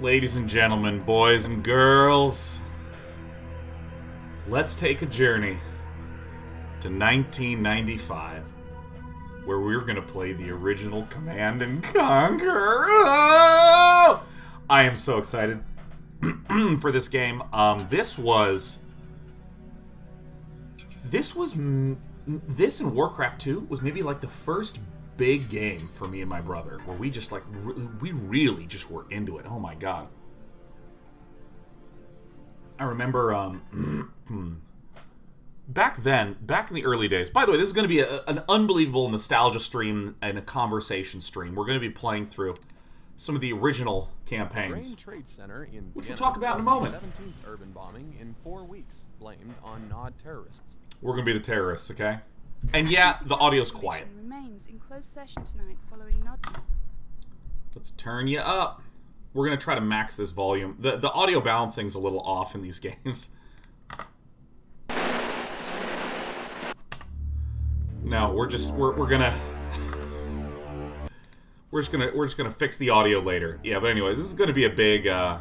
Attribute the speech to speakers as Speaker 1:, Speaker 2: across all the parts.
Speaker 1: Ladies and gentlemen, boys and girls, let's take a journey to 1995, where we're going to play the original Command and Conquer. Oh! I am so excited for this game. Um, this was. This was. This and Warcraft 2 was maybe like the first big game for me and my brother, where we just like re we really just were into it. Oh my god! I remember um, back then, back in the early days. By the way, this is going to be a, an unbelievable nostalgia stream and a conversation stream. We're going to be playing through some of the original campaigns, which we'll talk about in a moment. 17th urban bombing in four weeks, blamed on Nod terrorists. We're going to be the terrorists, okay? And yeah, the audio's quiet. Let's turn you up. We're gonna try to max this volume. The the audio balancing's a little off in these games. No, we're just we're we're gonna we're just gonna we're just gonna fix the audio later. Yeah, but anyways, this is gonna be a big uh,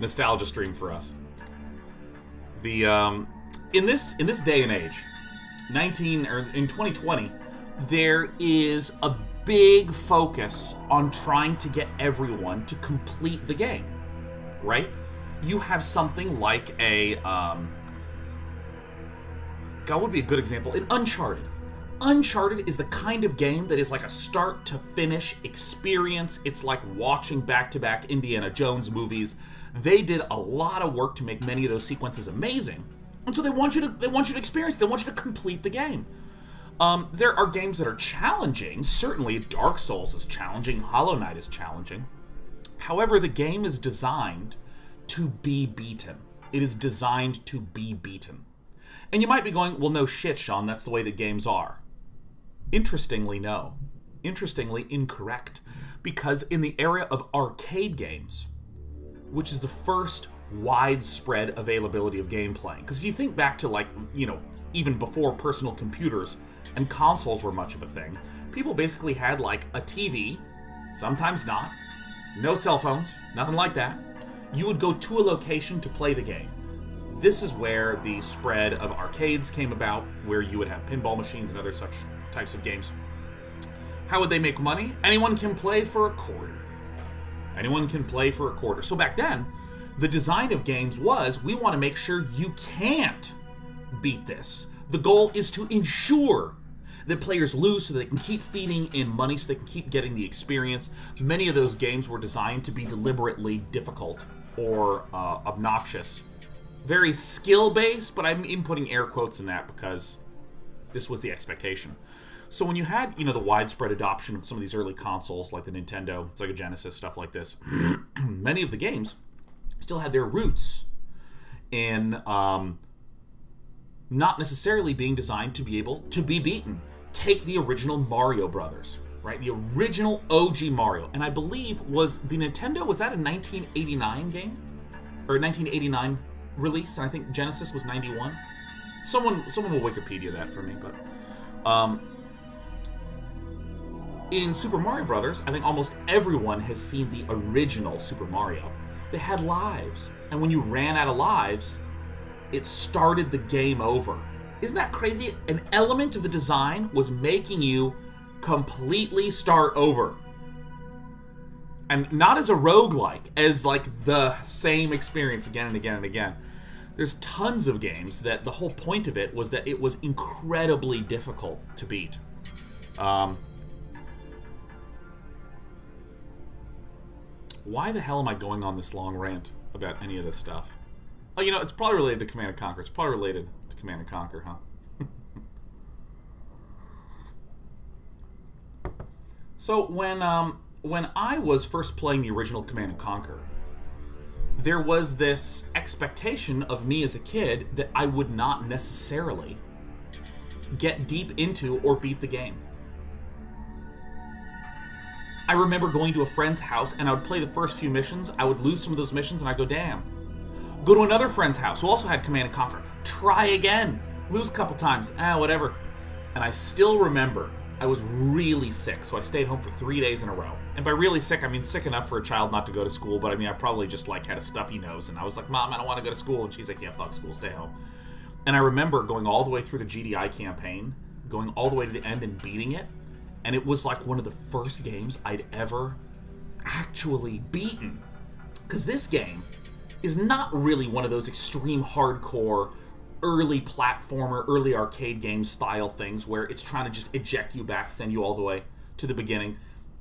Speaker 1: nostalgia stream for us. The um, in this in this day and age, 19 or in 2020, there is a big focus on trying to get everyone to complete the game, right? You have something like a um, God would be a good example in Uncharted. Uncharted is the kind of game that is like a start to finish experience. It's like watching back to back Indiana Jones movies. They did a lot of work to make many of those sequences amazing. And so they want you to they want you to experience, they want you to complete the game. Um, there are games that are challenging. Certainly, Dark Souls is challenging. Hollow Knight is challenging. However, the game is designed to be beaten. It is designed to be beaten. And you might be going, well, no shit, Sean, that's the way that games are. Interestingly, no. Interestingly, incorrect. Because in the era of arcade games, which is the first widespread availability of game playing. Because if you think back to like, you know, even before personal computers and consoles were much of a thing, people basically had like a TV, sometimes not, no cell phones, nothing like that. You would go to a location to play the game. This is where the spread of arcades came about, where you would have pinball machines and other such types of games. How would they make money? Anyone can play for a quarter. Anyone can play for a quarter. So back then, the design of games was we want to make sure you can't beat this. The goal is to ensure that players lose so they can keep feeding in money so they can keep getting the experience. Many of those games were designed to be deliberately difficult or uh, obnoxious. Very skill based, but I'm inputting air quotes in that because this was the expectation. So when you had, you know, the widespread adoption of some of these early consoles like the Nintendo, Sega Genesis, stuff like this, many of the games still had their roots in um, not necessarily being designed to be able to be beaten. Take the original Mario Brothers, right? The original OG Mario, and I believe was the Nintendo was that a 1989 game or 1989 release, and I think Genesis was 91. Someone someone will Wikipedia that for me, but um, in Super Mario Brothers, I think almost everyone has seen the original Super Mario they had lives. And when you ran out of lives, it started the game over. Isn't that crazy? An element of the design was making you completely start over. And not as a roguelike, as like the same experience again and again and again. There's tons of games that the whole point of it was that it was incredibly difficult to beat. Um, Why the hell am I going on this long rant about any of this stuff? Oh, you know, it's probably related to Command & Conquer. It's probably related to Command & Conquer, huh? so when um, when I was first playing the original Command & Conquer, there was this expectation of me as a kid that I would not necessarily get deep into or beat the game. I remember going to a friend's house and I would play the first few missions. I would lose some of those missions and I'd go, damn. Go to another friend's house who also had Command and Conquer. Try again. Lose a couple times. Ah, whatever. And I still remember I was really sick, so I stayed home for three days in a row. And by really sick, I mean sick enough for a child not to go to school, but I mean I probably just like had a stuffy nose, and I was like, "Mom, I don't want to go to school," and she's like, "Yeah, fuck school, stay home." And I remember going all the way through the GDI campaign, going all the way to the end and beating it, and it was like one of the first games I'd ever actually beaten. Hmm. Because this game is not really one of those extreme hardcore early platformer, early arcade game style things where it's trying to just eject you back, send you all the way to the beginning.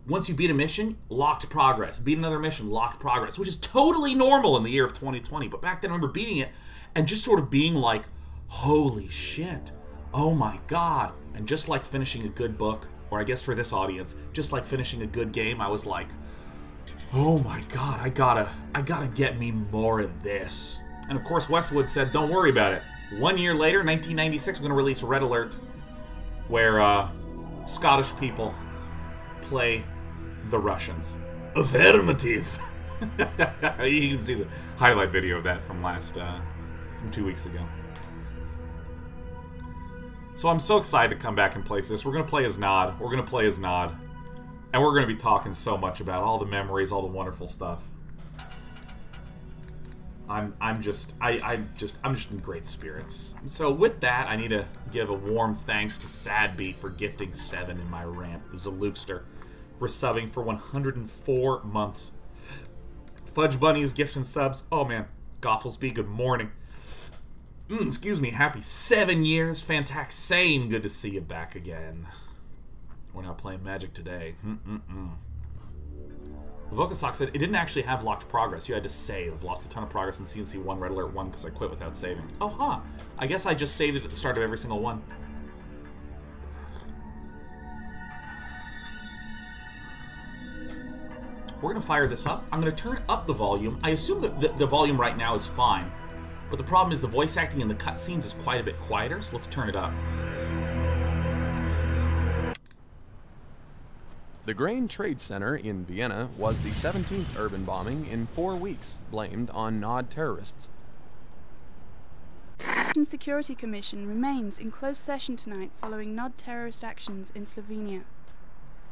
Speaker 1: Once you beat a mission, locked progress. Beat another mission, locked progress, which is totally normal in the year of 2020. But back then, I remember beating it and just sort of being like, holy shit, oh my god. And just like finishing a good book, or I guess for this audience, just like finishing a good game, I was like, oh my god, I gotta, I gotta get me more of this. And of course, Westwood said, don't worry about it. One year later, 1996, we're going to release Red Alert, where uh, Scottish people play the Russians. Affirmative. you can see the highlight video of that from last, uh, from two weeks ago. So I'm so excited to come back and play this. We're going to play as Nod. We're going to play as Nod. And we're going to be talking so much about all the memories, all the wonderful stuff. I'm I'm just I I'm just I'm just in great spirits. So with that, I need to give a warm thanks to Sadby for gifting seven in my ramp. Zalukster, resubbing for 104 months. Fudge Bunnies, gifts and subs. Oh man, Gofflesby, good morning. Mm, excuse me, happy seven years. Fantax Sane, good to see you back again. We're not playing Magic today. Vokasock said, it didn't actually have locked progress. You had to save. Lost a ton of progress in CNC 1, Red Alert 1 because I quit without saving. Oh, huh. I guess I just saved it at the start of every single one. We're going to fire this up. I'm going to turn up the volume. I assume that the, the volume right now is fine. But the problem is the voice acting in the cutscenes is quite a bit quieter, so let's turn it up.
Speaker 2: The Grain Trade Center in Vienna was the 17th urban bombing in four weeks, blamed on Nod terrorists.
Speaker 3: The Security Commission remains in closed session tonight following Nod terrorist actions in Slovenia.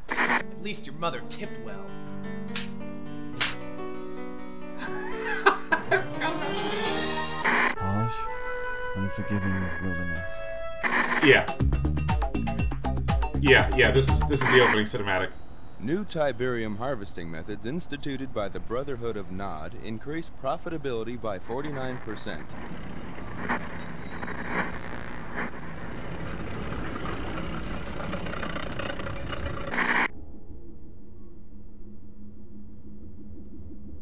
Speaker 4: At least your mother tipped well.
Speaker 5: Polish, unforgiving wilderness.
Speaker 1: Yeah. Yeah, yeah, this is this is the opening cinematic.
Speaker 6: New Tiberium harvesting methods instituted by the Brotherhood of Nod increase profitability by 49%.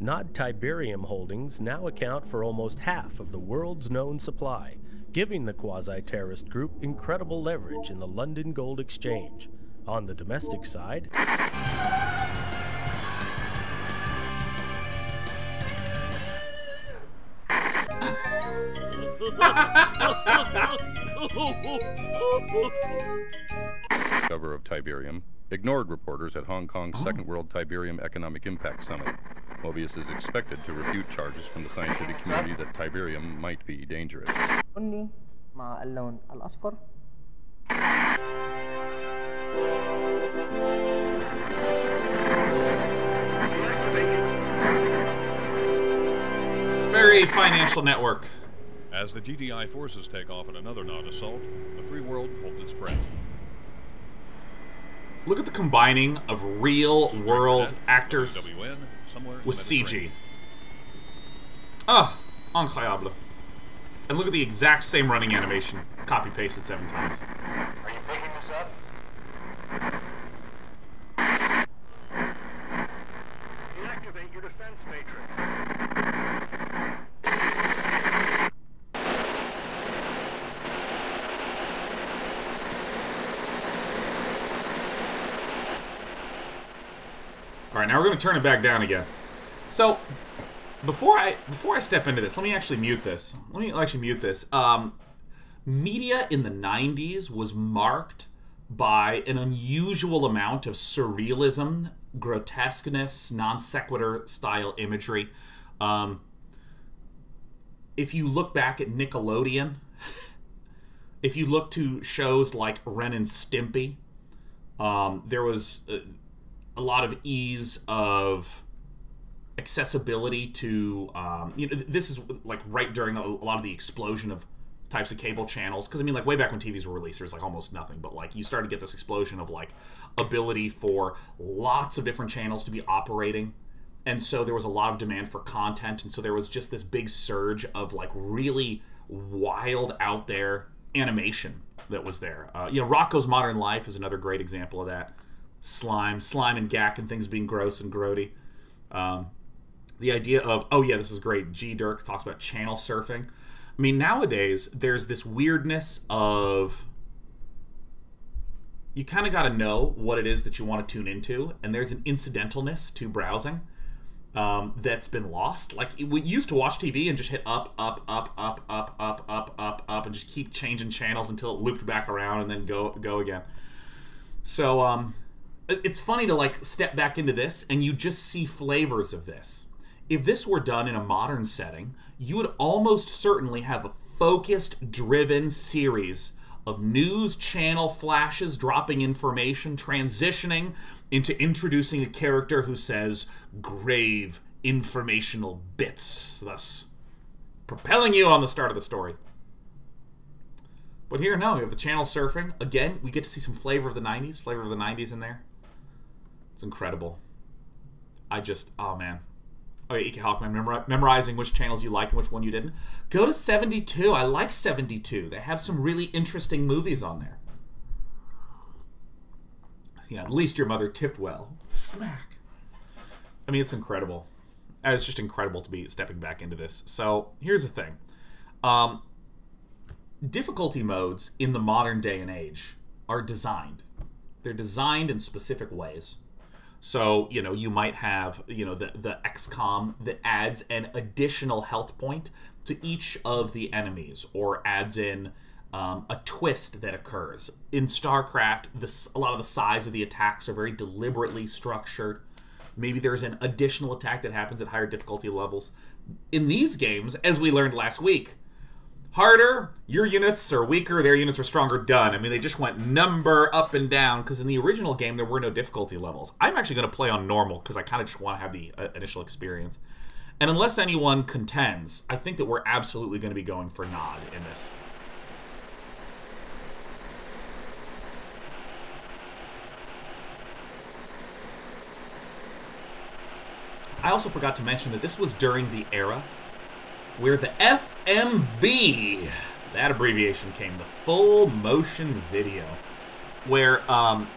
Speaker 7: Nod Tiberium holdings now account for almost half of the world's known supply, giving the quasi-terrorist group incredible leverage in the London Gold Exchange. On the domestic side,
Speaker 6: Cover of Tiberium ignored reporters at Hong Kong's oh. Second World Tiberium Economic Impact Summit. Mobius is expected to refute charges from the scientific community that Tiberium might be dangerous.
Speaker 8: أني مع اللون الأصفر
Speaker 1: Sperry Financial Network.
Speaker 9: As the GDI forces take off in another Nod assault, the free world holds its breath.
Speaker 1: Look at the combining of real world actors
Speaker 9: WN, somewhere
Speaker 1: with CG. Ah, incroyable. And look at the exact same running animation, copy pasted seven times.
Speaker 10: Are you picking this up? Deactivate your defense matrix.
Speaker 1: All right, now we're going to turn it back down again. So, before I before I step into this, let me actually mute this. Let me actually mute this. Um, media in the '90s was marked by an unusual amount of surrealism, grotesqueness, non sequitur style imagery. Um, if you look back at Nickelodeon, if you look to shows like Ren and Stimpy, Um, there was a, a lot of ease of accessibility to um, you know this is like right during a, lot of the explosion of types of cable channels. Because i mean like way back when tvs were released there was like almost nothing but like you started to get this explosion of like ability for lots of different channels to be operating. And so there was a lot of demand for content and so there was just this big surge of like really wild out there animation that was there. Uh, you know Rocko's Modern Life is another great example of that slime slime and Gak and things being gross and grody. Um, the idea of oh yeah this is great g dirks talks about channel surfing. I mean nowadays there's this weirdness of you kind of got to know what it is that you want to tune into and there's an incidentalness to browsing um, that's been lost. Like we used to watch tv and just hit up up up up up up up up up and just keep changing channels until it looped back around and then go go again. So um it's funny to like step back into this and you just see flavors of this if this were done in a modern setting, you would almost certainly have a focused, driven series of news channel flashes dropping information, transitioning into introducing a character who says grave informational bits, thus propelling you on the start of the story. But here, no, you have the channel surfing. Again, we get to see some flavor of the 90s, flavor of the 90s in there. It's incredible. I just, oh man, okay, Ike memori- memorizing which channels you like and which one you didn't. Go to 72. I like 72. They have some really interesting movies on there. Yeah, at least your mother tipped well. Smack. I mean, it's incredible. It's just incredible to be stepping back into this. So here's the thing. Um, difficulty modes in the modern day and age are designed. They're designed in specific ways. So, you know, you might have, you know, the, the XCOM that adds an additional health point to each of the enemies or adds in um, a twist that occurs. In StarCraft, this, a lot of the size of the attacks are very deliberately structured. Maybe there's an additional attack that happens at higher difficulty levels. In these games, as we learned last week, harder, your units are weaker, their units are stronger, done. I mean, they just went number up and down because in the original game, there were no difficulty levels. I'm actually going to play on normal because I kind of just want to have the uh, initial experience. And unless anyone contends, I think that we're absolutely going to be going for Nod in this. I also forgot to mention that this was during the era where the FMV, that abbreviation came, the full motion video, where um,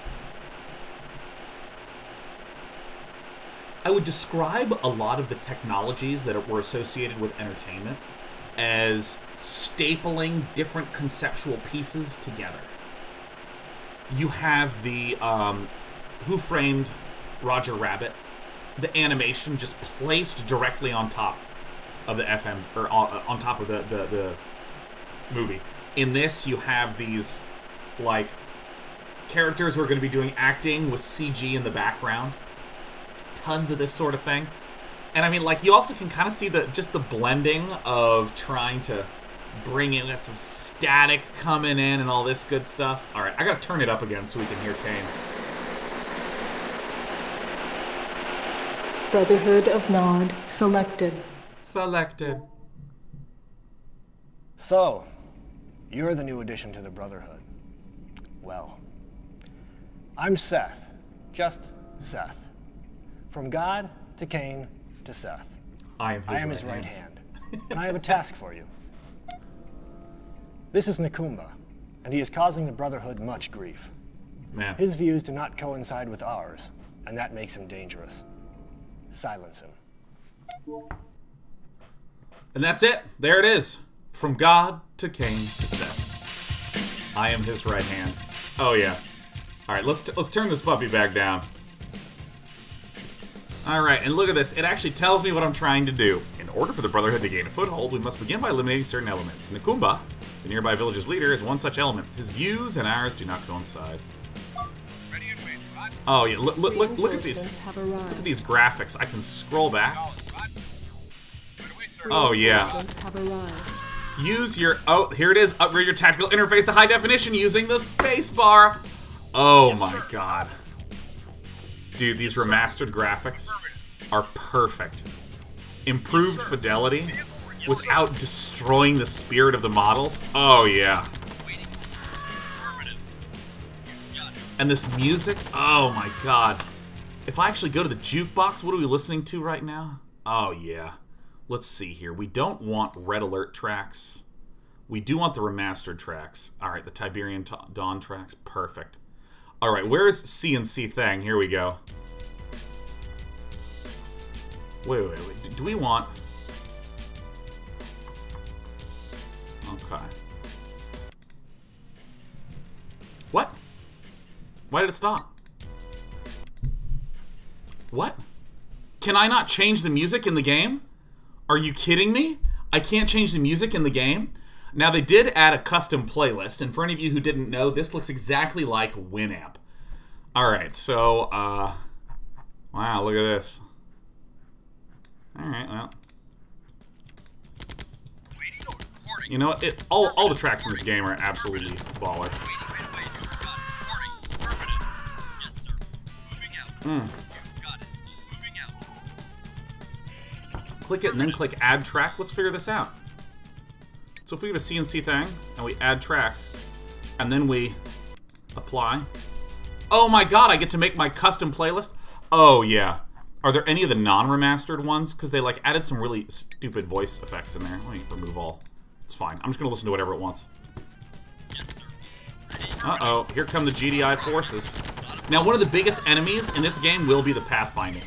Speaker 1: I would describe a lot of the technologies that were associated with entertainment as stapling different conceptual pieces together. You have the um, Who Framed Roger Rabbit, the animation just placed directly on top of the FM or on, on top of the, the the movie. In this, you have these like characters who are going to be doing acting with CG in the background. Tons of this sort of thing. And I mean, like, you also can kind of see the just the blending of trying to bring in got some static coming in and all this good stuff. All right, I gotta turn it up again so we can hear Kane.
Speaker 11: Brotherhood of Nod selected.
Speaker 1: Selected.
Speaker 12: So, you're the new addition to the Brotherhood. Well, I'm Seth. Just Seth. From God to Kane to Seth.
Speaker 1: I am his,
Speaker 12: I am his right hand. and I have a task for you. This is Nikoomba, and he is causing the Brotherhood much grief.
Speaker 1: Man.
Speaker 12: His views do not coincide with ours, and that makes him dangerous. Silence him.
Speaker 1: And that's it. There it is. From God to Kane to Seth. I am his right hand. Oh yeah. All right, let's let's turn this puppy back down. All right, and look at this. It actually tells me what I'm trying to do. In order for the Brotherhood to gain a foothold, we must begin by eliminating certain elements. Nikoomba, the nearby village's leader, is one such element. His views and ours do not coincide. Oh yeah, look look look, look at these look at these graphics. I can scroll back. Oh yeah. Use your oh here it is. Upgrade your tactical interface to high definition using the spacebar. Oh my god. Dude, these remastered graphics are perfect. Improved fidelity without destroying the spirit of the models. Oh yeah. And this music, oh my god. If I actually go to the jukebox, what are we listening to right now? Oh yeah. Let's see here. We don't want Red Alert tracks. We do want the remastered tracks. All right, the Tiberian Dawn tracks. Perfect. All right, where's CNC Thang? Here we go. Wait, wait, wait. Do we want... Okay. What? Why did it stop? What? Can I not change the music in the game? Are you kidding me? I can't change the music in the game? Now, they did add a custom playlist, and for any of you who didn't know, this looks exactly like Winamp. Alright, so, uh... Wow, look at this. Alright, well... You know, it all, all the tracks in this game are absolutely baller. Hmm. Click it and then click add track. Let's figure this out. So if we have a CNC Thang and we add track and then we apply. Oh my god, I get to make my custom playlist? Oh yeah. Are there any of the non-remastered ones? Because they like added some really stupid voice effects in there. Let me remove all. It's fine. I'm just going to listen to whatever it wants. Uh-oh, here come the GDI forces. Now, one of the biggest enemies in this game will be the Pathfinder.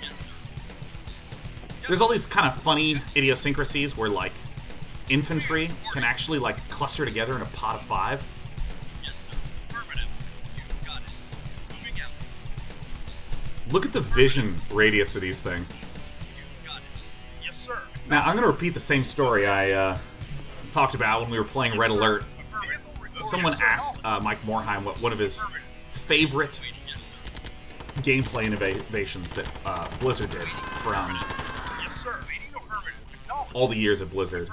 Speaker 1: There's all these kind of funny idiosyncrasies where, like, infantry can actually, like, cluster together in a pot of five. Look at the vision radius of these things. Now, I'm going to repeat the same story I uh, talked about when we were playing Red Alert. Someone asked uh, Mike Morhaime what one of his favorite gameplay innovations that uh, Blizzard did from all the years of Blizzard.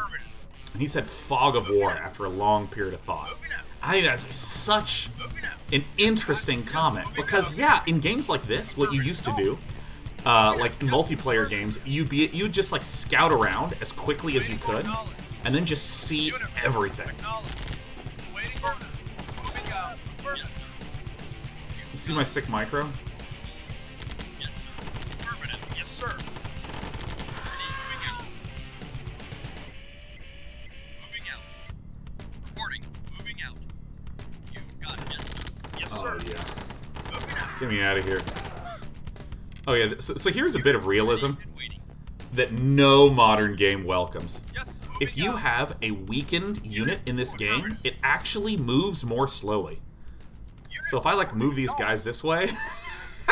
Speaker 1: And he said Fog of War after a long period of thought. I think that's such an interesting comment because yeah, in games like this, what you used to do, uh, like multiplayer games, you'd be you'd just like scout around as quickly as you could, and then just see everything. You see my sick micro? Get me out of here. Oh, yeah. So, so, here's a bit of realism that no modern game welcomes. If you have a weakened unit in this game, it actually moves more slowly. So if I, like, move these guys this way...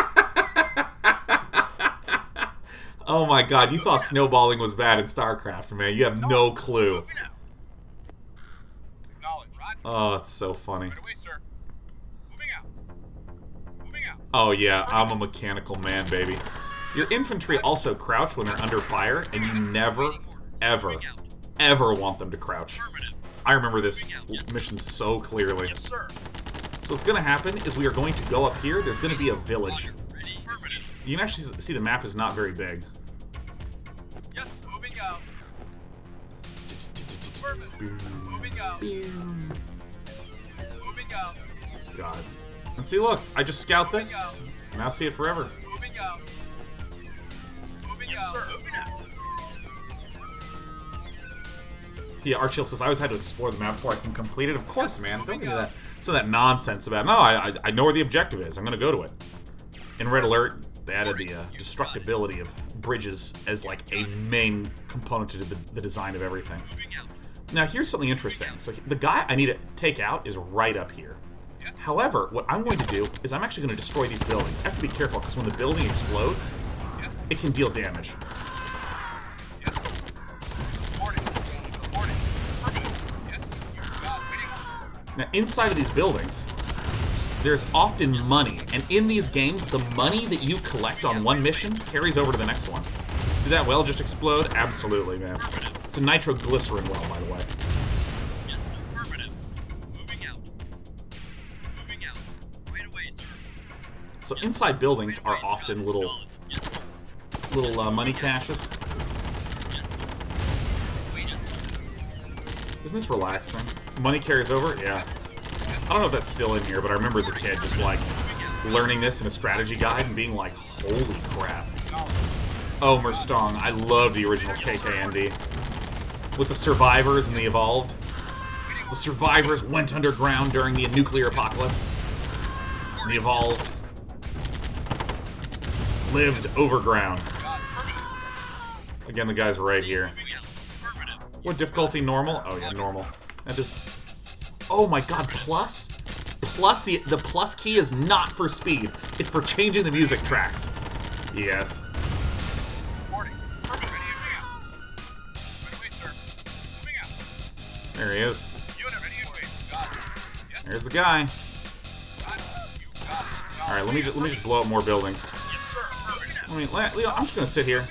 Speaker 1: oh my god, you thought snowballing was bad in StarCraft, man. You have no clue. Oh, it's so funny. Oh yeah, I'm a mechanical man, baby. Your infantry also crouch when they're under fire, and you never, ever, ever want them to crouch. I remember this mission so clearly. So what's going to happen is we are going to go up here. There's going to be a village. You can actually see the map is not very big. Yes, moving out. Moving out. Moving out. God. And see, look, I just scout this, and I'll see it forever. Yeah, Archiel says, I always had to explore the map before I can complete it. Of course, man. Don't give me that, some that nonsense about, no, I, I, I know where the objective is. I'm going to go to it. In Red Alert, they added the uh, destructibility of bridges as, like, a main component to the, the design of everything. Now, here's something interesting. So, the guy I need to take out is right up here. However, what I'm going to do is I'm actually going to destroy these buildings. I have to be careful, because when the building explodes, it can deal damage. Now, inside of these buildings, there's often money, and in these games, the money that you collect on one mission carries over to the next one. Did that well just explode? Absolutely, man. It's a nitroglycerin well, by the way. So inside buildings are often little little uh, money caches. Isn't this relaxing? Money carries over? Yeah. I don't know if that's still in here, but I remember as a kid just like learning this in a strategy guide and being like, holy crap. Oh, Merstong. I love the original KKND. With the survivors and the evolved. The survivors went underground during the nuclear apocalypse. The evolved lived overground. Again, the guy's right here. What difficulty? Normal? Oh yeah, normal. That just... Oh my god, plus? Plus, the, the plus key is not for speed. It's for changing the music tracks. Yes. There he is. There's the guy. All right, let me just, let me just blow up more buildings. I mean, Leo, I'm just gonna sit here.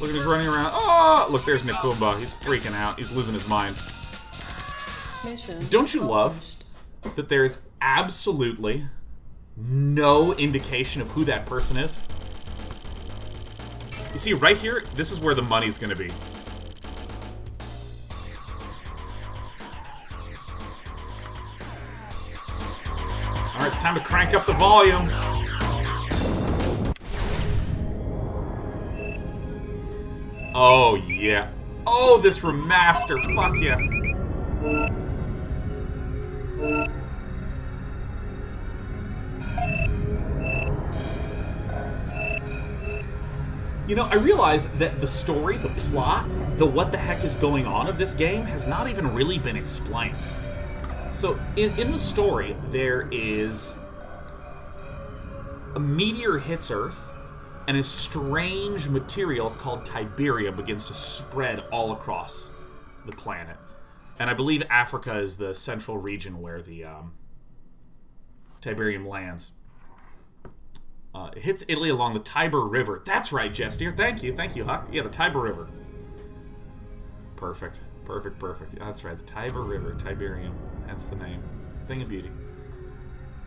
Speaker 1: Look at he's running around. Oh, look, there's Nikoomba. He's freaking out. He's losing his mind. Don't you love that there's absolutely no indication of who that person is? You see, right here, this is where the money's gonna be. Alright, it's time to crank up the volume. Oh, yeah. Oh, this remaster. Fuck yeah. You know, I realize that the story, the plot, the what the heck is going on of this game has not even really been explained. So, in, in the story, there is a meteor hits Earth, and a strange material called Tiberium begins to spread all across the planet. And I believe Africa is the central region where the um, Tiberium lands. Uh, it hits Italy along the Tiber River. That's right, Jestier. Thank you, thank you, Huck. Yeah, the Tiber River. Perfect, perfect, perfect. That's right, the Tiber River, Tiberium. That's the name. Thing of beauty.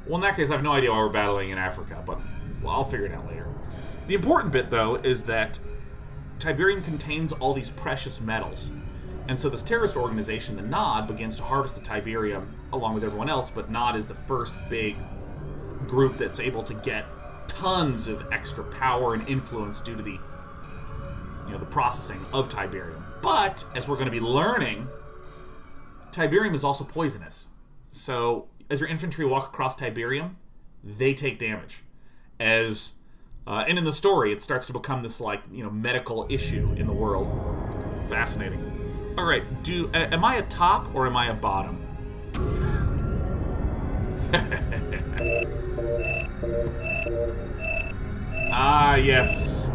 Speaker 1: Well, in that case, I have no idea why we're battling in Africa, but well, I'll figure it out later. The important bit, though, is that Tiberium contains all these precious metals. And so this terrorist organization, the Nod, begins to harvest the Tiberium along with everyone else, but Nod is the first big group that's able to get tons of extra power and influence due to the you know the processing of Tiberium. But as we're going to be learning, Tiberium is also poisonous. So as your infantry walk across Tiberium, they take damage. As uh, and in the story, it starts to become this like you know medical issue in the world. Fascinating. All right, do uh, am I a top or am I a bottom? ah yes,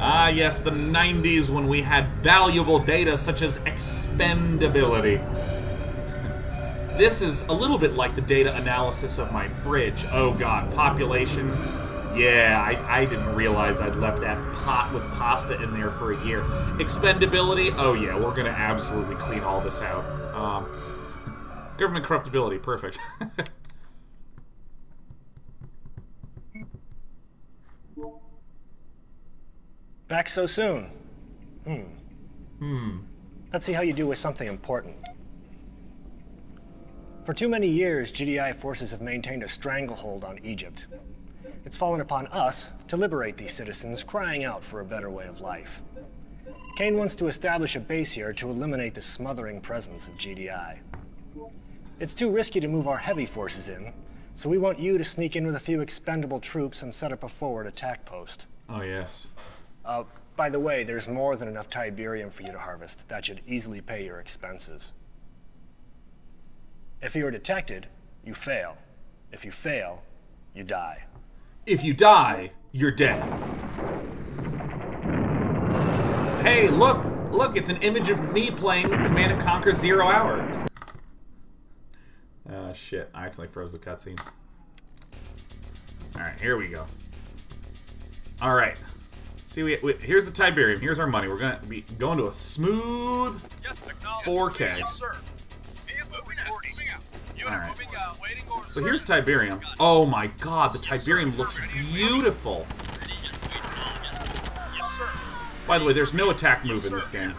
Speaker 1: ah yes, the 90s when we had valuable data such as expendability. This is a little bit like the data analysis of my fridge. Oh god, population. Yeah, I, I didn't realize I'd left that pot with pasta in there for a year. Expendability. Oh yeah, we're gonna absolutely clean all this out. Um, government corruptibility. Perfect.
Speaker 12: Back so soon? Hmm.
Speaker 1: Hmm.
Speaker 12: Let's see how you do with something important. For too many years, GDI forces have maintained a stranglehold on Egypt. It's fallen upon us to liberate these citizens crying out for a better way of life. Kane wants to establish a base here to eliminate the smothering presence of GDI. It's too risky to move our heavy forces in, so we want you to sneak in with a few expendable troops and set up a forward attack post.
Speaker 1: Oh, yes.
Speaker 12: Uh, by the way, there's more than enough Tiberium for you to harvest. That should easily pay your expenses. If you are detected, you fail. If you fail, you die.
Speaker 1: If you die, you're dead. Hey, look! Look, it's an image of me playing Command & Conquer Zero Hour. Uh, shit. I accidentally froze the cutscene. Alright, here we go. Alright. See, we, we, here's the Tiberium. Here's our money. We're going to be going to a smooth 4K. Alright. So here's Tiberium. Oh my god, the Tiberium looks beautiful. By the way, there's no attack move in this game.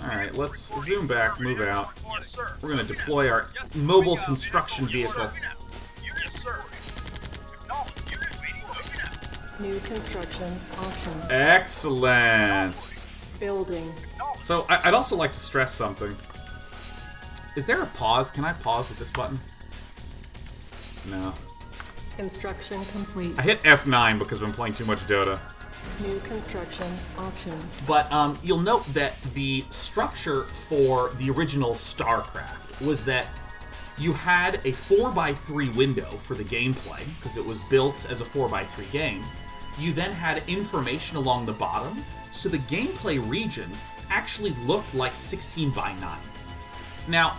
Speaker 1: Alright, let's zoom back, move out. We're going to deploy our mobile construction vehicle.
Speaker 11: New construction option.
Speaker 1: Excellent!
Speaker 11: Building.
Speaker 1: So, I would also like to stress something. Is there a pause? Can I pause with this button? No.
Speaker 11: Construction complete.
Speaker 1: I hit F9 because I've been playing too much Dota.
Speaker 11: New construction option.
Speaker 1: But um, you'll note that the structure for the original StarCraft was that you had a 4x3 window for the gameplay, because it was built as a 4x3 game. You then had information along the bottom, so the gameplay region actually looked like 16 by 9. Now,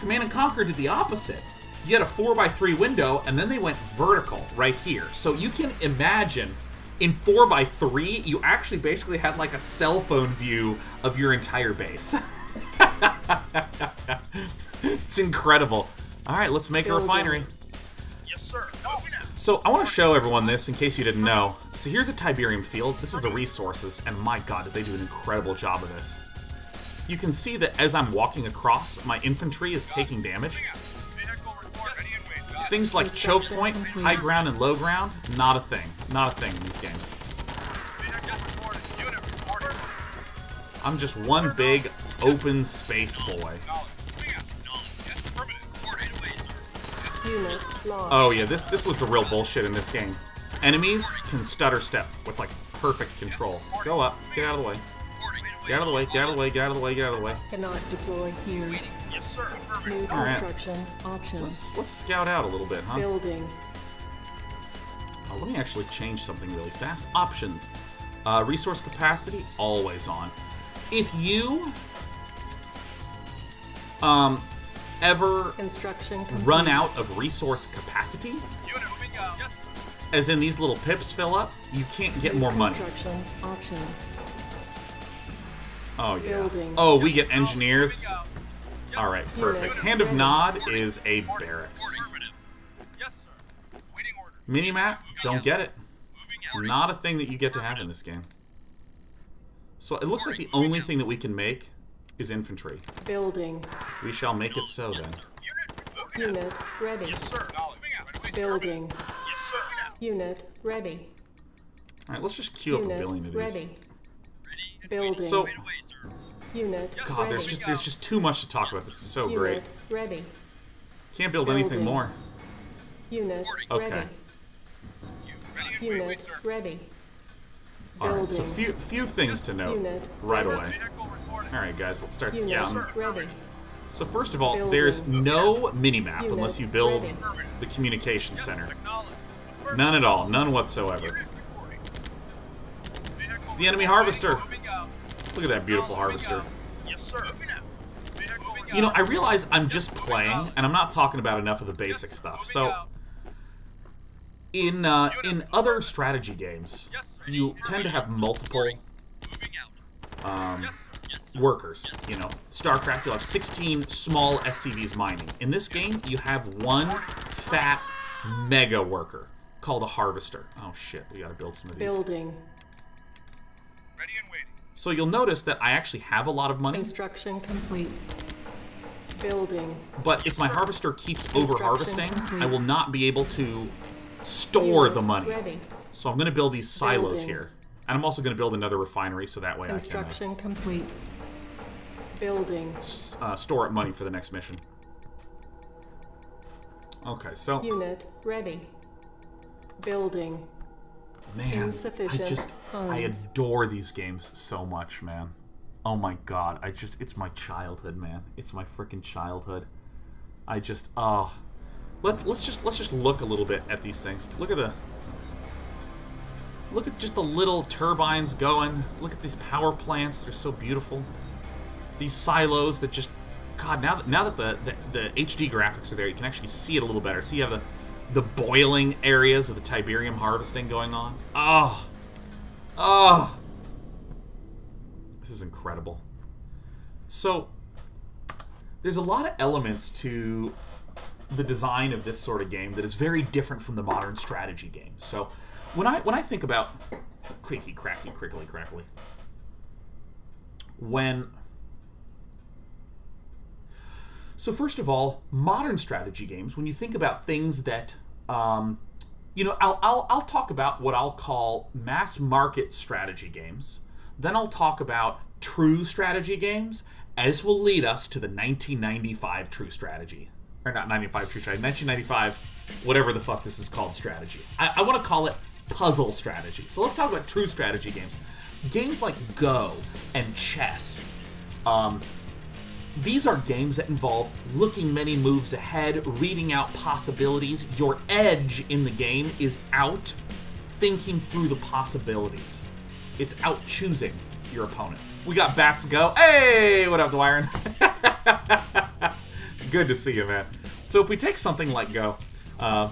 Speaker 1: Command and Conquer did the opposite. You had a 4x3 window, and then they went vertical right here. So you can imagine in 4x3, you actually basically had like a cell phone view of your entire base. it's incredible. All right, let's make a refinery.
Speaker 10: Yes, sir.
Speaker 1: So I want to show everyone this in case you didn't know. So here's a Tiberium field. This is the resources, and my god, did they do an incredible job of this. You can see that as I'm walking across, my infantry is taking damage. Things like choke point, high ground, and low ground, not a thing. Not a thing in these games. I'm just one big open space boy. Oh yeah, this this was the real bullshit in this game. Enemies can stutter step with like perfect control. Go up, get out of the way. Get out of the way, get out of the way, get out of the way, get out of the way.
Speaker 11: Cannot deploy here.
Speaker 10: Yes, sir.
Speaker 11: New construction right. options.
Speaker 1: Let's let's scout out a little bit, huh?
Speaker 11: Building.
Speaker 1: Oh, let me actually change something really fast. Options. Uh, resource capacity, always on. If you um, ever run out of resource capacity, as in these little pips fill up, you can't get more money.
Speaker 11: Options.
Speaker 1: Oh yeah.
Speaker 11: Building.
Speaker 1: Oh, we get engineers. All right, perfect. Hand of Nod is a barracks. Minimap, don't get it. Not a thing that you get to have in this game. So it looks like the only thing that we can make is infantry.
Speaker 11: Building.
Speaker 1: We shall make it so then.
Speaker 11: Unit ready. Building. Unit ready.
Speaker 1: Alright, let's just queue up a
Speaker 11: Unit
Speaker 1: billion of these.
Speaker 11: ready. Building.
Speaker 1: So,
Speaker 11: Unit
Speaker 1: God,
Speaker 11: ready.
Speaker 1: there's just there's just too much to talk about. This is so
Speaker 11: Unit
Speaker 1: great.
Speaker 11: ready.
Speaker 1: Can't build anything more.
Speaker 11: Unit
Speaker 1: Okay.
Speaker 11: ready. Unit ready.
Speaker 1: Alright, so
Speaker 11: Building.
Speaker 1: few few things to note
Speaker 11: Unit
Speaker 1: right
Speaker 11: ready.
Speaker 1: away. Alright guys, let's start scouting. So first of all,
Speaker 11: Building.
Speaker 1: there's no minimap
Speaker 11: Unit
Speaker 1: unless you build
Speaker 11: ready.
Speaker 1: the communication center. None at all, none whatsoever. It's the enemy harvester. Look at that beautiful harvester. You know, I realize I'm just playing, and I'm not talking about enough of the basic stuff. So, in uh, in other strategy games, you tend to have multiple um, workers. You know, StarCraft, you'll have 16 small SCVs mining. In this game, you have one fat mega worker called a harvester. Oh shit, we gotta build some of these.
Speaker 11: Building. Ready and waiting.
Speaker 1: So you'll notice that I actually have a lot of money,
Speaker 11: Construction complete. Building.
Speaker 1: but if my harvester keeps over harvesting,
Speaker 11: complete.
Speaker 1: I will not be able to store the money.
Speaker 11: Ready.
Speaker 1: So I'm going to build these silos
Speaker 11: Building.
Speaker 1: here. And I'm also going to build another refinery so that way I can
Speaker 11: Construction complete. Building.
Speaker 1: uh, uh, store up money for the next mission. Okay, so
Speaker 11: Unit ready. Building.
Speaker 1: man, I
Speaker 11: insufficient
Speaker 1: just I adore these games so much, man. Oh my god, I just it's my childhood, man. It's my freaking childhood. I just oh. Let's let's just let's just look a little bit at these things. Look at the Look at just the little turbines going. Look at these power plants. They're so beautiful. These silos that just God, now that now that the, the, the HD graphics are there, you can actually see it a little better. See you have the the boiling areas of the Tiberium harvesting going on. Oh. Oh. This is incredible. So there's a lot of elements to the design of this sort of game that is very different from the modern strategy games. So when I when I think about creaky, cracky, crickly, crackly, when so first of all, modern strategy games, when you think about things that um, you know, I'll, I'll, I'll talk about what I'll call mass market strategy games. Then I'll talk about true strategy games, as will lead us to the 1995 true strategy. Or not 95 true strategy, 1995, whatever the fuck this is called strategy. I, I want to call it puzzle strategy. So let's talk about true strategy games. Games like Go and chess. Um, these are games that involve looking many moves ahead, reading out possibilities. Your edge in the game is out thinking through the possibilities. It's out choosing your opponent. We got Bats Go. Hey, what up, Dwyron? Good to see you, man. So if we take something like Go, uh,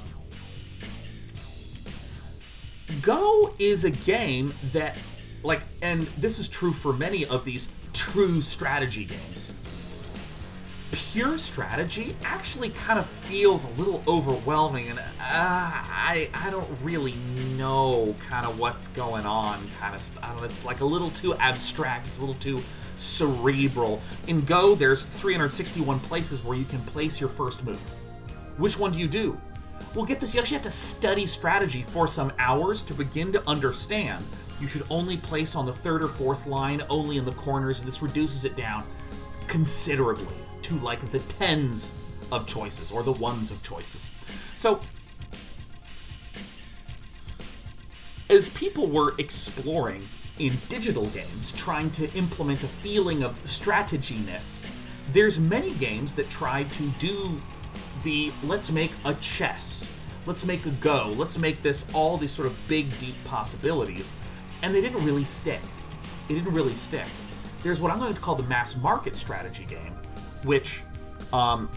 Speaker 1: Go is a game that, like, and this is true for many of these true strategy games pure strategy actually kind of feels a little overwhelming and uh, I, I don't really know kind of what's going on kind of I don't know, it's like a little too abstract it's a little too cerebral. In go there's 361 places where you can place your first move. Which one do you do? Well get this you actually have to study strategy for some hours to begin to understand. You should only place on the third or fourth line only in the corners and this reduces it down considerably to like the tens of choices or the ones of choices. So, as people were exploring in digital games, trying to implement a feeling of strateginess, there's many games that tried to do the let's make a chess, let's make a go, let's make this all these sort of big, deep possibilities, and they didn't really stick. It didn't really stick. There's what I'm going to call the mass market strategy game, which um,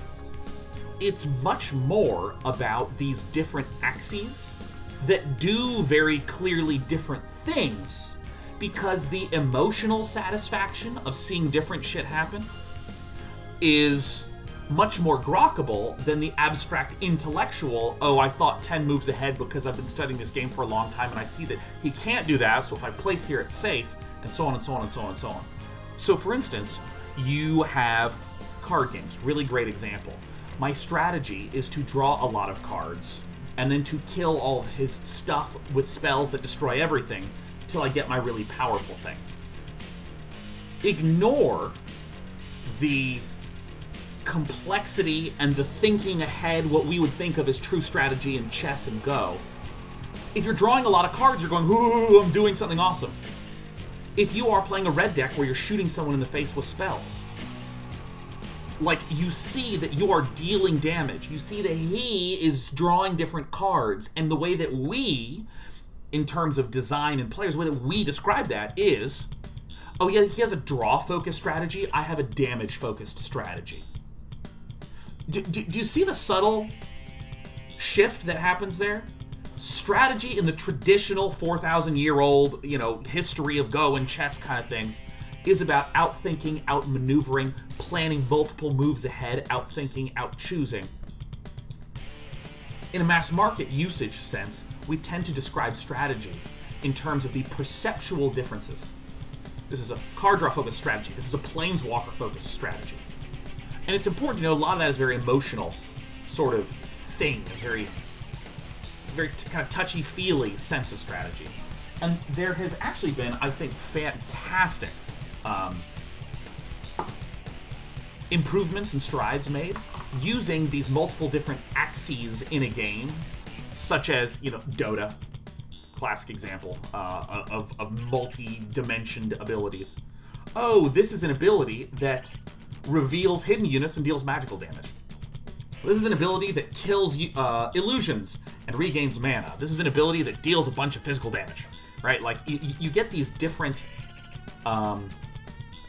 Speaker 1: it's much more about these different axes that do very clearly different things because the emotional satisfaction of seeing different shit happen is much more grokkable than the abstract intellectual, oh, I thought 10 moves ahead because I've been studying this game for a long time and I see that he can't do that, so if I place here, it's safe, and so on and so on and so on and so on. So, for instance, you have card games, really great example. My strategy is to draw a lot of cards and then to kill all of his stuff with spells that destroy everything till I get my really powerful thing. Ignore the complexity and the thinking ahead, what we would think of as true strategy in chess and Go. If you're drawing a lot of cards, you're going, ooh, I'm doing something awesome. If you are playing a red deck where you're shooting someone in the face with spells, like you see that you are dealing damage. You see that he is drawing different cards, and the way that we, in terms of design and players, the way that we describe that is, oh yeah, he has a draw focused strategy. I have a damage focused strategy. Do, do, do you see the subtle shift that happens there? Strategy in the traditional 4,000 year old, you know, history of Go and chess kind of things is about outthinking, outmaneuvering, planning multiple moves ahead, outthinking, outchoosing. In a mass market usage sense, we tend to describe strategy in terms of the perceptual differences. This is a card draw focused strategy. This is a planeswalker focused strategy. And it's important to know a lot of that is very emotional sort of thing. It's very, very kind of touchy feely sense of strategy. And there has actually been, I think, fantastic um, improvements and strides made using these multiple different axes in a game, such as, you know, Dota, classic example uh, of, of multi-dimensioned abilities. Oh, this is an ability that reveals hidden units and deals magical damage. This is an ability that kills uh, illusions and regains mana. This is an ability that deals a bunch of physical damage, right? Like, you, you get these different um,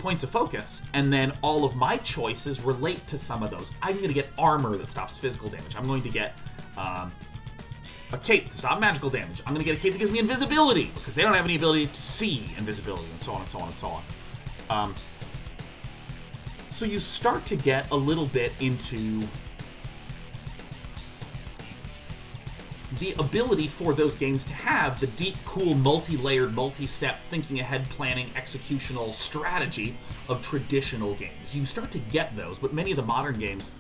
Speaker 1: points of focus, and then all of my choices relate to some of those. I'm going to get armor that stops physical damage. I'm going to get um, a cape to stop magical damage. I'm going to get a cape that gives me invisibility, because they don't have any ability to see invisibility, and so on and so on and so on. Um, So you start to get a little bit into the ability for those games to have the deep, cool, multi-layered, multi-step thinking ahead, planning, executional strategy of traditional games. You start to get those, but many of the modern games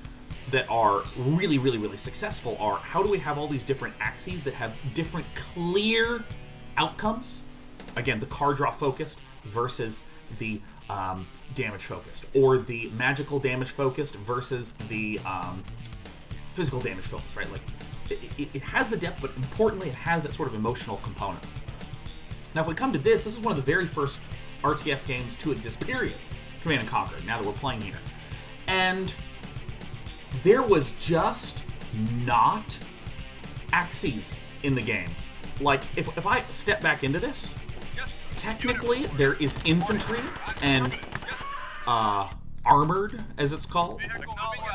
Speaker 1: that are really, really, really successful are how do we have all these different axes that have different clear outcomes? Again, the card draw focused versus the um, damage focused, or the magical damage focused versus the um, physical damage focused, right? Like it, it, has the depth, but importantly, it has that sort of emotional component. Now, if we come to this, this is one of the very first RTS games to exist, period. Command and Conquer, now that we're playing here. And there was just not axes in the game. Like, if, if I step back into this, technically there is infantry and uh, armored, as it's called.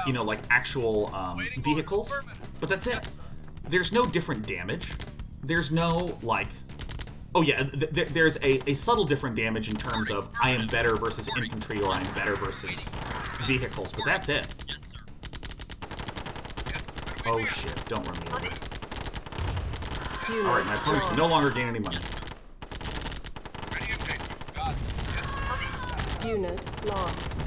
Speaker 1: You know, like actual um, vehicles. But that's it. There's no different damage. There's no, like... Oh yeah, th th there's a, a subtle different damage in terms of I am better versus infantry or I'm better versus vehicles, but that's it. Oh shit, don't run me over. Alright, my opponent can no longer gain any money.
Speaker 11: Unit lost.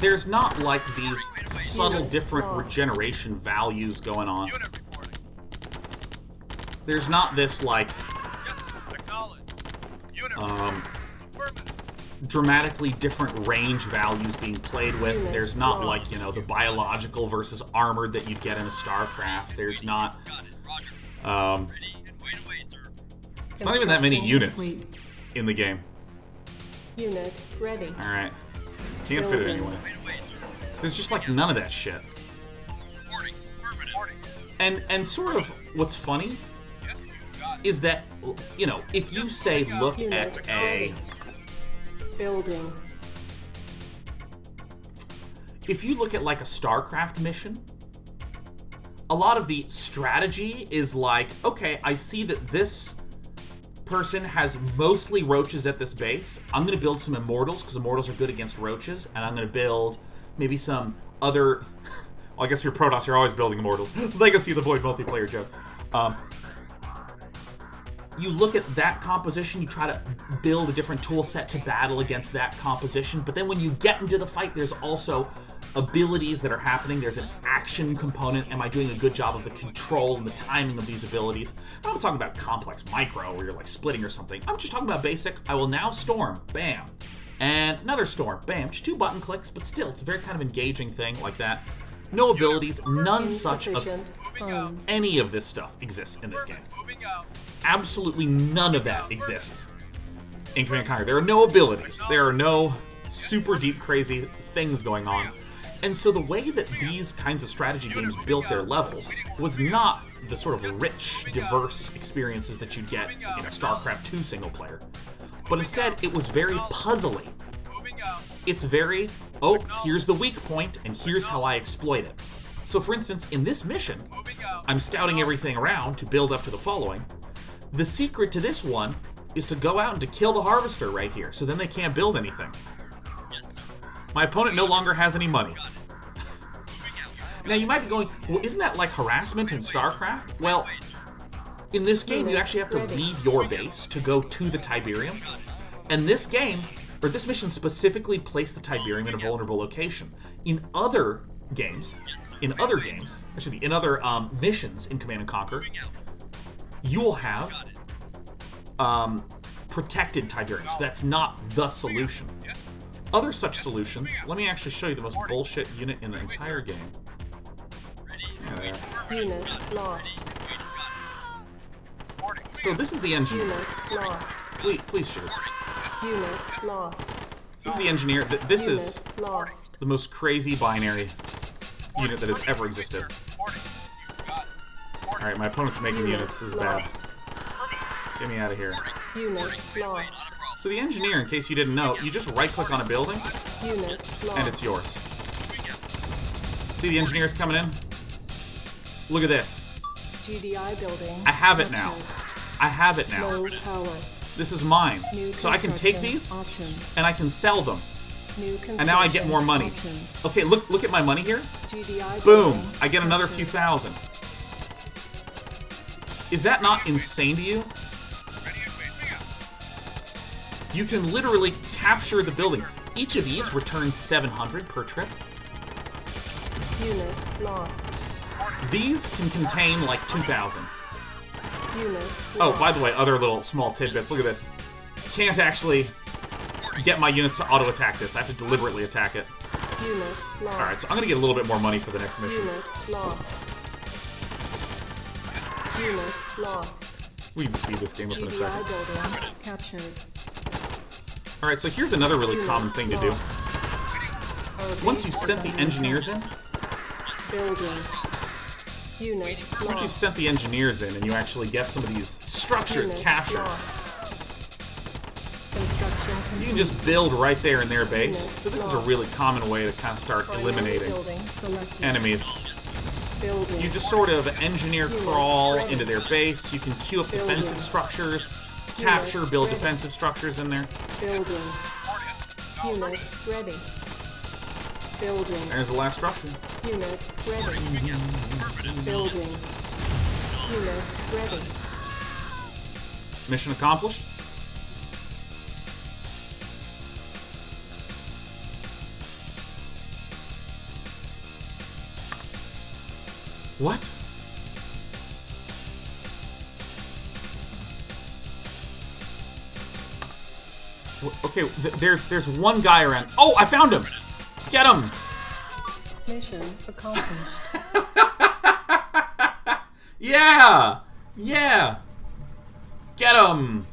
Speaker 1: There's not like these subtle different regeneration values going on. There's not this like um, dramatically different range values being played with. There's not like, you know, the biological versus armored that you'd get in a StarCraft. There's not um, it's not even that many units in the game.
Speaker 11: Unit ready.
Speaker 1: Can't fit it anyway. There's just like none of that shit. And and sort of what's funny is that you know, if you say look at a
Speaker 11: Building.
Speaker 1: if you look at like a StarCraft mission, a lot of the strategy is like, okay, I see that this person has mostly roaches at this base. I'm going to build some immortals because immortals are good against roaches, and I'm going to build maybe some other. Well, I guess for Protoss, you're always building immortals. Legacy of the Void multiplayer joke. Um, you look at that composition, you try to build a different tool set to battle against that composition, but then when you get into the fight, there's also abilities that are happening. There's an action component. Am I doing a good job of the control and the timing of these abilities? I'm not talking about complex micro where you're like splitting or something. I'm just talking about basic. I will now storm. Bam. And another storm. Bam. Just two button clicks, but still, it's a very kind of engaging thing like that. No abilities, none such of any of this stuff exists in this game. Absolutely none of that exists in Command Conquer. There are no abilities. There are no super deep, crazy things going on. And so the way that these kinds of strategy games built their levels was not the sort of rich, diverse experiences that you'd get in a StarCraft 2 single player. But instead, it was very puzzly. It's very, oh, here's the weak point, and here's how I exploit it. So for instance, in this mission, I'm scouting everything around to build up to the following. The secret to this one is to go out and to kill the Harvester right here, so then they can't build anything. My opponent no longer has any money. Now you might be going, well, isn't that like harassment in StarCraft? Well, in this game you actually have to leave your base to go to the Tiberium. And this game, or this mission specifically placed the Tiberium in a vulnerable location. In other games, in other games, I should be, in other um, missions in Command & Conquer, you will have um, protected Tiberium. So that's not the solution. Other such solutions, let me actually show you the most bullshit unit in the entire game.
Speaker 11: Unit lost.
Speaker 1: So this is the engineer.
Speaker 11: Unit lost.
Speaker 1: Please, please shoot.
Speaker 11: Unit lost.
Speaker 1: This is the engineer. Th- This is
Speaker 11: lost.
Speaker 1: the most crazy binary unit that has ever existed. Alright, my opponent's making units. This is bad. Get me out of here.
Speaker 11: Unit lost.
Speaker 1: So the engineer, in case you didn't know, you just right-click on a building, and it's yours. See the engineers coming in? Look at this.
Speaker 11: GDI building.
Speaker 1: I have it now. I have it now.
Speaker 11: Low power.
Speaker 1: This is mine. So I can take these, and I can sell them. And now I get more money. Okay, look look at my money here. Boom! I get another few thousand. Is that not insane to you? You can literally capture the building. Each of these returns 700 per trip.
Speaker 11: Unit lost.
Speaker 1: These can contain like 2,000.
Speaker 11: Unit
Speaker 1: Oh, by the way, other little small tidbits. Look at this. Can't actually get my units to auto attack this. I have to deliberately attack it.
Speaker 11: Unit lost.
Speaker 1: Alright, so I'm gonna get a little bit more money for the next mission.
Speaker 11: Unit lost. Unit lost.
Speaker 1: We can speed this game up in a second.
Speaker 11: building captured.
Speaker 1: Alright, so here's another really common thing to do. Once you've sent the engineers in,
Speaker 11: attack. Building. Unit
Speaker 1: once you've sent the engineers in and you actually get some of these structures captured, you can just build right there in their base. So this is a really common way to kind of start eliminating enemies. You just sort of engineer crawl into their base. You can queue up defensive structures, capture, build
Speaker 11: ready.
Speaker 1: defensive structures in there.
Speaker 11: Building. Unit ready. Building.
Speaker 1: There's the last structure.
Speaker 11: Unit ready. Building. Unit ready.
Speaker 1: Mission accomplished. What? Okay, th- there's there's one guy around. Oh, I found him. Get him.
Speaker 11: Mission accomplished.
Speaker 1: Yeah. Yeah. Get him.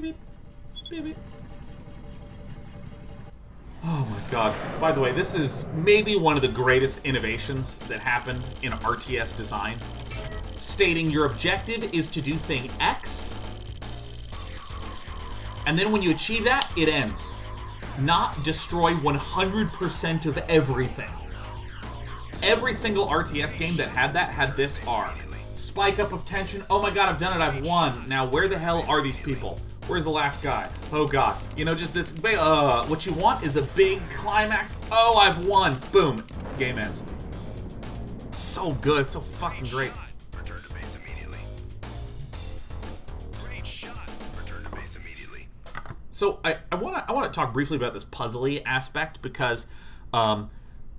Speaker 1: Beep, beep. Oh my god. By the way, this is maybe one of the greatest innovations that happened in RTS design. Stating your objective is to do thing X, and then when you achieve that, it ends. Not destroy 100% of everything. Every single RTS game that had that had this arc. Spike up of tension. Oh my god, I've done it, I've won. Now, where the hell are these people? Where's the last guy? Oh god. You know, just this. ba- Uh, what you want is a big climax. Oh, I've won. Boom. Game ends. So good. So fucking great.
Speaker 10: Return to base immediately. Great shot. Return to base immediately.
Speaker 1: So I, I want to I want to talk briefly about this puzzly aspect because um,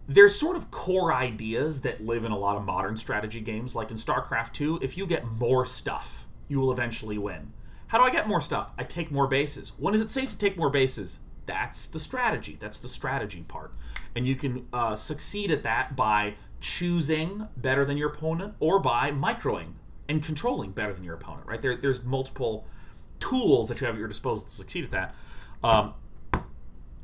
Speaker 1: there's sort of core ideas that live in a lot of modern strategy games. Like in StarCraft 2, if you get more stuff, you will eventually win. How do I get more stuff? I take more bases. When is it safe to take more bases? That's the strategy. That's the strategy part. And you can uh, succeed at that by choosing better than your opponent or by microing and controlling better than your opponent, right? There, there's multiple tools that you have at your disposal to succeed at that. Um,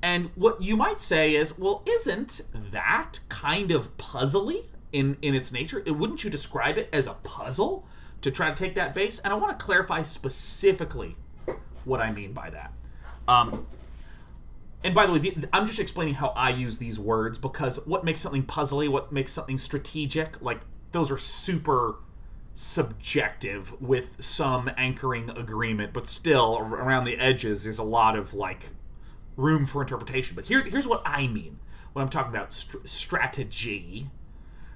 Speaker 1: and what you might say is, well, isn't that kind of puzzly in in its nature? It, wouldn't you describe it as a puzzle to try to take that base? And I want to clarify specifically what I mean by that. Um, and by the way, the, I'm just explaining how I use these words because what makes something puzzly, what makes something strategic, like those are super subjective with some anchoring agreement, but still around the edges, there's a lot of like room for interpretation. But here's here's what I mean when I'm talking about str- strategy.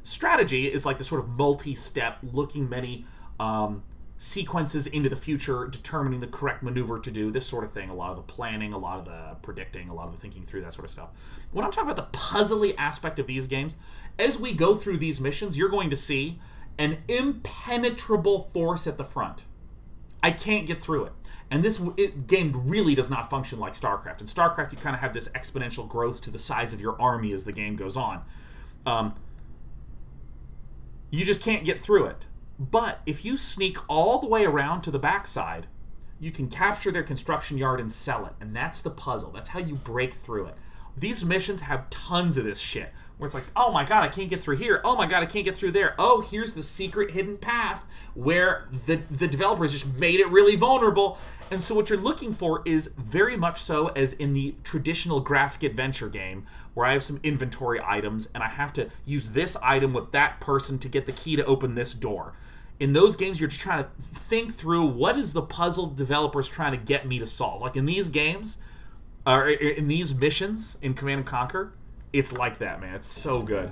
Speaker 1: Strategy is like the sort of multi-step, looking many um, sequences into the future, determining the correct maneuver to do this sort of thing. A lot of the planning, a lot of the predicting, a lot of the thinking through that sort of stuff. When I'm talking about the puzzly aspect of these games, as we go through these missions, you're going to see an impenetrable force at the front. I can't get through it. And this it, game really does not function like StarCraft. In StarCraft, you kind of have this exponential growth to the size of your army as the game goes on. Um, you just can't get through it. But if you sneak all the way around to the backside, you can capture their construction yard and sell it. And that's the puzzle. That's how you break through it. These missions have tons of this shit. Where it's like, oh my god, I can't get through here. Oh my god, I can't get through there. Oh, here's the secret hidden path where the the developers just made it really vulnerable. And so what you're looking for is very much so as in the traditional graphic adventure game where I have some inventory items and I have to use this item with that person to get the key to open this door. In those games you're trying to think through what is the puzzle developers trying to get me to solve. Like in these games, or in these missions in Command and Conquer, it's like that, man. It's so good.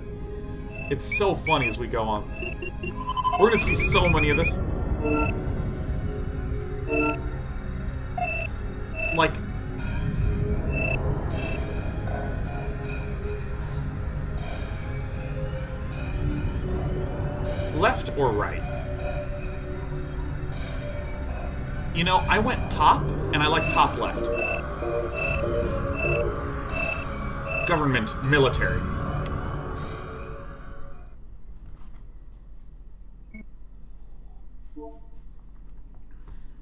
Speaker 1: It's so funny as we go on. We're gonna see so many of this. Like, left or right? You know, I went top, and I like top left. Government, military.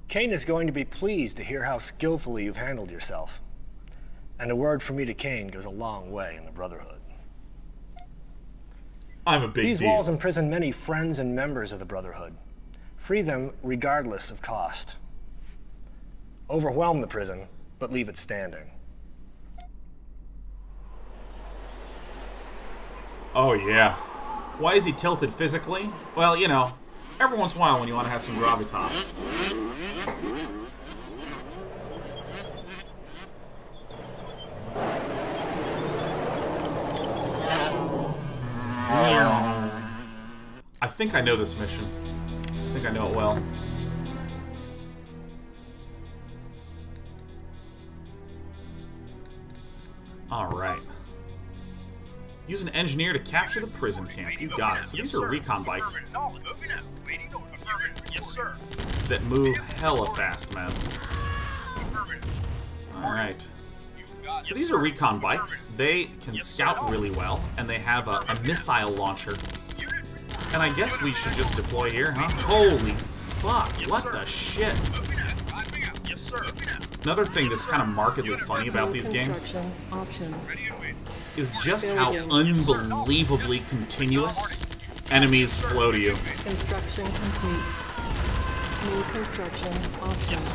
Speaker 12: Kane is going to be pleased to hear how skillfully you've handled yourself. And a word from me to Kane goes a long way in the Brotherhood.
Speaker 1: I'm a big
Speaker 12: These
Speaker 1: deal.
Speaker 12: walls imprison many friends and members of the Brotherhood. Free them regardless of cost. Overwhelm the prison, but leave it standing.
Speaker 1: Oh, yeah. Why is he tilted physically? Well, you know, every once in a while when you want to have some gravitas. I think I know this mission. I think I know it well. Alright. Use an engineer to capture the prison camp. You got it. So these are recon bikes that move hella fast, man. Alright. So these are recon bikes. They can scout really well, and they have a, a missile launcher. And I guess we should just deploy here, huh? Holy fuck, what the shit? Another thing that's kind of markedly funny about these games is just how unbelievably continuous enemies flow to you.
Speaker 11: Construction complete. New construction options.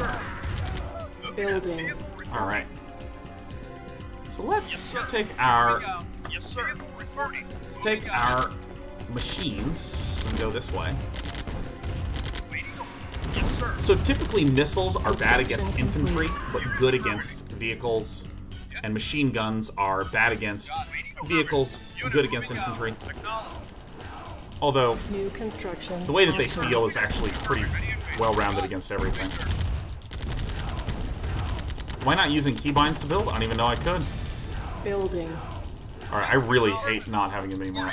Speaker 11: Building.
Speaker 1: Alright. So let's, let's take our
Speaker 10: Yes, sir. Reporting.
Speaker 1: let's take our machines and go this way. So typically missiles are bad against infantry, but good against vehicles, and machine guns are bad against vehicles, good against infantry. Although
Speaker 11: New construction.
Speaker 1: the way that they feel is actually pretty well-rounded against everything. Why not using keybinds to build? I don't even know I could.
Speaker 11: Building.
Speaker 1: Alright, I really hate not having them anymore.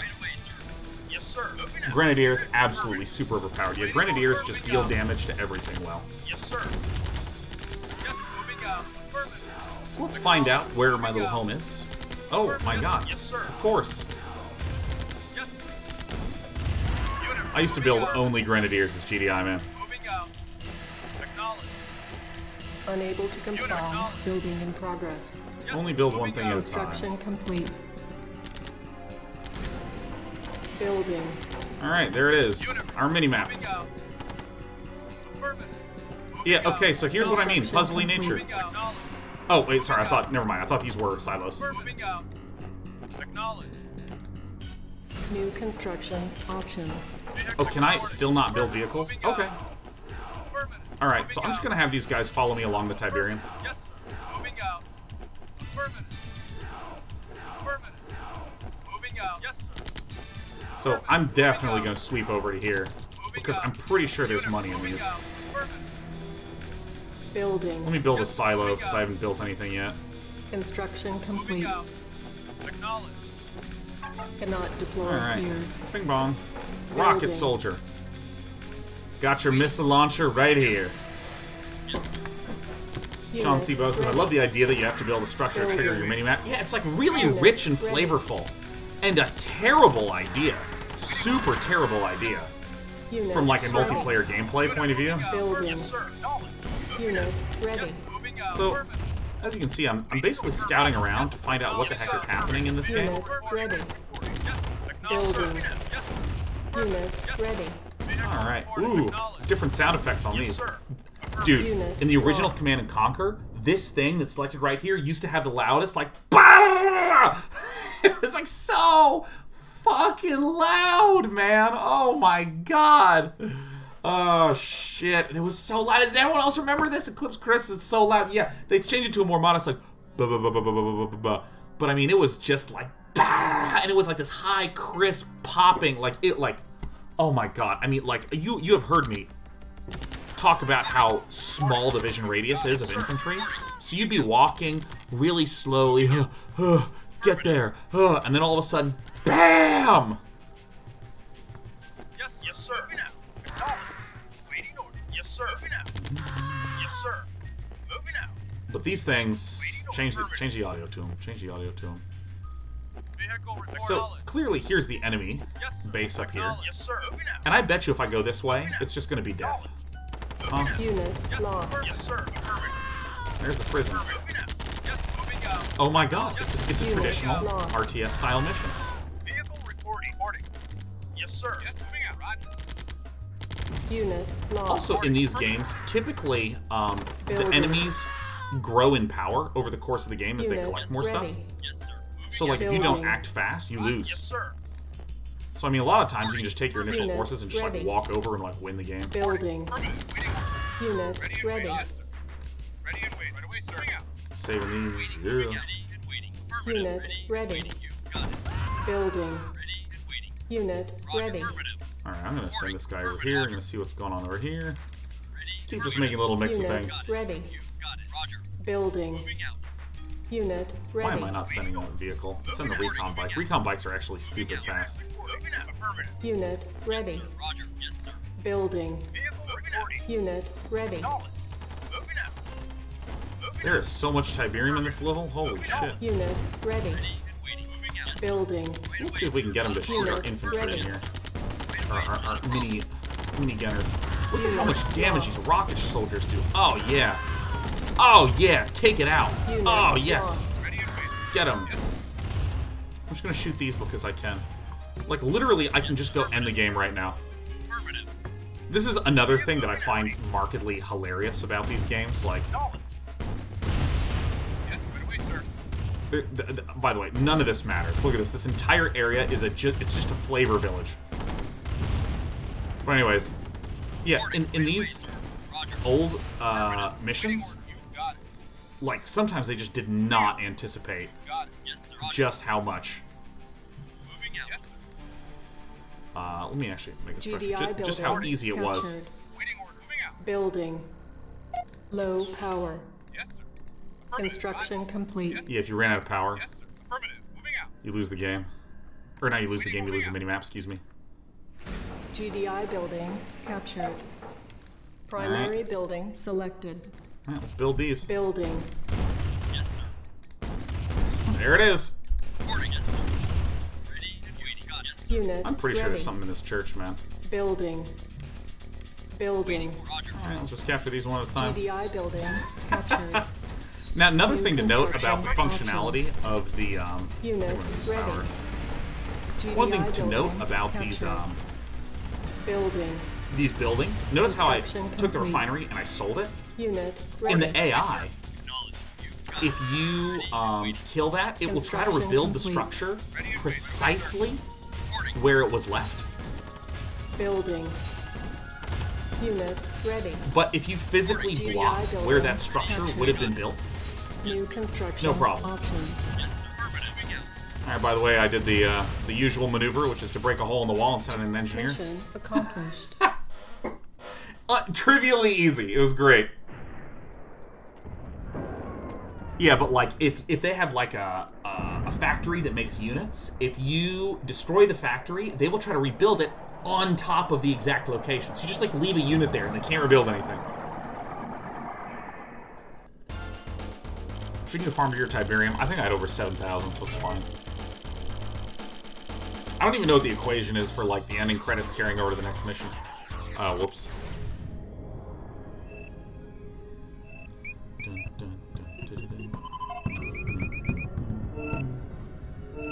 Speaker 10: Yes, sir.
Speaker 1: Grenadiers, absolutely super overpowered. Yeah, Grenadiers just deal damage to everything well.
Speaker 10: Yes, sir. Yes, moving uh, out. Affirmative.
Speaker 1: So let's find out where my little home is. Oh my god.
Speaker 10: Yes, sir.
Speaker 1: Of course. I used to build only Grenadiers as GDI, man.
Speaker 10: Moving uh, out. Acknowledge.
Speaker 11: Unable to comply. Building in progress.
Speaker 1: Only build one thing uh, at a time.
Speaker 11: Construction complete. Building.
Speaker 1: Alright, there it is. Our mini-map.
Speaker 10: Moving out. Affirmative.
Speaker 1: Yeah, okay, so here's what I mean. Puzzly nature.
Speaker 10: Moving out. Acknowledge.
Speaker 1: Oh, wait, sorry, I thought, never mind. I thought these were silos.
Speaker 10: Moving out. Acknowledge.
Speaker 11: New construction options.
Speaker 1: Oh, can I still not build vehicles? Okay. Alright, so I'm just gonna have these guys follow me along the Tiberium. So I'm definitely gonna sweep over to here. Because I'm pretty sure there's money in these.
Speaker 11: Building.
Speaker 1: Let me build a silo, because I haven't built anything yet.
Speaker 11: Construction complete.
Speaker 10: Acknowledge.
Speaker 11: Cannot deploy
Speaker 1: Alright.
Speaker 11: here.
Speaker 1: Bing bong. Rocket soldier. Got your missile launcher right here. Sean Sebo says, I love the idea that you have to build a structure to trigger your mini-map. Yeah, it's like really rich and flavorful. And a terrible idea. Super terrible idea.
Speaker 11: Unit
Speaker 1: From like a multiplayer gameplay point of view.
Speaker 11: Building. Unit ready.
Speaker 1: So, as you can see, I'm, I'm basically scouting around to find out what the heck is happening in this game.
Speaker 11: Unit ready. Building. Unit ready.
Speaker 1: Alright. Ooh, different sound effects on these. Dude, in the original. Command and Conquer, this thing that's selected right here used to have the loudest, like, it's like so fucking loud, man. Oh my god. Oh shit. It was so loud. Does anyone else remember this? Eclipse Chris is so loud. Yeah, they changed it to a more modest like bah, bah, bah, bah, bah, bah, bah, bah. but I mean it was just like bah, and it was like this high crisp popping like it like oh my god. I mean like you you have heard me talk about how small the vision radius is of infantry. So you'd be walking really slowly get there, and then all of a sudden, BAM!
Speaker 10: Yes, yes, sir. Moving out. Acknowledged. Waiting order. Yes, sir. Yes, sir. Moving out.
Speaker 1: But these things change the change the audio to them. Change the audio to them. So clearly, here's the enemy base up here,
Speaker 10: Yes, sir. Moving out.
Speaker 1: and I bet you if I go this way, it's just gonna be death. Huh?
Speaker 11: Unit lost.
Speaker 10: Yes, sir. Affirmative.
Speaker 1: There's the prison.
Speaker 10: Moving out. Yes, moving out.
Speaker 1: Oh my god, it's a, it's a traditional. RTS style mission.
Speaker 10: Vehicle reporting. Reporting. Yes, sir. Yes, out. Roger.
Speaker 11: Unit lost.
Speaker 1: Also, in these games, typically um, the enemies grow in power over the course of the game as they collect more stuff.
Speaker 10: Yes, sir.
Speaker 1: So, like, if you don't act fast, you
Speaker 10: Yes,
Speaker 1: lose.
Speaker 10: sir.
Speaker 1: So, I mean, a lot of times you can just take your initial
Speaker 11: Unit
Speaker 1: forces and just like walk over and like win the game.
Speaker 11: Building.
Speaker 10: Affirmative. Waiting order.
Speaker 11: Unit
Speaker 10: Ready
Speaker 11: ready.
Speaker 10: waiting. Yes, sir. Ready
Speaker 1: Saving these. Yeah.
Speaker 11: Unit
Speaker 10: ready.
Speaker 11: Building. Unit ready.
Speaker 1: Alright, I'm gonna send this guy over here. I'm gonna see what's going on over here. Let's keep just making a little mix of things.
Speaker 11: Ready. Building. Unit ready.
Speaker 1: Why am I not sending that vehicle? Send the recon bike. Recon bikes are actually stupid fast.
Speaker 11: Unit ready. Building. Unit ready.
Speaker 1: There is so much Tiberium in this level. Holy shit.
Speaker 11: Unit ready.
Speaker 10: and waiting. Moving out.
Speaker 11: Building.
Speaker 1: Let's see if we can get him to shoot our
Speaker 11: Unit
Speaker 1: infantry in here. Our, our, our mini, mini gunners. Look at how much damage these rocket soldiers do. Oh, yeah. Oh, yeah. Take it out.
Speaker 11: Unit
Speaker 1: Oh, yes.
Speaker 11: lost.
Speaker 10: Ready and waiting.
Speaker 1: Get him. I'm just gonna shoot these because I can. Like, literally, I can just go end the game right now. This is another thing that I find markedly hilarious about these games. Like, there- th- th- by the way, none of this matters. Look at this. This entire area is a ju- it's just a flavor village. But anyways, yeah, in, in these old uh, missions,
Speaker 10: You got it.
Speaker 1: like sometimes they just did not anticipate
Speaker 10: Got it. Yes, sir. Roger.
Speaker 1: just how much.
Speaker 10: Moving out.
Speaker 1: Uh, let me actually make this
Speaker 11: GDI
Speaker 1: ju- just how easy it was.
Speaker 11: Captured.
Speaker 10: Waiting order. Moving out.
Speaker 11: Building. Low power.
Speaker 10: Yes, sir. Affirmative.
Speaker 11: Construction complete.
Speaker 1: Yeah, if you ran out of power,
Speaker 10: Yes. Affirmative. Moving out.
Speaker 1: you lose the game. Or not, you lose the game. You lose the minimap. Excuse me.
Speaker 11: GDI building captured. Primary building selected.
Speaker 1: All right, let's build these.
Speaker 11: Building.
Speaker 10: Yes.
Speaker 1: There it is.
Speaker 10: Reporting. Yes, sir. Ready and waiting. Got it.
Speaker 11: Unit
Speaker 1: I'm pretty sure there's something in this church, man.
Speaker 11: Building. Building.
Speaker 1: All right, let's just capture these one at a time.
Speaker 11: GDI building captured.
Speaker 1: Now, another thing to note about the functionality of the um. One thing to note about these um,
Speaker 11: Building.
Speaker 1: these buildings. Notice how I took the refinery and I sold it.
Speaker 11: Unit
Speaker 1: In the AI,
Speaker 10: Knowledge. You got
Speaker 1: if you um, kill that, it will try to rebuild the structure precisely where it was left.
Speaker 11: Building. Unit ready.
Speaker 1: But if you physically block where that structure would have been built,
Speaker 11: New construction.
Speaker 1: no problem.
Speaker 11: Option.
Speaker 1: All right. By the way, I did the uh, the usual maneuver, which is to break a hole in the wall and send an engineer.
Speaker 11: Mission accomplished.
Speaker 1: Uh, trivially easy. It was great. Yeah, but like if if they have like a, a a factory that makes units, if you destroy the factory, they will try to rebuild it on top of the exact location. So you just like leave a unit there and they can't rebuild anything. She can farm to your Tiberium. I think I had over 7,000, so it's fine. I don't even know what the equation is for, like, the ending credits carrying over to the next mission. Uh, whoops.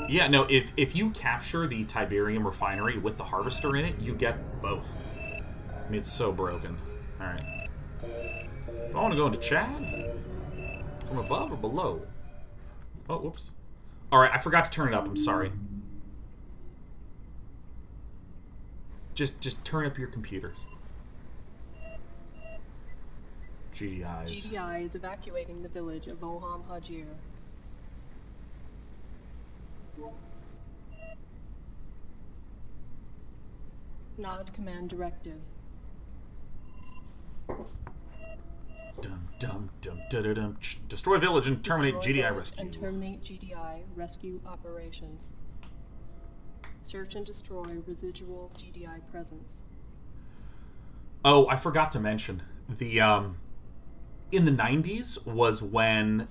Speaker 1: Yeah, no, if, if you capture the Tiberium Refinery with the Harvester in it, you get both. I mean, it's so broken. Alright. Do I want to go into Chad? From above or below? Oh, whoops. Alright, I forgot to turn it up. I'm sorry. Just just turn up your computers. GDIs.
Speaker 11: GDI is evacuating the village of Oum Hadjer. Nod command directive.
Speaker 1: Dum dum dum da da dum. Destroy village and terminate
Speaker 11: Destroy
Speaker 1: GDI rescue.
Speaker 11: And terminate GDI rescue operations. Search and destroy residual GDI presence.
Speaker 1: Oh, I forgot to mention the um in the 90s was when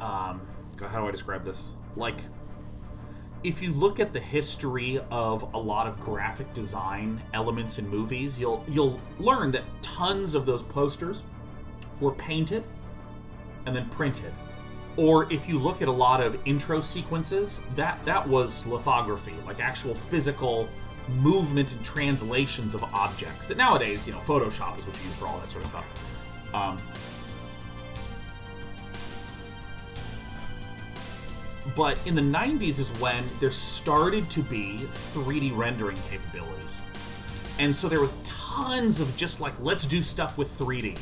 Speaker 1: um God, how do I describe this? Like if you look at the history of a lot of graphic design elements in movies, you'll you'll learn that tons of those posters were painted and then printed. Or if you look at a lot of intro sequences, that that was lithography, like actual physical movement and translations of objects. That nowadays, you know, Photoshop is what you use for all that sort of stuff. Um, but in the 90s is when there started to be 3D rendering capabilities. And so there was tons of just like, let's do stuff with 3D.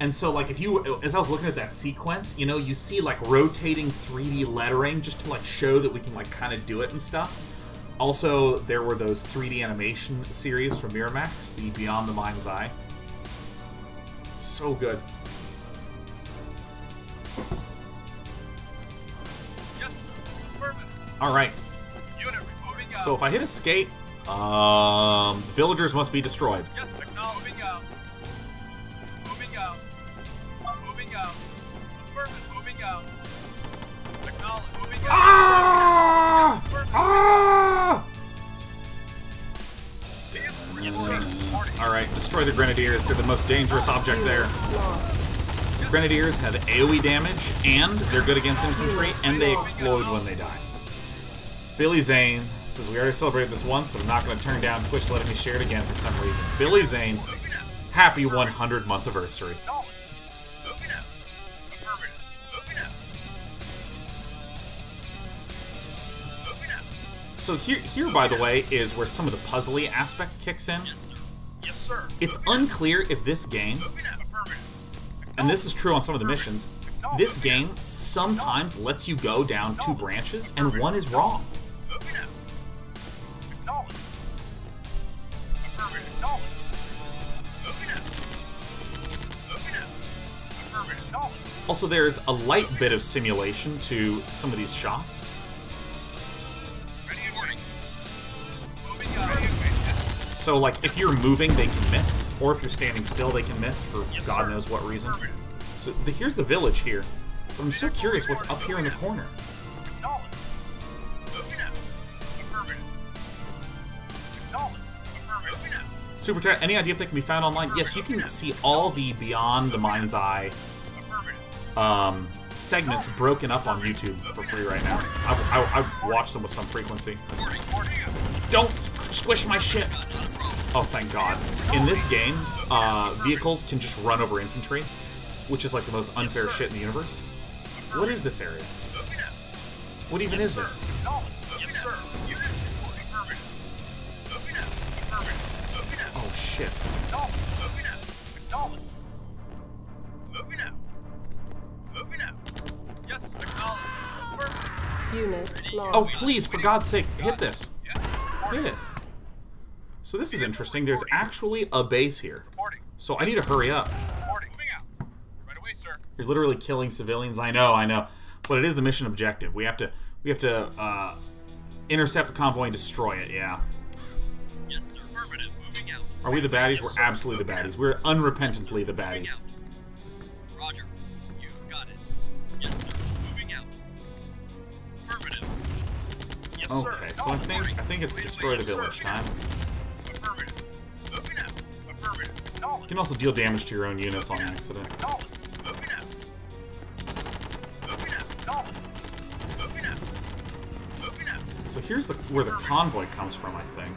Speaker 1: And so, like, if you, as I was looking at that sequence, you know, you see like rotating 3D lettering just to like show that we can like kind of do it and stuff. Also, there were those 3D animation series from Miramax, the Beyond the Mind's Eye. So good.
Speaker 10: Affirmative.
Speaker 1: All right.
Speaker 10: Unit moving out.
Speaker 1: So if I hit escape, um, the villagers must be destroyed.
Speaker 10: Yes. Moving out. Moving out. Moving out. Moving out. Moving out.
Speaker 1: Ah! Ah! All right, destroy the grenadiers. They're the most dangerous object there. Grenadiers have AoE damage, and they're good against infantry, and they explode when they die. Billy Zane says, We already celebrated this once, but I'm not going to turn down Twitch letting me share it again for some reason. Billy Zane, happy 100 month anniversary. So here, here, by the way, is where some of the puzzly aspect kicks in.
Speaker 10: Yes, sir.
Speaker 1: It's unclear if this game, and this is true on some of the missions, this game sometimes lets you go down two branches, and one is wrong. Also, there's a light bit of simulation to some of these shots.
Speaker 10: Ready and warning. Moving out.
Speaker 1: So, like, if you're moving, they can miss, or if you're standing still, they can miss for God knows what reason. So, the, here's the village here. But I'm so curious what's up here in the corner.
Speaker 10: Acknowledge. Moving out. Affirmative. Acknowledge. Affirmative. Moving out.
Speaker 1: Super Chat, any idea if they can be found online? Yes, you can see all the Beyond the Mind's Eye um, segments broken up on YouTube for free right now. I, I, I watch them with some frequency. Don't squish my ship! Oh, thank God. In this game, uh, vehicles can just run over infantry, which is like the most unfair shit in the universe. What is this area? What even is this?
Speaker 10: Yes, sir.
Speaker 1: Oh, please, for God's sake, hit this. Hit it. So this is interesting. There's actually a base here. So I need to hurry up.
Speaker 10: Reporting. Moving out. Right away, sir.
Speaker 1: You're literally killing civilians. I know, I know. But it is the mission objective. We have to we have to uh, intercept the convoy and destroy it, yeah.
Speaker 10: Yes, sir. Affirmative. Moving out.
Speaker 1: Are we the baddies? We're absolutely the baddies. We're unrepentantly the baddies.
Speaker 10: Roger. You got it. Yes, sir.
Speaker 1: Okay, so I think I think it's destroy the village time. You can also deal damage to your own units on accident. So here's the where the convoy comes from, I think.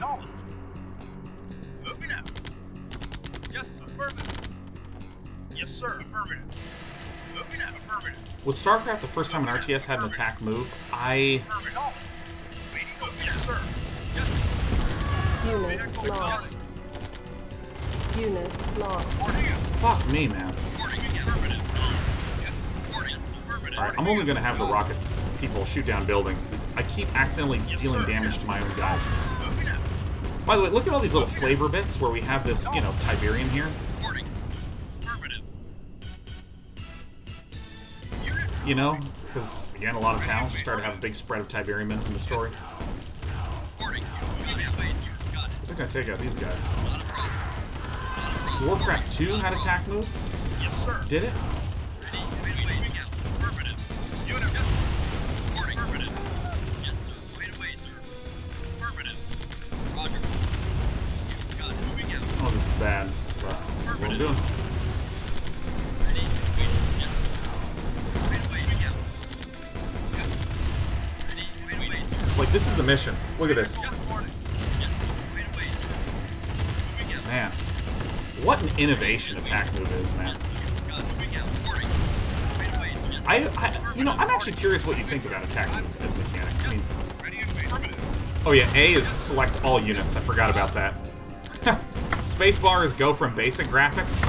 Speaker 10: Yes, affirmative. Yes, sir, affirmative. Affirmative.
Speaker 1: Was StarCraft the first time an RTS had an attack move? I.
Speaker 11: Unit lost. Unit lost.
Speaker 1: fuck me, man. Alright, I'm only gonna have the rocket people shoot down buildings. I keep accidentally dealing damage to my own guys. By the way, look at all these little flavor bits where we have this, you know, Tiberium here. You know, because again, a lot of towns are starting to have a big spread of Tiberium in the story. They're gonna take out these guys. Warcraft 2 had attack move?
Speaker 10: Yes, sir.
Speaker 1: Did it? Oh, this is bad. But what I'm doing. Like, this is the mission. Look at this. Man. What an innovation attack move is, man. I, I, you know, I'm actually curious what you think about attack move as mechanic. I mean, oh yeah, A is select all units. I forgot about that. Spacebar is go from basic graphics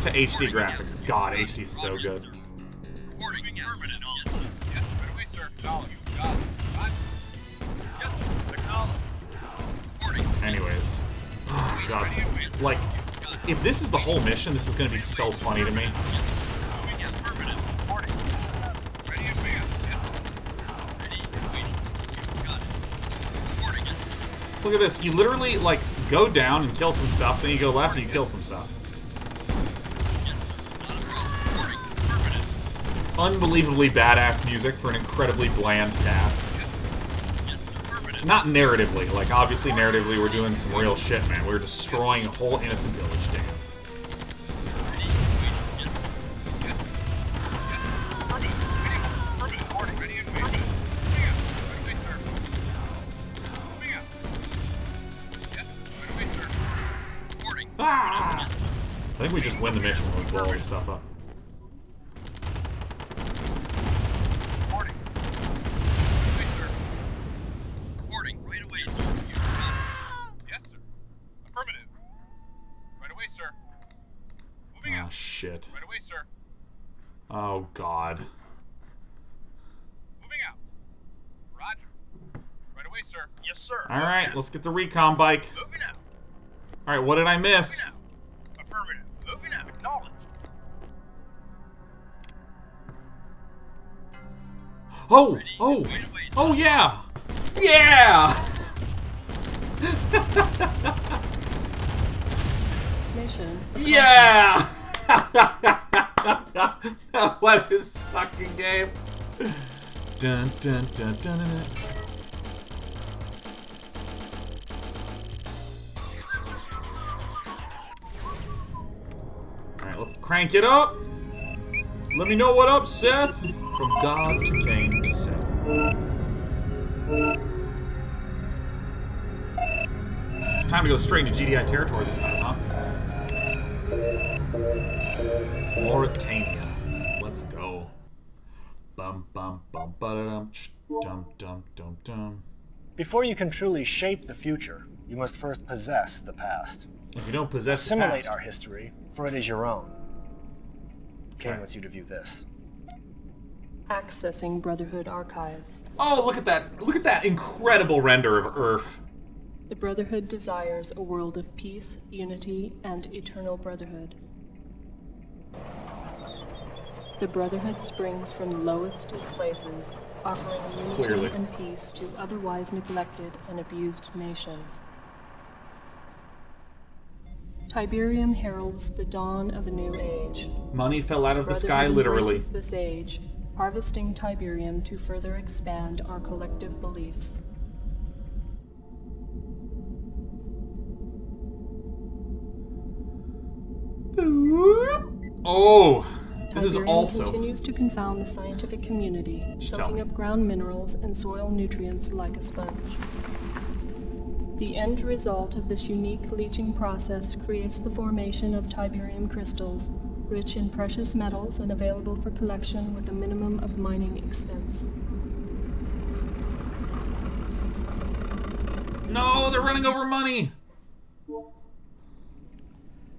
Speaker 1: to HD graphics. God, HD is so good. Anyways, God, like, if this is the whole mission, this is gonna be so funny to me. Look at this. You literally, like, go down and kill some stuff, then you go left and you kill some stuff. Unbelievably badass music for an incredibly bland task. Not narratively. Like, obviously, narratively, we're doing some real shit, man. We're destroying a whole innocent village, damn. Ah! I think we just win the mission we blow all this stuff up.
Speaker 10: Yes, sir. Affirmative. Right away, sir.
Speaker 1: Oh, shit.
Speaker 10: Right away, sir.
Speaker 1: Oh, God.
Speaker 10: Moving out. Roger. Right away, sir. Yes, sir.
Speaker 1: Alright, let's get the recon bike. Alright, what did I miss?
Speaker 10: Affirmative. Moving out. Acknowledged.
Speaker 1: Oh! Oh! Oh, yeah! Yeah!
Speaker 11: Mission.
Speaker 1: Yeah! what is fucking game? Dun dun dun dun dun. dun. Alright, let's crank it up. Let me know what up, Seth. From God to Kane to Seth. It's time to go straight into GDI territory this time, huh? Mauritania. Let's go. Bum bum bum ba dum dum dum dum dum.
Speaker 12: Before you can truly shape the future, you must first possess the past.
Speaker 1: If you don't possess the
Speaker 12: Assimilate
Speaker 1: past-
Speaker 12: our history, for it is your own. Kane
Speaker 1: Okay.
Speaker 12: wants you to view this.
Speaker 11: Accessing Brotherhood archives.
Speaker 1: Oh, look at that! Look at that incredible render of Earth.
Speaker 11: The Brotherhood desires a world of peace, unity, and eternal brotherhood. The Brotherhood springs from the lowest of places, offering unity
Speaker 1: Clearly.
Speaker 11: and peace to otherwise neglected and abused nations. Tiberium heralds the dawn of a new age.
Speaker 1: Money fell out of the sky, literally.
Speaker 11: this age, harvesting Tiberium to further expand our collective beliefs.
Speaker 1: Oh, This is
Speaker 11: Tiberium
Speaker 1: also-
Speaker 11: continues to confound the scientific community,
Speaker 1: Just
Speaker 11: soaking up ground minerals and soil nutrients like a sponge. The end result of this unique leaching process creates the formation of Tiberium crystals, rich in precious metals and available for collection with a minimum of mining expense.
Speaker 1: No, they're running over money.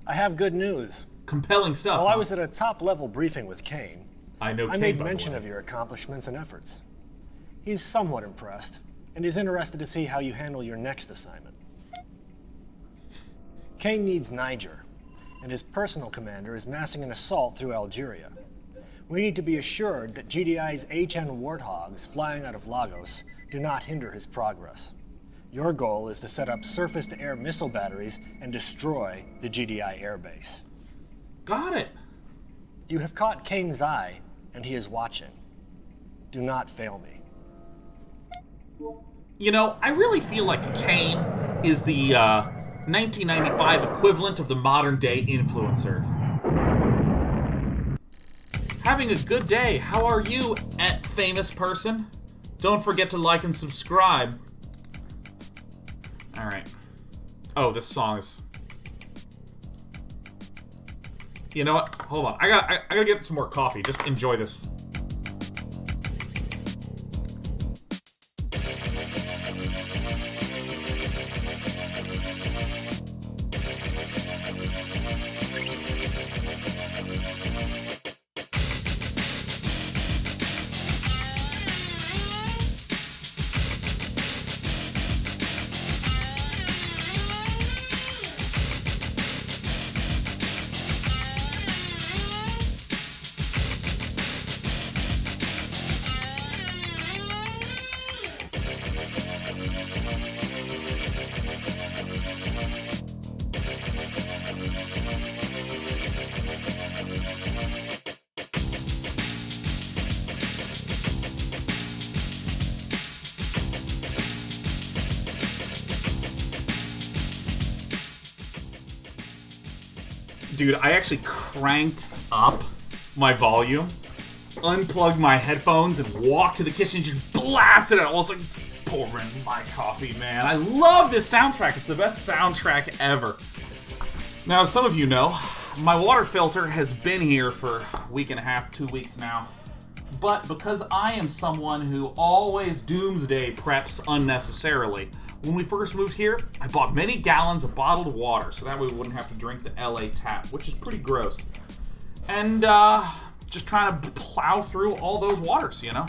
Speaker 12: I have good news.
Speaker 1: Compelling stuff.
Speaker 12: While I was at a top level briefing with Kane,
Speaker 1: I know
Speaker 12: I
Speaker 1: Kane,
Speaker 12: made
Speaker 1: by the
Speaker 12: mention of your accomplishments and efforts. He's somewhat impressed and is interested to see how you handle your next assignment. Kane needs Niger, and his personal commander is massing an assault through Algeria. We need to be assured that GDI's A-10 Warthogs flying out of Lagos do not hinder his progress. Your goal is to set up surface to air missile batteries and destroy the GDI airbase.
Speaker 1: Got it.
Speaker 12: You have caught Kane's eye, and he is watching. Do not fail me.
Speaker 1: You know, I really feel like Kane is the uh, 1995 equivalent of the modern day influencer. Having a good day. How are you, at famous person? Don't forget to like and subscribe. All right. Oh, this song is. You know what? Hold on. I got. I, I gotta get some more coffee. Just enjoy this. Dude, I actually cranked up my volume, unplugged my headphones, and walked to the kitchen and just blasted it. I was like pouring my coffee, man. I love this soundtrack. It's the best soundtrack ever. Now, some of you know, my water filter has been here for a week and a half, two weeks now. But because I am someone who always doomsday preps unnecessarily, when we first moved here, I bought many gallons of bottled water so that way we wouldn't have to drink the LA tap, which is pretty gross. And uh, just trying to plow through all those waters, you know?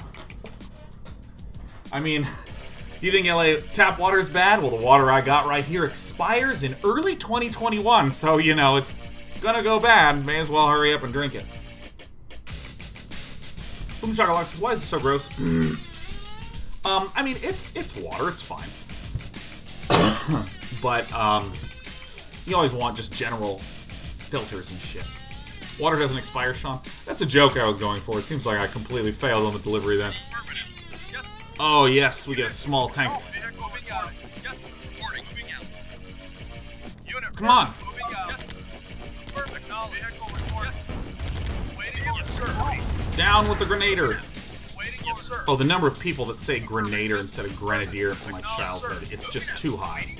Speaker 1: I mean, you think LA tap water is bad? Well, the water I got right here expires in early 2021, so you know, it's gonna go bad. May as well hurry up and drink it. Boom Shakalaka says, why is it so gross? um, I mean, it's it's water, it's fine. but um, you always want just general filters and shit. Water doesn't expire, Sean. That's a joke I was going for. It seems like I completely failed on the delivery then. Oh yes, we get a small tank. Come on. Down with the grenader. Oh, the number of people that say grenader instead of grenadier from my childhood, it's just too high.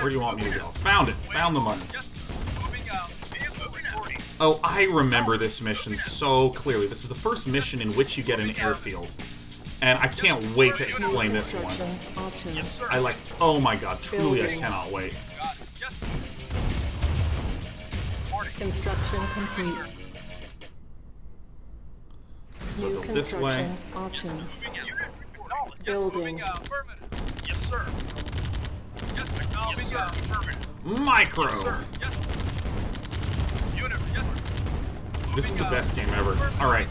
Speaker 1: Where do you want me to go? Found it. Found the money. Oh, I remember this mission so clearly. This is the first mission in which you get an airfield. And I can't wait to explain this one. I like, oh my god, truly I cannot wait.
Speaker 11: Construction complete.
Speaker 1: So
Speaker 11: New
Speaker 1: go this way.
Speaker 11: construction options. Building.
Speaker 10: Yes, sir. Yes, yes, sir.
Speaker 1: Micro!
Speaker 10: Yes. Unit, yes.
Speaker 1: This is the best game ever. Alright.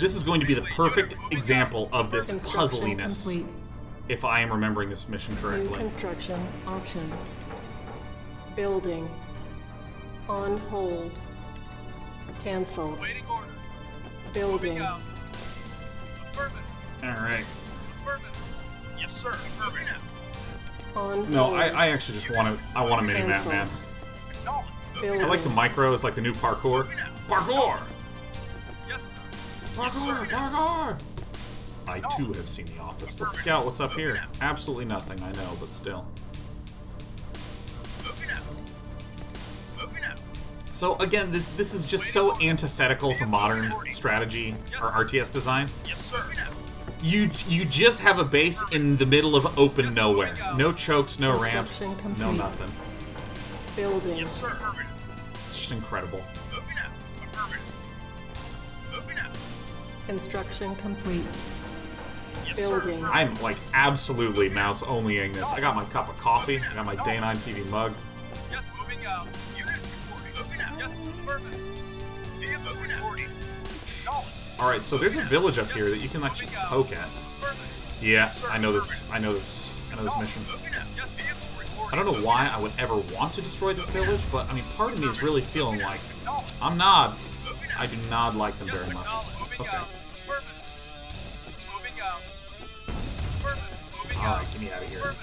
Speaker 1: This is going to be the perfect example of this puzzliness.
Speaker 11: complete.
Speaker 1: If I am remembering this mission
Speaker 11: New
Speaker 1: correctly.
Speaker 11: construction options. Building. On hold. Cancel.
Speaker 10: Waiting order.
Speaker 11: Building.
Speaker 10: Affirmative.
Speaker 1: Alright.
Speaker 10: Affirmative. Yes, sir. Affirmative.
Speaker 11: On
Speaker 1: No. I, I actually just want to. I want a mini map, man.
Speaker 11: Building.
Speaker 1: I like the micro as like the new parkour. Parkour! Yes, sir. Parkour! Parkour! I too have seen The Office. Let's scout what's up here. Absolutely nothing, I know, but still. So again, this this is just so antithetical to modern strategy or RTS design. Yes, sir. You you just have a base in the middle of open nowhere. No chokes, no ramps, no nothing.
Speaker 11: Building. Yes, sir.
Speaker 1: It's just incredible.
Speaker 11: Construction complete. Building.
Speaker 1: I'm like absolutely mouse onlying this. I got my cup of coffee. I got my Day 9 TV mug.
Speaker 10: Yes, moving out. Unit reporting. Moving out. Yes, affirmative. Vehicle reporting. Knowledge.
Speaker 1: All right, so there's a village up here that you can actually poke at. Yeah, I know this. I know this. I know this mission. I don't know why I would ever want to destroy this village, but I mean, part of me is really feeling like I'm not. I do not like them very much. Okay.
Speaker 10: Moving out. Affirmative. Moving
Speaker 1: All
Speaker 10: out.
Speaker 1: right, get me out of here.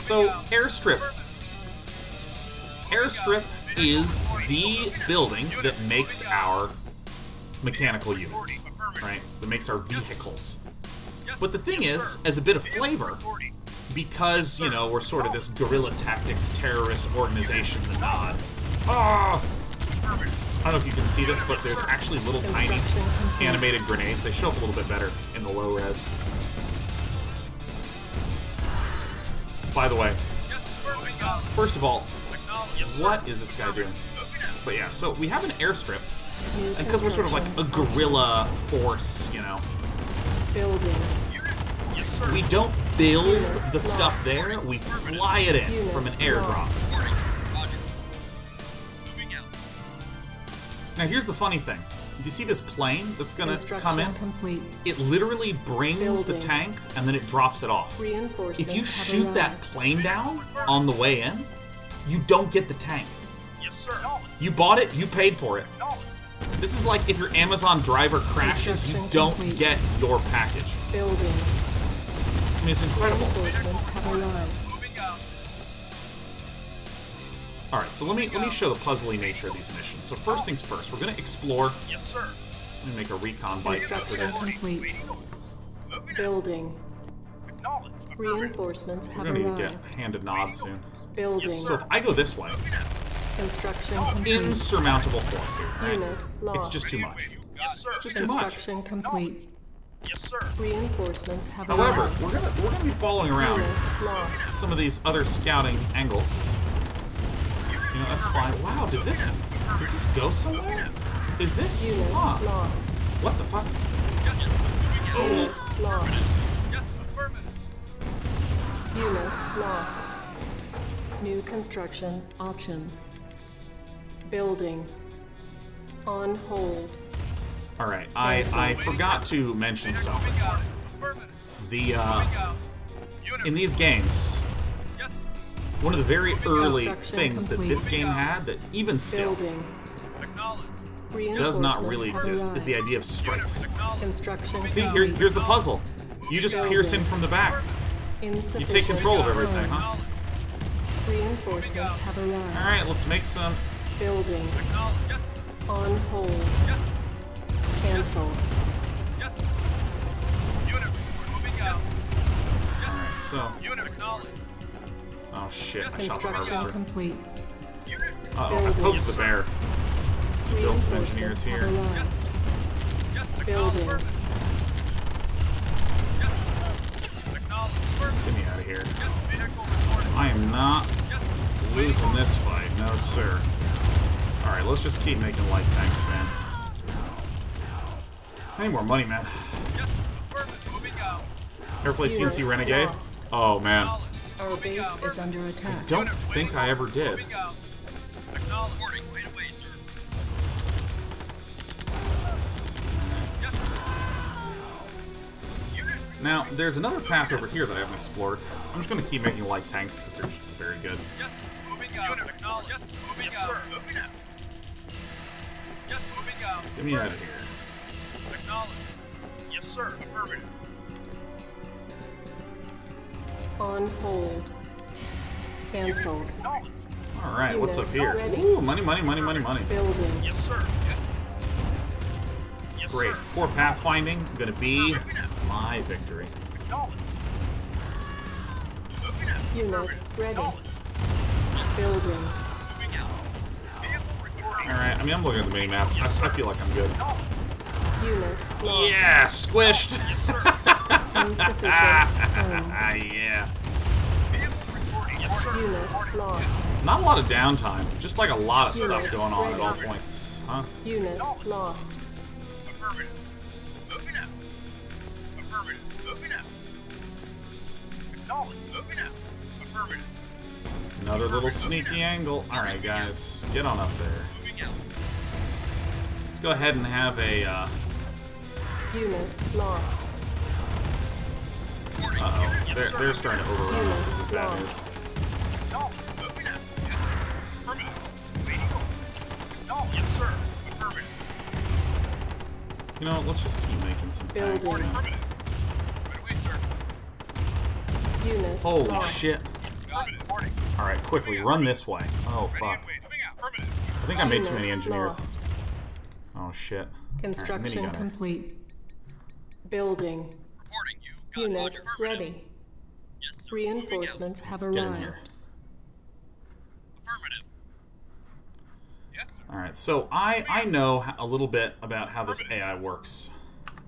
Speaker 1: So, airstrip. Airstrip is the building that makes our mechanical units, right? That makes our vehicles. But the thing is, as a bit of flavor, because, you know, we're sort of this guerrilla tactics terrorist organization, the Nod. Ah! I don't know if you can see this, but there's actually little tiny animated grenades. They show up a little bit better in the low res. By the way, first of all, what is this guy doing? But yeah, so we have an airstrip, and because we're sort of like a guerrilla force, you know,
Speaker 11: Building.
Speaker 1: we don't build the stuff there, we fly it in from an airdrop. Now here's the funny thing. Do you see this plane that's gonna come in?
Speaker 11: Complete.
Speaker 1: It literally brings the tank and then it drops it off. If you shoot that plane down on the way in, you don't get the tank.
Speaker 10: Yes, sir.
Speaker 1: You bought it, you paid for it. This is like if your Amazon driver crashes, you don't get your package.
Speaker 11: Building.
Speaker 1: I mean, it's incredible.
Speaker 11: Reinforcements have arrived.
Speaker 1: All right, so let me let me show the puzzly nature of these missions. So first things first, we're gonna explore.
Speaker 10: Yes, sir.
Speaker 1: Let me make a recon bite after
Speaker 11: Construction
Speaker 1: this.
Speaker 11: complete. Building. Reinforcements
Speaker 1: We're gonna
Speaker 11: arrived.
Speaker 1: get handed nods soon.
Speaker 11: Building.
Speaker 1: So if I go this way,
Speaker 11: Construction oh, complete.
Speaker 1: insurmountable force here, right?
Speaker 11: Unit lost.
Speaker 1: It's just too much.
Speaker 10: Yes, sir.
Speaker 1: It's just too much.
Speaker 11: Construction complete.
Speaker 10: Yes, sir.
Speaker 11: Reinforcements have
Speaker 1: However,
Speaker 11: arrived.
Speaker 1: we're gonna we're gonna be following around some of these other scouting angles. You know, that's fine. Wow, does this does this go somewhere? Is this?
Speaker 11: Unit
Speaker 1: Huh.
Speaker 11: lost.
Speaker 1: What the fuck?
Speaker 11: Unit lost.
Speaker 10: Yes, affirmative.
Speaker 11: Unit lost. New construction options. Building. On hold.
Speaker 1: All right, I I forgot to mention something. The uh, in these games, one of the very early things that this game had that even still
Speaker 11: Building.
Speaker 1: does not really exist is the idea of strikes. See, here here's the puzzle. You just pierce in from the back. You take control of everything, huh?
Speaker 11: Reinforcements have arrived.
Speaker 1: All right, let's make some.
Speaker 11: Building. On hold. Cancel.
Speaker 1: All right, so.
Speaker 10: Unit acknowledged.
Speaker 1: Oh shit! I shot the harvester.
Speaker 11: complete.
Speaker 1: Uh oh, I poked the bear. Build some engineers here.
Speaker 11: arrived. Building.
Speaker 1: Get me out of here. I am not losing this fight, no sir. Alright, let's just keep making light tanks, man. I need more money, man. Ever play CNC Renegade?
Speaker 11: lost.
Speaker 1: Oh, man.
Speaker 11: Our base is under attack.
Speaker 1: I Don't think I ever did. Now, there's another path over here that I haven't explored. I'm just going to keep making light tanks because they're just very good.
Speaker 10: Moving out. Unit acknowledged. Yes, moving out. Moving out. Yes, moving out.
Speaker 1: Get me out of here.
Speaker 10: Acknowledged. Yes, sir. Affirmative.
Speaker 11: On hold. Cancelled.
Speaker 1: Alright, what's up here?
Speaker 11: ready.
Speaker 1: Ooh, money, money, money, money, money.
Speaker 11: Building.
Speaker 10: Yes, sir. Yes.
Speaker 1: Great. Poor pathfinding gonna be my victory.
Speaker 11: Unit ready. Building.
Speaker 1: Alright, I mean, I'm looking at the mini map. I, I feel like I'm good.
Speaker 11: Unit lost.
Speaker 1: Yeah, squished! Yeah.
Speaker 11: Unit lost.
Speaker 1: Not a lot of downtime, just like a lot of stuff going on at all points. Huh?
Speaker 11: Unit lost.
Speaker 10: Affirmative. Moving out. Affirmative. Moving out. Acknowledge. Moving out. Affirmative.
Speaker 1: Another little sneaky angle. Alright, guys, get on up there.
Speaker 10: Moving out.
Speaker 1: Let's go ahead and have a, uh,
Speaker 11: Unit lost.
Speaker 1: uh-oh. They're, they're starting to overrun us. This is bad news. You know, let's just keep making some tanks.
Speaker 11: Building.
Speaker 1: now.
Speaker 10: Affirmative. Right away, sir.
Speaker 11: Unit
Speaker 1: Holy
Speaker 11: lost.
Speaker 1: shit. Alright, quickly, run this way. Oh, fuck.
Speaker 10: Wait. Moving out. Affirmative.
Speaker 1: I think I made too many engineers.
Speaker 11: lost.
Speaker 1: Oh, shit.
Speaker 11: Construction
Speaker 1: Alright, minigunner.
Speaker 11: complete. Building.
Speaker 10: You
Speaker 11: Unit
Speaker 10: Roger. Affirmative.
Speaker 11: ready. Reinforcements have
Speaker 1: Let's get in here.
Speaker 11: arrived.
Speaker 10: Affirmative. Yes, sir.
Speaker 1: Alright, so I, I know a little bit about how this AI works.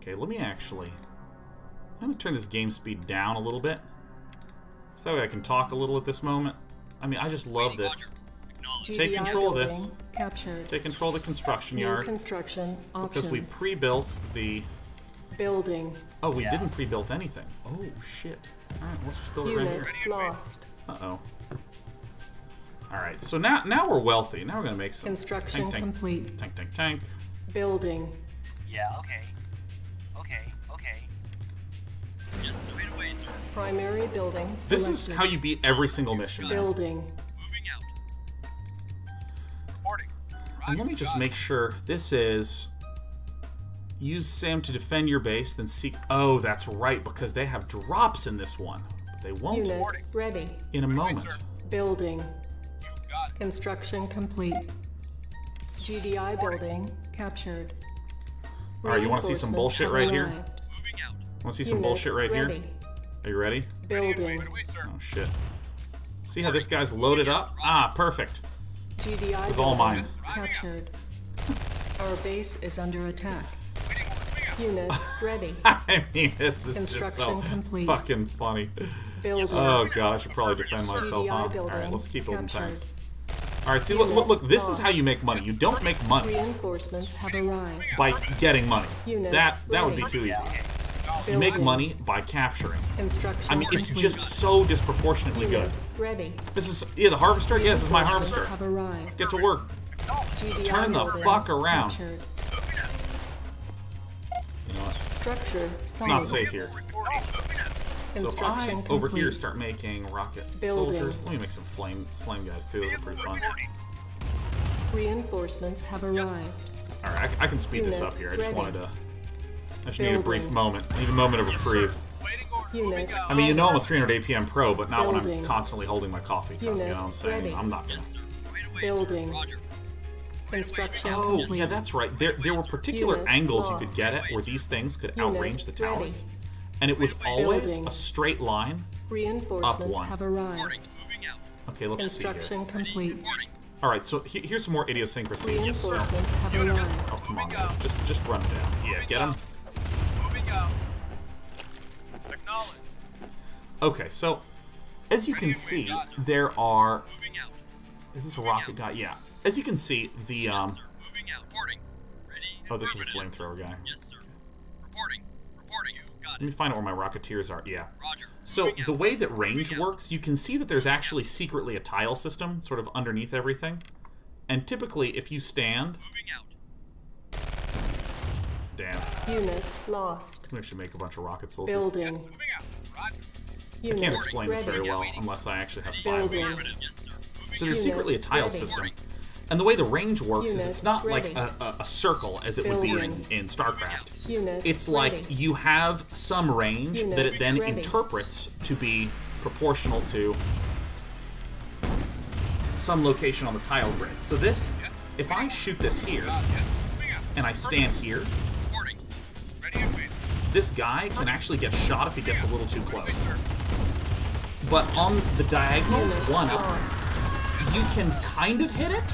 Speaker 1: Okay, let me actually... I'm going to turn this game speed down a little bit. So that way I can talk a little at this moment. I mean, I just love this. Take control of this.
Speaker 11: Captured.
Speaker 1: Take control of the construction
Speaker 11: New
Speaker 1: yard.
Speaker 11: construction
Speaker 1: Because we pre-built the...
Speaker 11: Building.
Speaker 1: Oh, we didn't pre-built anything. Oh, shit. Alright, let's just build it right
Speaker 11: Unit
Speaker 1: here.
Speaker 11: lost.
Speaker 1: Uh-oh. Alright, so now now we're wealthy. Now we're gonna make some
Speaker 11: Construction
Speaker 1: tank, tank,
Speaker 11: complete.
Speaker 1: tank, tank, tank.
Speaker 11: Building.
Speaker 13: Yeah, okay. Okay, okay.
Speaker 10: Yes, sir. Away, sir.
Speaker 11: Primary building
Speaker 1: This is how you beat every single mission.
Speaker 11: Building.
Speaker 10: Moving out. Reporting.
Speaker 1: And let me just make sure this is use SAM to defend your base, then seek. Oh, that's right, because they have drops in this one. But they won't
Speaker 11: Unit ready.
Speaker 1: in a moment.
Speaker 11: Building. Construction complete. GDI building captured.
Speaker 1: All right, you want to see some bullshit right here? Want to see some
Speaker 11: Unit
Speaker 1: bullshit right
Speaker 11: ready.
Speaker 1: here? Are you ready?
Speaker 11: Building.
Speaker 1: Oh shit. See how this guy's loaded up? Ah, perfect.
Speaker 11: GDI
Speaker 1: This is all
Speaker 11: building
Speaker 1: mine.
Speaker 11: Captured. Our base is under attack. Unit ready.
Speaker 1: I mean, this is just so
Speaker 11: Construction complete.
Speaker 1: fucking funny.
Speaker 11: Building.
Speaker 1: Oh god, I should probably defend myself,
Speaker 11: GDI
Speaker 1: huh? Alright, let's keep building
Speaker 11: captured.
Speaker 1: Tanks. Alright, see, look, look, look, this is how you make money. You don't make money
Speaker 11: Reinforcements have arrived.
Speaker 1: by getting money. That that would be too easy. You make money by capturing. I mean, it's just so disproportionately good.
Speaker 11: Ready.
Speaker 1: This is yeah, the harvester. Yes, this is my harvester. Let's get to work. Turn the fuck around. You know what?
Speaker 11: Structure
Speaker 1: It's not safe here. So if I
Speaker 11: Construction
Speaker 1: over here start making rocket
Speaker 11: Building.
Speaker 1: soldiers, let me make some flame flame guys too. Those are pretty fun.
Speaker 11: Reinforcements have arrived.
Speaker 1: All right, I, I can speed this up here. I just
Speaker 11: ready.
Speaker 1: wanted to. I just need a brief moment. I need a moment of reprieve.
Speaker 11: Unit.
Speaker 1: I mean, you know I'm a 300 APM pro, but not when I'm constantly holding my coffee cup. You know what I'm saying?
Speaker 11: ready.
Speaker 1: I'm not gonna.
Speaker 11: Building. Construction
Speaker 1: Oh, yeah, that's right. There, there were particular
Speaker 11: Unit
Speaker 1: angles you could get at where these things could
Speaker 11: Unit
Speaker 1: outrange the
Speaker 11: ready.
Speaker 1: Towers, and it was always a straight line.
Speaker 11: Reinforcements
Speaker 1: one.
Speaker 11: have arrived.
Speaker 1: Okay, let's see here.
Speaker 11: Construction complete.
Speaker 1: All right, so he- here's some more idiosyncrasies. So,
Speaker 11: have arrived.
Speaker 1: oh come on, guys, just just run down. Yeah, get him.
Speaker 10: Moving out. Acknowledge.
Speaker 1: Okay, so as you can see, there are. Is this a rocket guy? Yeah. As you can see, the um.
Speaker 10: Moving out. Reporting. Ready.
Speaker 1: Oh, this is a flamethrower guy.
Speaker 10: Yes, sir. Reporting. Reporting. You got
Speaker 1: Let me find out where my rocketeers are. Yeah.
Speaker 10: Roger.
Speaker 1: So the way that range works, you can see that there's actually secretly a tile system sort of underneath everything. And typically, if you stand, damn,
Speaker 11: Unit lost.
Speaker 1: we actually make a bunch of rocket soldiers.
Speaker 11: Building.
Speaker 1: I
Speaker 11: Unit
Speaker 1: can't explain this very well unless I actually have five.
Speaker 11: Building.
Speaker 1: So there's
Speaker 11: Unit
Speaker 1: secretly a tile
Speaker 11: ready.
Speaker 1: system. And the way the range works is it's not like a, a, a circle as it would be in, in StarCraft.
Speaker 11: Unit
Speaker 1: It's like
Speaker 11: ready.
Speaker 1: you have some range
Speaker 11: Unit
Speaker 1: that it then
Speaker 11: ready.
Speaker 1: interprets to be proportional to some location on the tile grid. So this, if I shoot this here, and I stand here, this guy can actually get shot if he gets a little too close. But on the diagonals, one up, you can kind of hit it.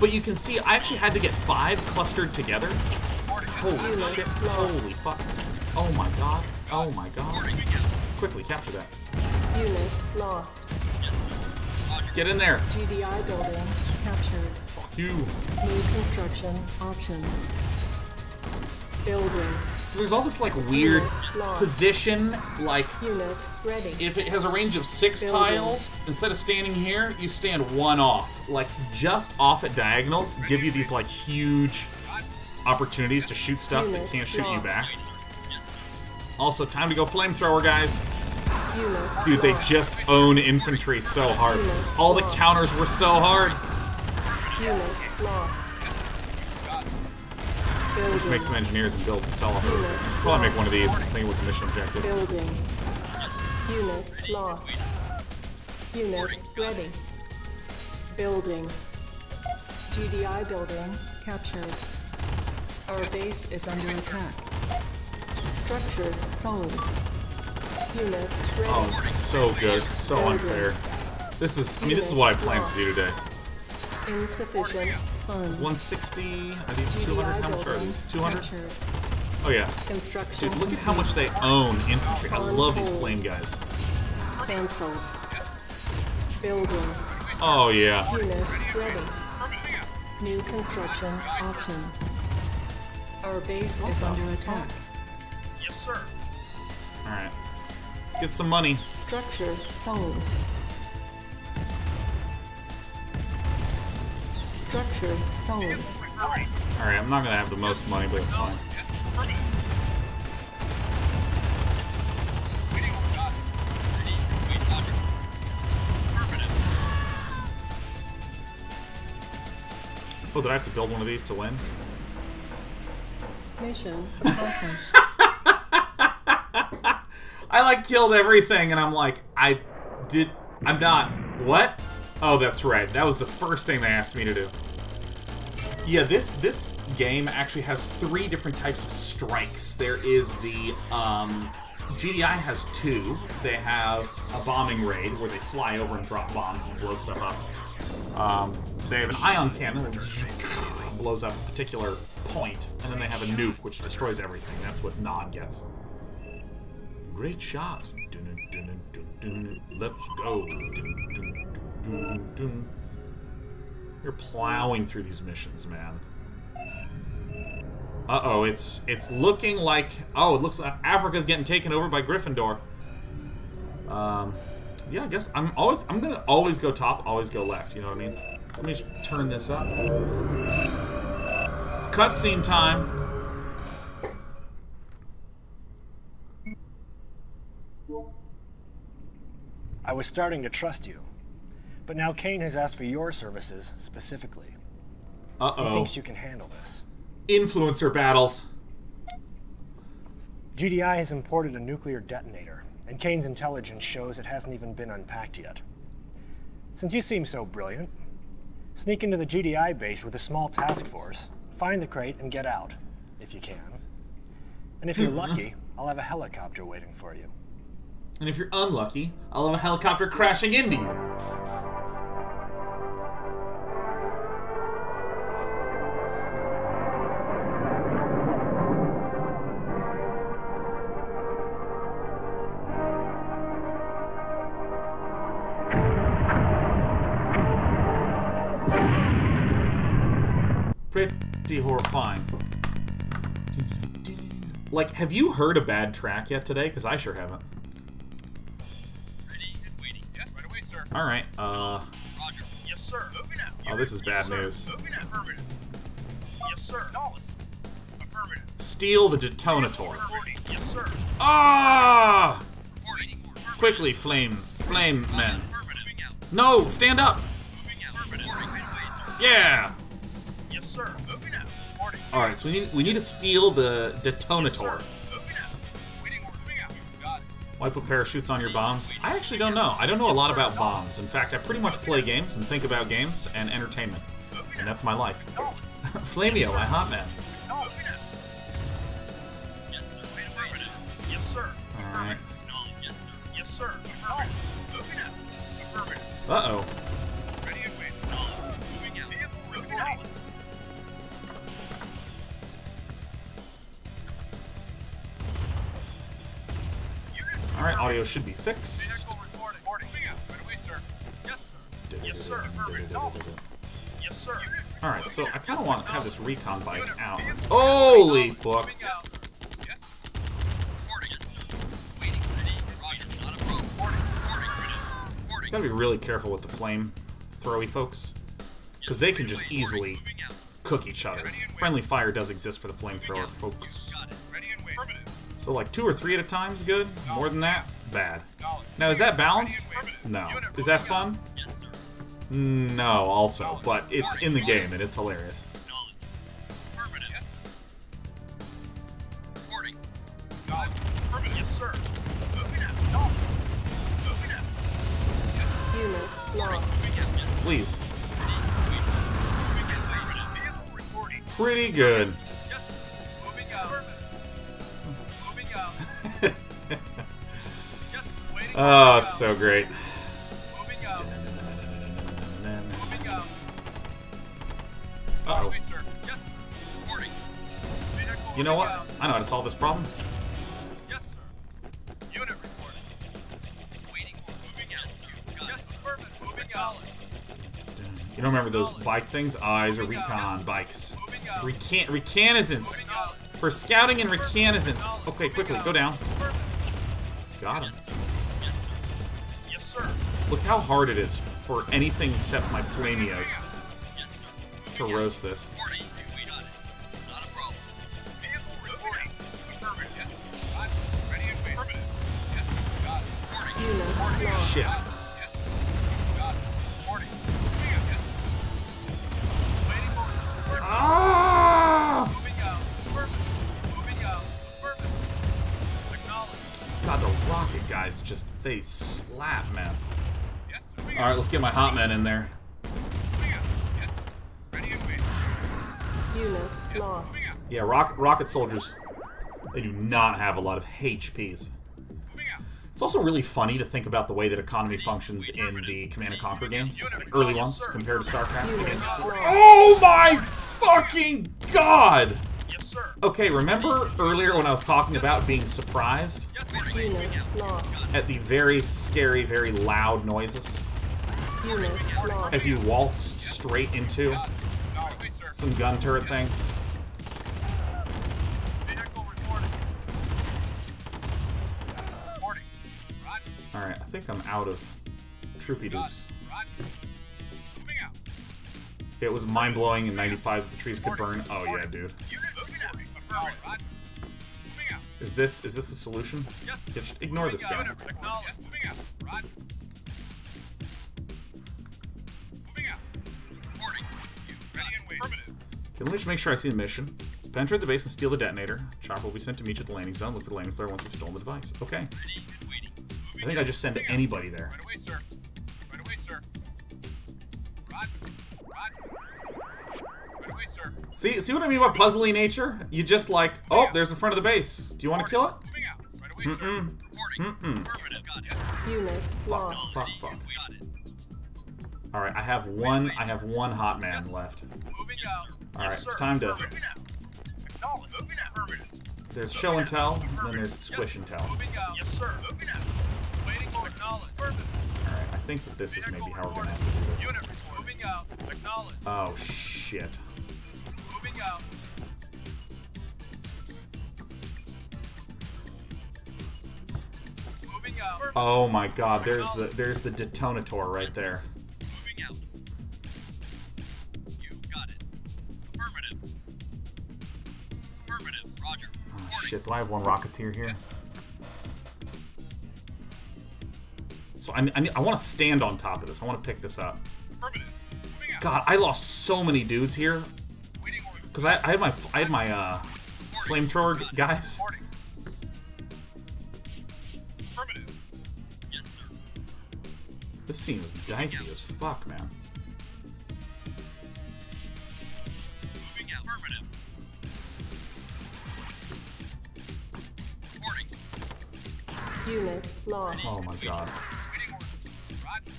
Speaker 1: But you can see I actually had to get five clustered together. Holy shit. Holy fuck. Oh my god. Oh my god. Quickly, capture that.
Speaker 11: Unit lost.
Speaker 1: Get in there.
Speaker 11: GDI building captured.
Speaker 1: Fuck you.
Speaker 11: New construction options. Building.
Speaker 1: So there's all this like weird position, like
Speaker 11: Unit ready.
Speaker 1: if it has a range of six
Speaker 11: Building.
Speaker 1: tiles, instead of standing here, you stand one off. Like just off at diagonals, give you these like huge opportunities to shoot stuff that can't shoot you back. Also, time to go flamethrower, guys.
Speaker 11: Unit
Speaker 1: Dude, they
Speaker 11: lost.
Speaker 1: just own infantry so hard. All the counters were so hard. We should make some engineers and build and sell them. Should probably make one of these. I think it was a mission objective.
Speaker 11: Building. Unit lost. Unit ready. Building. GDI building captured. Our base is under attack. Structure sold. Unit ready.
Speaker 1: Oh, this is so good. This is so unfair. This is, I mean, this is what I plan to do today.
Speaker 11: Insufficient funds.
Speaker 1: 160, are these 200? How much are these? 200? Oh, yeah.
Speaker 11: Construction
Speaker 1: Dude, look at how much they own infantry. I love these flame guys.
Speaker 11: Cancelled. Building.
Speaker 1: Oh, yeah.
Speaker 11: Unit ready. New construction options. Our base is under attack.
Speaker 10: Yes, sir.
Speaker 1: Alright. Let's get some money.
Speaker 11: Structure sold. Structure sold.
Speaker 1: Alright, I'm not gonna have the most money, but it's fine. Oh, did I have to build one of these to win?
Speaker 11: Mission accomplished.
Speaker 1: I like killed everything, and I'm like, I did. I'm not. What? Oh, that's right. That was the first thing they asked me to do. Yeah, this this game actually has three different types of strikes. There is the um, GDI has two. They have a bombing raid where they fly over and drop bombs and blow stuff up. Um, they have an ion cannon that blows up a particular point, and then they have a nuke which destroys everything. That's what Nod gets. Great shot. Let's go. You're plowing through these missions, man. Uh-oh, it's it's looking like oh, it looks like Africa's getting taken over by Gryffindor. Um, yeah, I guess I'm always I'm gonna always go top, always go left. You know what I mean? Let me just turn this up. It's cutscene time.
Speaker 12: I was starting to trust you. But now Kane has asked for your services specifically. He
Speaker 1: Uh-oh.
Speaker 12: thinks you can handle this.
Speaker 1: Influencer battles.
Speaker 12: GDI has imported a nuclear detonator, and Kane's intelligence shows it hasn't even been unpacked yet. Since you seem so brilliant, sneak into the GDI base with a small task force, find the crate, and get out, if you can. And if you're lucky, I'll have a helicopter waiting for you.
Speaker 1: And if you're unlucky, I'll have a helicopter crashing into you. Pretty horrifying. Like, have you heard a bad track yet today? Because I sure haven't.
Speaker 10: Right away, sir.
Speaker 1: All right. Uh.
Speaker 10: Roger. Yes, sir. Moving out.
Speaker 1: Oh, this is bad
Speaker 10: Yes, sir.
Speaker 1: news.
Speaker 10: Moving out. Affirmative. Yes, sir. Acknowledged. Affirmative.
Speaker 1: Steal the detonator.
Speaker 10: Reporting. Yes, sir.
Speaker 1: Ah! Quickly, flame, flame men. No, stand up. Yeah.
Speaker 10: Yes, sir. Moving out. Reporting.
Speaker 1: All right, so we need we need to steal the detonator. Why put parachutes on your bombs? I actually don't know. I don't know a lot about bombs. In fact, I pretty much play games and think about games and entertainment. And that's my life. Flamio, my hot man. Alright. Uh-oh. Alright, audio should be fixed.
Speaker 10: Yes, sir. Yes, sir.
Speaker 1: Alright, so I kind of want to have this recon bike out. Holy fuck. Gotta be really careful with the flame throwy folks. Because they can just easily cook each other. Friendly fire does exist for the flamethrower folks. So like two or three at a time is good. More than that, bad. Now is that balanced? No. Is that fun? No, also. But it's in the game and it's hilarious. Please. Pretty good. Oh, it's so great. You know what? I know how to solve this problem. You don't remember those bike things? Eyes or recon bikes. Recan reconnaissance. For scouting and reconnaissance. Okay, quickly, go down. Got him. Look how hard it is for anything except my flamios to roast this. Shit. Ah! God, the rocket guys just, they slap, man. Alright, let's get my hot men in there.
Speaker 11: Unit lost.
Speaker 1: Yeah, rock, rocket soldiers, they do not have a lot of HPs. It's also really funny to think about the way that economy functions in the Command & Conquer games, early ones, compared to StarCraft. Again. Oh my fucking god! Okay, remember earlier when I was talking about being surprised at the very scary, very loud noises
Speaker 11: Unit lost.
Speaker 1: As you waltzed straight into some gun turret things? Alright, I think I'm out of troopy doops. It was mind blowing in 95 that the trees could burn. Oh yeah, dude. Is this is this the solution? Yeah, just ignore this guy. Can we just make sure I see the mission? Penetrate the base and steal the detonator. Chopper will be sent to meet you at the landing zone. Look for the landing flare once we've stolen the device. Okay. I think I just send anybody there.
Speaker 10: Right away, sir. Right away, sir. Rod. Rod. Right away, sir.
Speaker 1: See, see what I mean by puzzly nature? You just like, oh, there's the front of the base. Do you want to kill it? Mm-mm. Mm-mm.
Speaker 11: Unit
Speaker 1: Fuck,
Speaker 11: lost.
Speaker 1: fuck, fuck. All right, I have one. I have one hot man left. All right, it's time to. There's show and tell, then there's squish and tell.
Speaker 10: Yes, sir. Waiting for acknowledge.
Speaker 1: All right, I think that this is maybe how we're gonna have to do this.
Speaker 10: Unit moving out. Acknowledge.
Speaker 1: Oh shit.
Speaker 10: Moving out. Moving out.
Speaker 1: Oh my god, there's the there's the detonator right there. Shit, do I have one rocketeer here? So I, I, I want to stand on top of this. I want to pick this up. God, I lost so many dudes here. Cause I, I had my I had my uh, flamethrower guys. This seems dicey as fuck, man.
Speaker 11: Unit lost.
Speaker 1: Oh my god.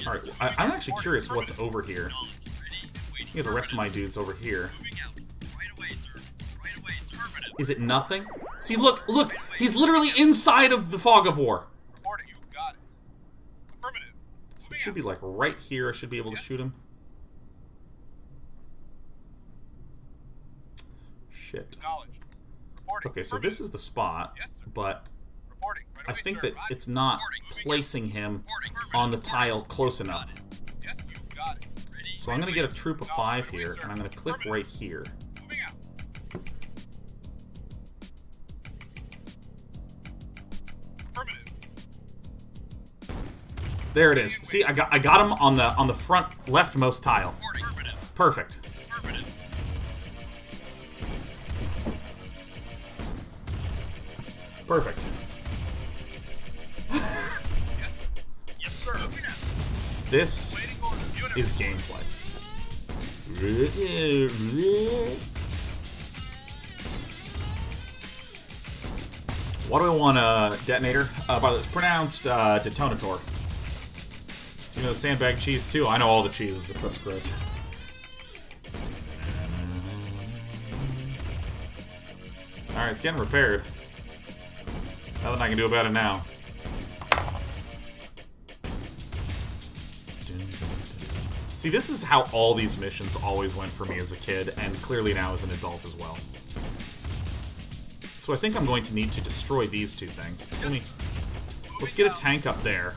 Speaker 1: Alright, I'm actually curious what's over here. Get the rest of my dudes over here. Is it nothing? See, look, look! He's literally inside of the fog of war. So it should be like right here. I should be able to shoot him. Shit. Okay, so this is the spot, but I think that it's not placing him on the tile close enough. So I'm going to get a troop of five here, and I'm going to click right here. There it is. See, I got I got him on the on the front leftmost tile. Perfect. Perfect. This is gameplay. What do I want a detonator? Uh, by the way, it's pronounced uh, detonator. You know sandbag cheese too? I know all the cheeses except Chris. Alright, it's getting repaired. Nothing I can do about it now. See, this is how all these missions always went for me as a kid, and clearly now as an adult as well. So I think I'm going to need to destroy these two things. So let me... Let's get a tank up there.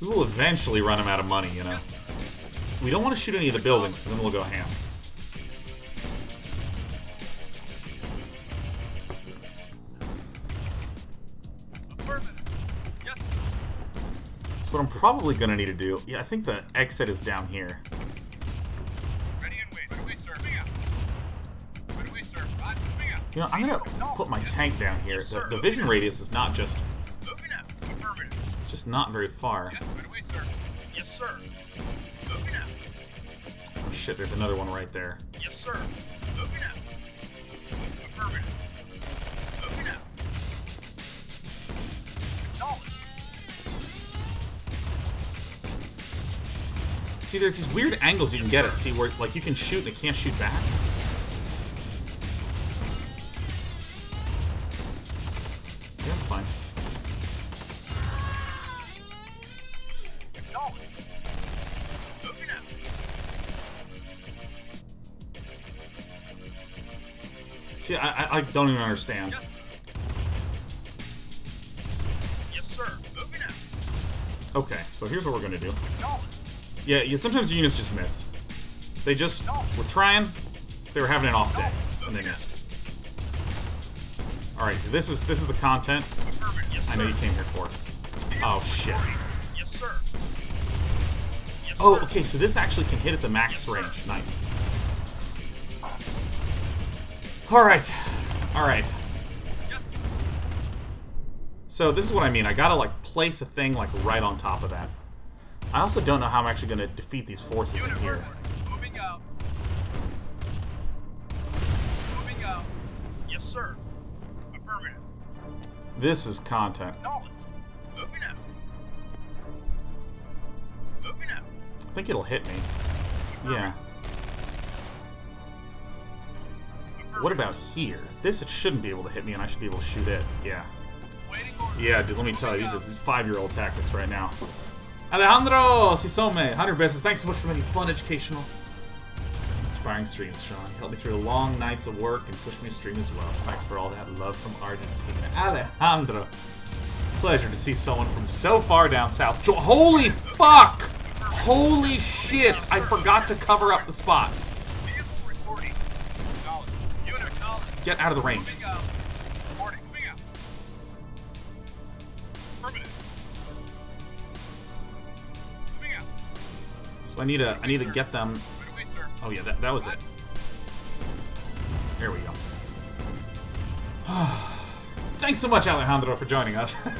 Speaker 1: We will eventually run him out of money, you know. We don't want to shoot any of the buildings, because then we'll go ham. So what I'm probably going to need to do... Yeah, I think the exit is down here. You know, I'm going to put my tank down here. The, the vision radius is not just... It's just not very far.
Speaker 10: Yes, sir.
Speaker 1: Oh shit, there's another one right there.
Speaker 10: Yes, sir. Affirmative.
Speaker 1: See, there's these weird angles you can get at. See, where like you can shoot and it can't shoot back. Yeah, that's fine.
Speaker 10: Acknowledged. Moving out.
Speaker 1: See, I, I, I don't even understand.
Speaker 10: Yes, sir. Moving out.
Speaker 1: Okay, so here's what we're gonna do. Yeah, yeah, sometimes units just miss. They just were trying, they were having an off day, and they missed. Alright, this is this is the content I know you came here for. Oh shit.
Speaker 10: Yes, sir.
Speaker 1: Oh, okay, so this actually can hit at the max range. Nice. Alright. Alright. So this is what I mean. I gotta like place a thing like right on top of that. I also don't know how I'm actually gonna defeat these forces in here.
Speaker 10: Moving out. Moving out. Yes, sir. Affirmative.
Speaker 1: This is content.
Speaker 10: Moving out. Moving out.
Speaker 1: I think it'll hit me. Yeah. What about here? This it shouldn't be able to hit me and I should be able to shoot it. Yeah. Yeah, dude, let me tell you, these are five-year-old tactics right now. Alejandro Sisome, 100 pesos. Thanks so much for many fun, educational, inspiring streams, Sean. You helped me through the long nights of work and pushed me to stream as well. So thanks for all that love from Argentina. Alejandro. Pleasure to see someone from so far down south. Jo Holy fuck! Holy shit! I forgot to cover up the spot. Get out of the range. So I need to I need to get them. Oh yeah, that, that was it. There we go. Thanks so much, Alejandro, for joining us.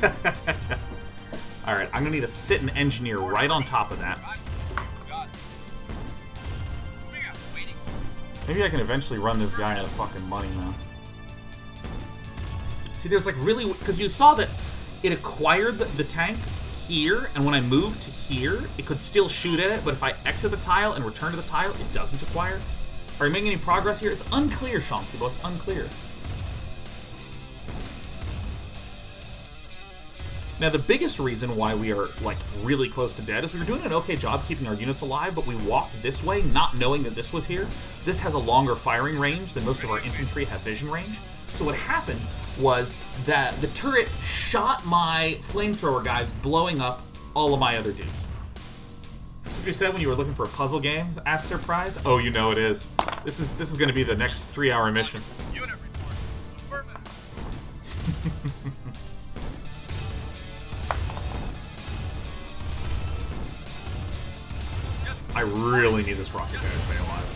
Speaker 1: Alright, I'm gonna need to sit and engineer right on top of that. Maybe I can eventually run this guy out of fucking money, man. See, there's like really because you saw that it acquired the, the tank here, and when I move to here, it could still shoot at it. But if I exit the tile and return to the tile, it doesn't acquire. Are you making any progress here? It's unclear, Chauncey, but it's unclear. Now, the biggest reason why we are, like, really close to dead is we were doing an okay job keeping our units alive, but we walked this way not knowing that this was here. This has a longer firing range than most of our infantry have vision range. So what happened was that the turret shot my flamethrower guys, blowing up all of my other dudes. This is what you said when you were looking for a puzzle game? Asked Surprise? Oh, you know it is. This is this is going to be the next three-hour mission. I really need this rocket guy to stay alive.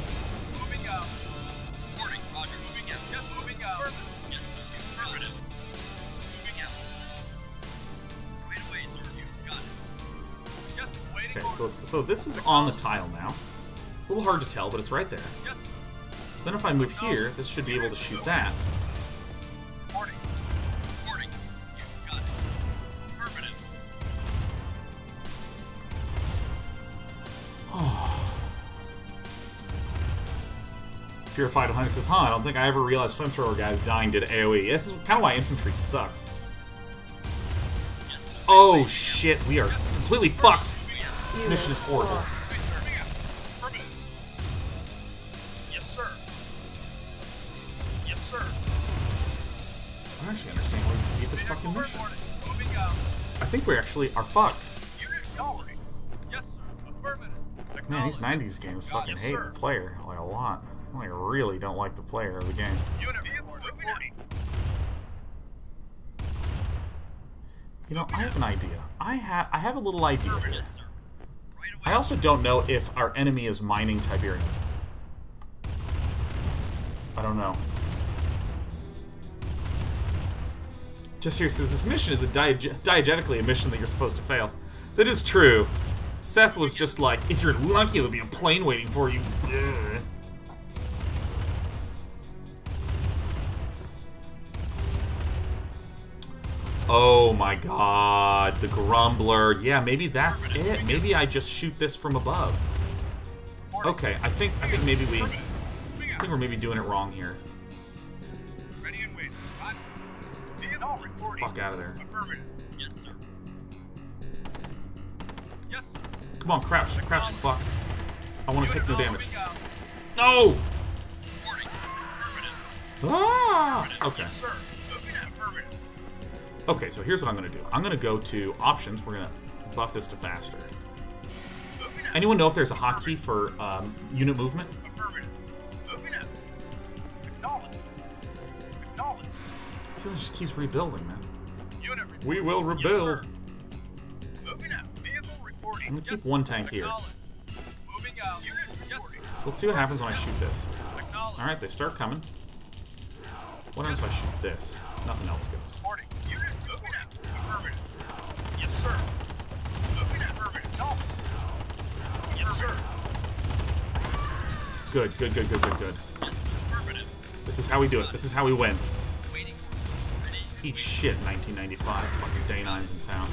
Speaker 1: Okay, so so this is on the tile now. It's a little hard to tell, but it's right there. So then if I move here, this should be able to shoot that. Purified Hunter says, huh, I don't think I ever realized flamethrower guys dying did AoE. This is kind of why infantry sucks. Oh shit, we are completely fucked. This mission is horrible.
Speaker 10: Affirmative. Yes, sir. Yes, sir.
Speaker 1: I don't actually understand why we beat this fucking mission.
Speaker 10: Moving out.
Speaker 1: I think we actually are fucked.
Speaker 10: Yes, sir. Affirmative.
Speaker 1: Man, these 90s games fucking hate the player, like a lot. Like, I really don't like the player of the game.
Speaker 10: Unit report reporting.
Speaker 1: You know, I have an idea. I have I have a little idea here. I also don't know if our enemy is mining Tiberium. I don't know. Just here says this mission is a diege diegetically a mission that you're supposed to fail. That is true. Seth was just like, if you're lucky, there'll be a plane waiting for you. Oh my god, the Grumbler. Yeah, maybe that's it. Maybe I just shoot this from above. Okay, I think I think maybe we I think we're maybe doing it wrong here. Fuck out of there. Come on, crouch, crouch, fuck. I want to take no damage. No! Ah! Okay. Okay, so here's what I'm gonna do. I'm gonna go to options. We're gonna buff this to faster. Anyone know if there's a hotkey for um, unit movement?
Speaker 10: Affirmative. Moving out. Acknowledged. Acknowledged.
Speaker 1: So it just keeps rebuilding, man.
Speaker 10: Unit.
Speaker 1: We will rebuild.
Speaker 10: sir. Moving out. Vehicle reporting.
Speaker 1: I'm gonna keep one tank here. So let's see what happens when I shoot this. Alright, they start coming. What happens if I shoot this? Nothing else goes.
Speaker 10: Reporting. Unit moving out. Affirmative. Yes, sir. Moving out. Affirmative. Acknowledged. Yes, sir.
Speaker 1: Good, good, good, good, good, good. This is how we do it. This is how we win. Eat shit, 1995. Fucking day nines in town.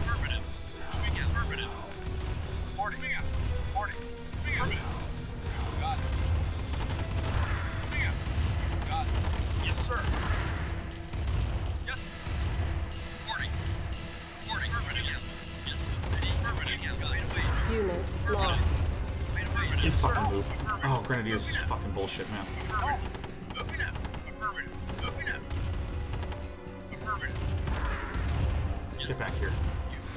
Speaker 1: Grenadiers is fucking bullshit, man.
Speaker 10: Affirmative. Moving out. Affirmative. Moving out. Affirmative.
Speaker 1: Get back here.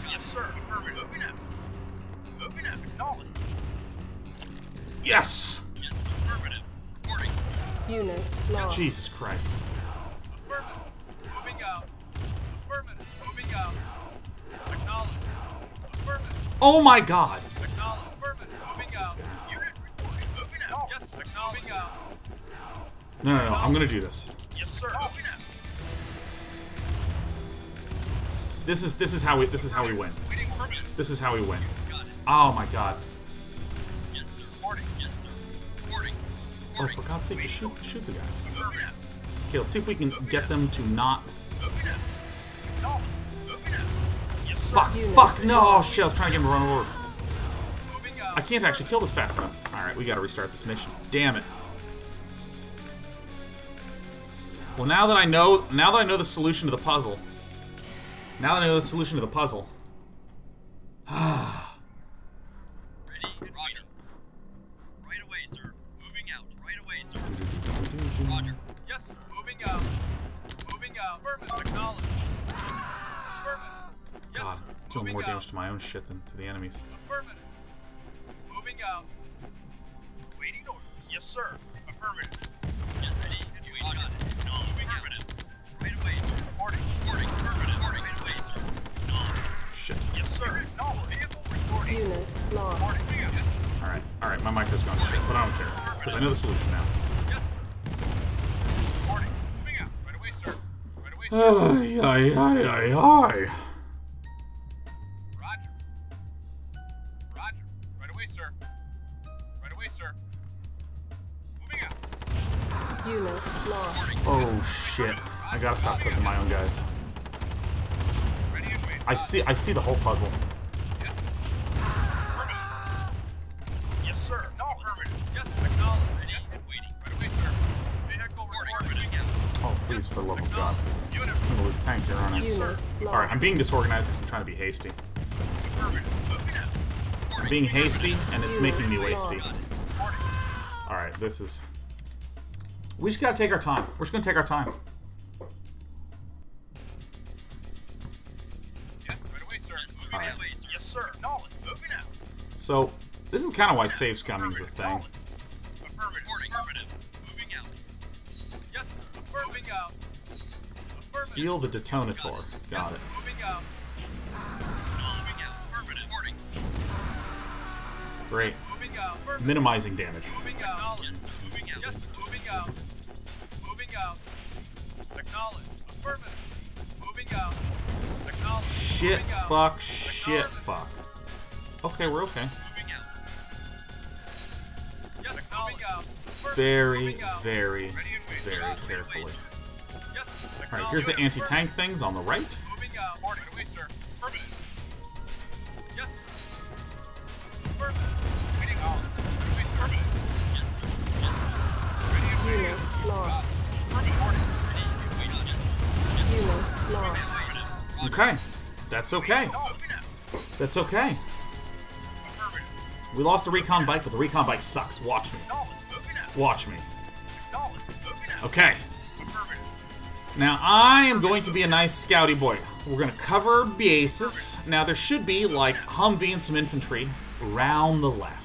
Speaker 10: Yes, sir. Affirmative. Moving out. Moving out.
Speaker 1: Yes!
Speaker 10: Yes, affirmative. Reporting.
Speaker 11: Unit lost.
Speaker 1: Jesus Christ.
Speaker 10: Affirmative. Moving out. Affirmative. Moving out. Acknowledged. Affirmative.
Speaker 1: Oh my god! No, no, no, I'm gonna do this.
Speaker 10: Yes, sir. Out.
Speaker 1: This is this is how we this is how we win. This is how we win. Oh my god.
Speaker 10: Yes, sir. Reporting. Yes, sir. Reporting.
Speaker 1: Oh, for God's sake, just shoot shoot the guy. Okay, let's see if we can get them to not Fuck, fuck, no! Oh, shit, I was trying to get him to run over. I can't actually kill this fast enough. Alright, we gotta restart this mission. Damn it. Well, now that I know, now that I know the solution to the puzzle, now that I know the solution to the puzzle,
Speaker 10: Roger. Right away, sir. Moving out. Right away, sir. Roger.
Speaker 14: Yes, moving out. Moving out. Affirmative. Acknowledge. Affirmative. Yes,
Speaker 1: God, doing more
Speaker 14: moving
Speaker 1: damage
Speaker 14: out.
Speaker 1: to my own shit than to the enemies.
Speaker 14: Affirmative. Moving out.
Speaker 10: Waiting orders. Yes, sir. Affirmative. Yes, ready. Roger. No, moving
Speaker 1: Shit.
Speaker 10: Yes, sir.
Speaker 11: Unit lost.
Speaker 1: Alright, alright, my micro's gone shit, but I don't care. Because I know the solution now. Ay, ay, ay, ay, ay.
Speaker 10: Roger. Roger. Right away, sir. Right away, sir. Moving out.
Speaker 11: Unit lost.
Speaker 1: Oh shit. I gotta stop cooking my own guys. I see I see the whole puzzle.
Speaker 10: Yes, sir. No, affirmative. Yes, acknowledge. Yes, waiting. Right away, sir. Vehicle reporting. Again.
Speaker 1: Oh please for the love of God. I'm gonna lose tank here, aren't I?
Speaker 11: Unit
Speaker 1: Alright, I'm being disorganized because I'm trying to be hasty. I'm being hasty and it's making me wasty. Alright, this is We just gotta take our time. We're just gonna take our time. So this is kinda why save scumming is a thing.
Speaker 10: Affirmative. Reporting. Affirmative. Moving out.
Speaker 14: Yes, moving out.
Speaker 1: Steal the detonator. Got it.
Speaker 14: Moving out.
Speaker 10: Moving out. Affirmative. Reporting.
Speaker 1: Great.
Speaker 14: Moving out. Affirmative.
Speaker 1: Minimizing damage.
Speaker 14: Moving out.
Speaker 10: Yes, moving out.
Speaker 14: Yes, moving out. Moving out. Acknowledge. Affirmative. Moving out. Acknowledge.
Speaker 1: Shit, fuck, shit, fuck. Okay, we're okay.
Speaker 10: Moving out.
Speaker 14: Yes, moving out.
Speaker 1: Very, very, very carefully. Alright, here's the anti-tank things on the right.
Speaker 14: moving out.
Speaker 10: Reporting. Right away, sir. Affirmative.
Speaker 14: Yes. Affirmative.
Speaker 10: Waiting on. Right away, sir. Affirmative.
Speaker 11: Unit lost.
Speaker 10: Reporting. Ready. Wait on. Yes.
Speaker 11: Unit lost.
Speaker 1: Okay. That's okay. That's okay. We lost the recon bike, but the recon bike sucks. Watch me. Watch me. Okay. Now, I am going to be a nice scouty boy. We're going to cover bases. Now, there should be, like, Humvee and some infantry around the left.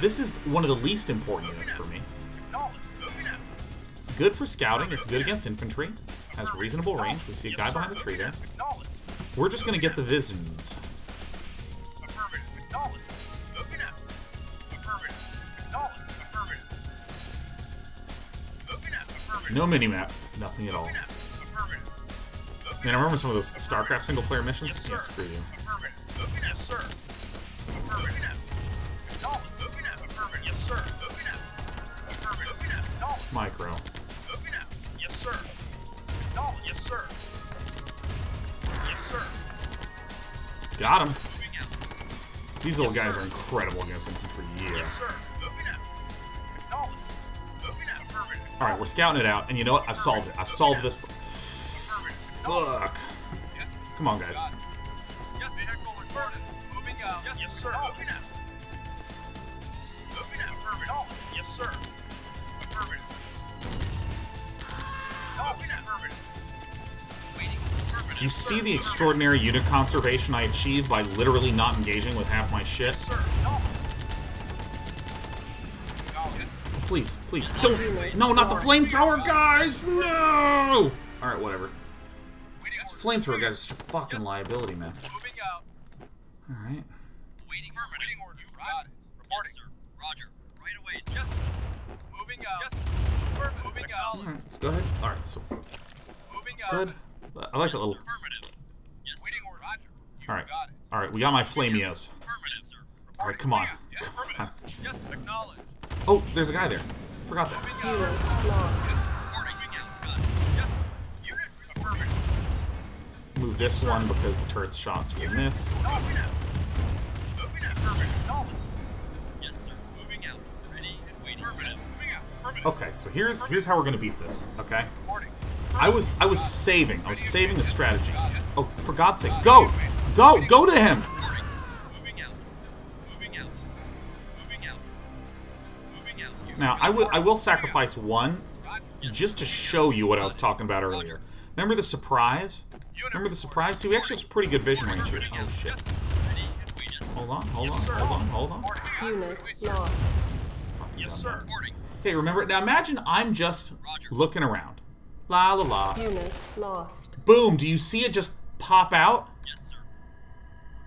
Speaker 1: This is one of the least important units for me. It's good for scouting. It's good against infantry. Has reasonable range. We see a guy behind the tree there. We're just going to get the visions. No minimap. Nothing at all. Man, I remember some of those StarCraft single-player missions.
Speaker 10: Yes,
Speaker 1: Yeah,
Speaker 10: sir.
Speaker 1: screw you.
Speaker 10: Affirmative. Moving out, sir. Affirmative. Knowledge. Moving out. Affirmative. Yes, sir. Moving out. Affirmative. Moving out. Knowledge.
Speaker 1: Micro.
Speaker 10: Yes, sir. Yes, sir. Yes, sir.
Speaker 1: Got him. These little guys are incredible against infantry.
Speaker 10: Yes,
Speaker 1: Yeah.
Speaker 10: sir. Affirmative.
Speaker 1: All right, we're scouting it out, and you know what? I've solved it. I've solved this. Fuck. Come on, guys.
Speaker 14: Yes, vehicle reported. Moving out.
Speaker 10: Yes, yes sir. Moving out. Moving out. Affirmative. Knowledge. Yes, sir. Affirmative. Moving out. Affirmative. Waiting. Affirmative.
Speaker 1: Do you see the extraordinary unit conservation I achieved by literally not engaging with half my shit?
Speaker 10: Yes, sir. Knowledge.
Speaker 1: Please, please, don't. No, not the flamethrower, guys! No! Alright, whatever. Flamethrower guys is such a fucking liability, man. Alright.
Speaker 10: Waiting. Affirmative. Waiting order. You got it. Reporting. Yes, sir. Roger. Right away. sir.
Speaker 14: Yes. Moving out. Yes. Affirmative. Moving out.
Speaker 1: Alright, let's go ahead. Alright, so.
Speaker 14: Moving out.
Speaker 1: Good. I like that little.
Speaker 10: Affirmative. Yes. Waiting order. Roger.
Speaker 1: Alright. Alright, we got my flamios. Alright, come on.
Speaker 10: Yes.
Speaker 1: Come on.
Speaker 14: Yes, acknowledge.
Speaker 1: Oh, there's a guy there. Forgot that.
Speaker 11: Unit
Speaker 1: this one because the turret's shots will miss. Okay, so here's here's how we're gonna beat this. Okay. I was I was saving. I was saving the strategy. Oh, for God's sake, go, go, go to him. Now I will I will sacrifice one just to show you what I was talking about earlier. Remember the surprise? Remember the surprise? See, we actually have pretty good vision range here. Oh shit. Hold on, hold on, hold on, hold on.
Speaker 11: Unit lost.
Speaker 10: Yes, sir.
Speaker 1: Okay, remember it now imagine I'm just looking around. La la la.
Speaker 11: Unit lost.
Speaker 1: Boom, do you see it just pop out?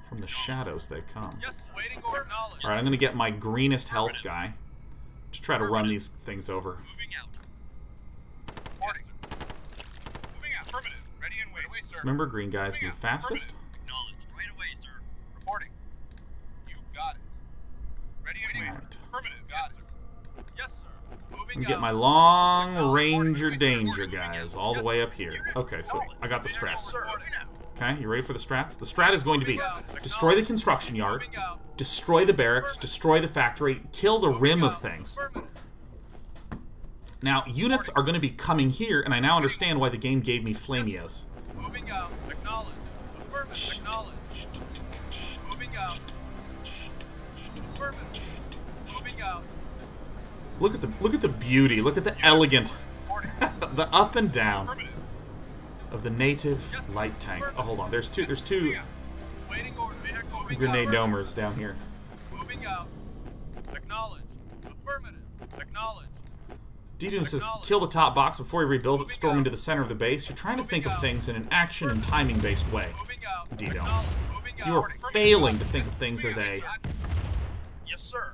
Speaker 1: From the shadows they come.
Speaker 14: Yes, waiting order.
Speaker 1: Alright, I'm gonna get my greenest health guy. To try to run these things over.
Speaker 10: Moving out. Yes, sir. Moving out. Affirmative. Ready and wait. Away, sir.
Speaker 1: Remember green guys move fastest?
Speaker 10: Right away, sir. Reporting. You got it. Ready and.
Speaker 1: Right.
Speaker 10: Affirmative. Got sir. Yes, sir. Moving
Speaker 1: And get my long ranger danger guys all the way up here. Okay, so I got the strats.
Speaker 10: Sir. Moving out.
Speaker 1: Okay, you ready for the strats? The strat is going to be destroy the construction yard, destroy the barracks, destroy the factory, kill the rim of things. Now, units are going to be coming here, and I now understand why the game gave me Flamios.
Speaker 14: Moving out. Acknowledge. Affirmative. Acknowledge. Moving out. Affirmative. Moving out.
Speaker 1: Look at the look at the beauty, look at the elegant, the up and down of the native light tank. Oh, hold on, there's two there's two
Speaker 14: Waiting order. Vehicle moving
Speaker 1: grenade domers down here.
Speaker 14: Moving out. Acknowledge. Affirmative. Acknowledge.
Speaker 1: D-Doom says, kill the top box before you rebuild it, storm into the center of the base. You're trying to think of things in an action and timing-based way. D-Doom. You are failing to think of things as a
Speaker 10: sir.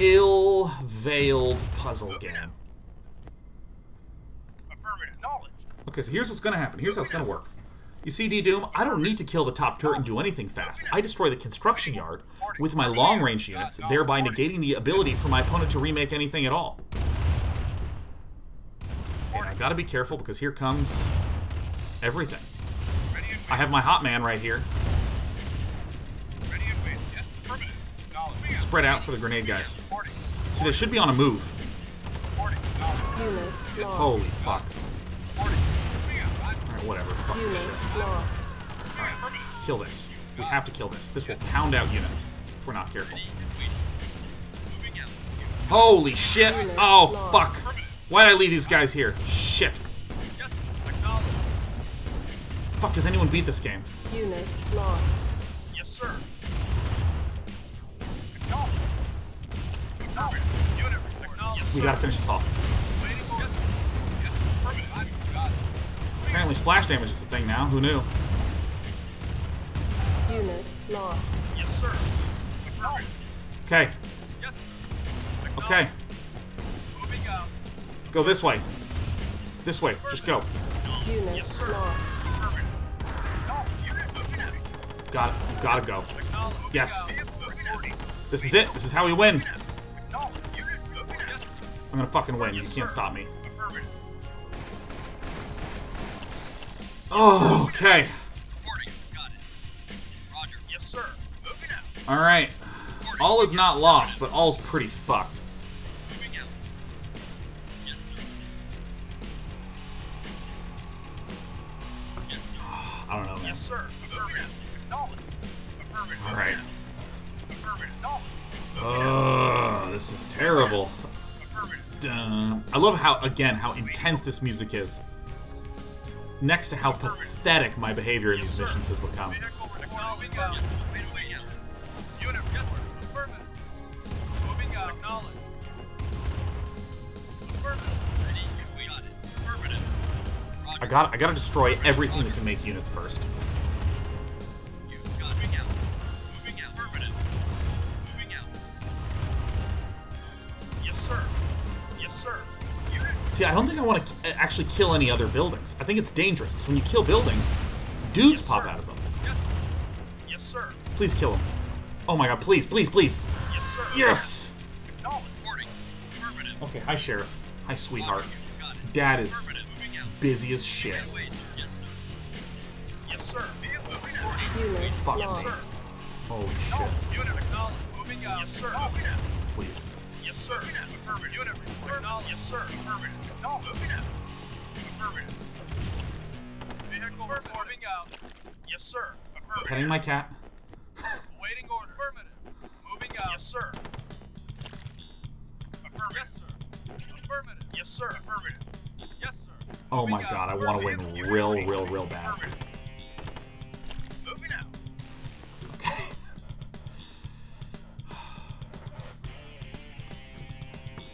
Speaker 1: Ill-veiled puzzle game.
Speaker 10: Affirmative. Knowledge.
Speaker 1: Okay, so here's what's gonna happen. Here's how it's gonna work. You see, D-Doom, I don't need to kill the top turret and do anything fast. I destroy the construction yard with my long-range units, thereby negating the ability for my opponent to remake anything at all. And I gotta be careful because here comes everything. I have my hot man right here. Spread out for the grenade guys. See, they should be on a move. Holy fuck. Alright, whatever. Fuck this shit. Alright, kill this. We have to kill this. This will pound out units if we're not careful. Holy shit! Oh, fuck! Why did I leave these guys here? Shit. Fuck, does anyone beat this game?
Speaker 11: Unit lost.
Speaker 1: We gotta finish this off.
Speaker 10: Waiting order. Yes. Affirmative. I got it.
Speaker 1: Apparently splash damage is the thing now. Who knew?
Speaker 11: Unit lost.
Speaker 10: Yes, sir.
Speaker 1: Okay. Okay.
Speaker 14: Moving out.
Speaker 1: Go this way. This way. Just go.
Speaker 11: Unit lost.
Speaker 1: Got it. You gotta go. Yes. This is it. This is how we win. I'm gonna fucking win. You can't stop me. Oh, okay.
Speaker 10: Yes, sir. Moving out.
Speaker 1: Alright. All is not lost, but all's pretty fucked.
Speaker 10: Yes.
Speaker 1: I don't know, man.
Speaker 10: Yes, sir. Affirmative. Acknowledge. Affirmative.
Speaker 1: Alright. Oh, this is terrible. I love how, again, how intense this music is. Next to how pathetic my behavior in these missions has become. I got I gotta destroy everything that can make units first. See, I don't think I want to uh, actually kill any other buildings. I think it's dangerous, because when you kill buildings, dudes pop out of them.
Speaker 10: Yes, sir.
Speaker 1: Please kill him. Oh my god, please, please, please.
Speaker 10: Yes, sir.
Speaker 1: Yes!
Speaker 10: Acknowledge. Reporting.
Speaker 1: Okay, hi, Sheriff. Hi, sweetheart. Dad is busy as shit.
Speaker 10: Yes, sir.
Speaker 11: Unit
Speaker 1: Fuck me.
Speaker 11: lost.
Speaker 1: Holy shit.
Speaker 14: Unit acknowledged. Moving out. Yes, sir.
Speaker 1: Please.
Speaker 14: Yes, sir. Affirmative. Unit report. Yes, sir. Affirmative. Moving out. Affirmative. Vehicle reporting out. Yes, sir. Affirmative.
Speaker 1: Petting my cat.
Speaker 14: Awaiting order. Affirmative. Moving out. Yes, sir. Affirmative. Yes, sir. Affirmative. Yes, sir. Affirmative. Yes, sir.
Speaker 1: Oh my
Speaker 14: out.
Speaker 1: god, I want to win
Speaker 14: Affirmative.
Speaker 1: real, real, real bad.
Speaker 14: Moving.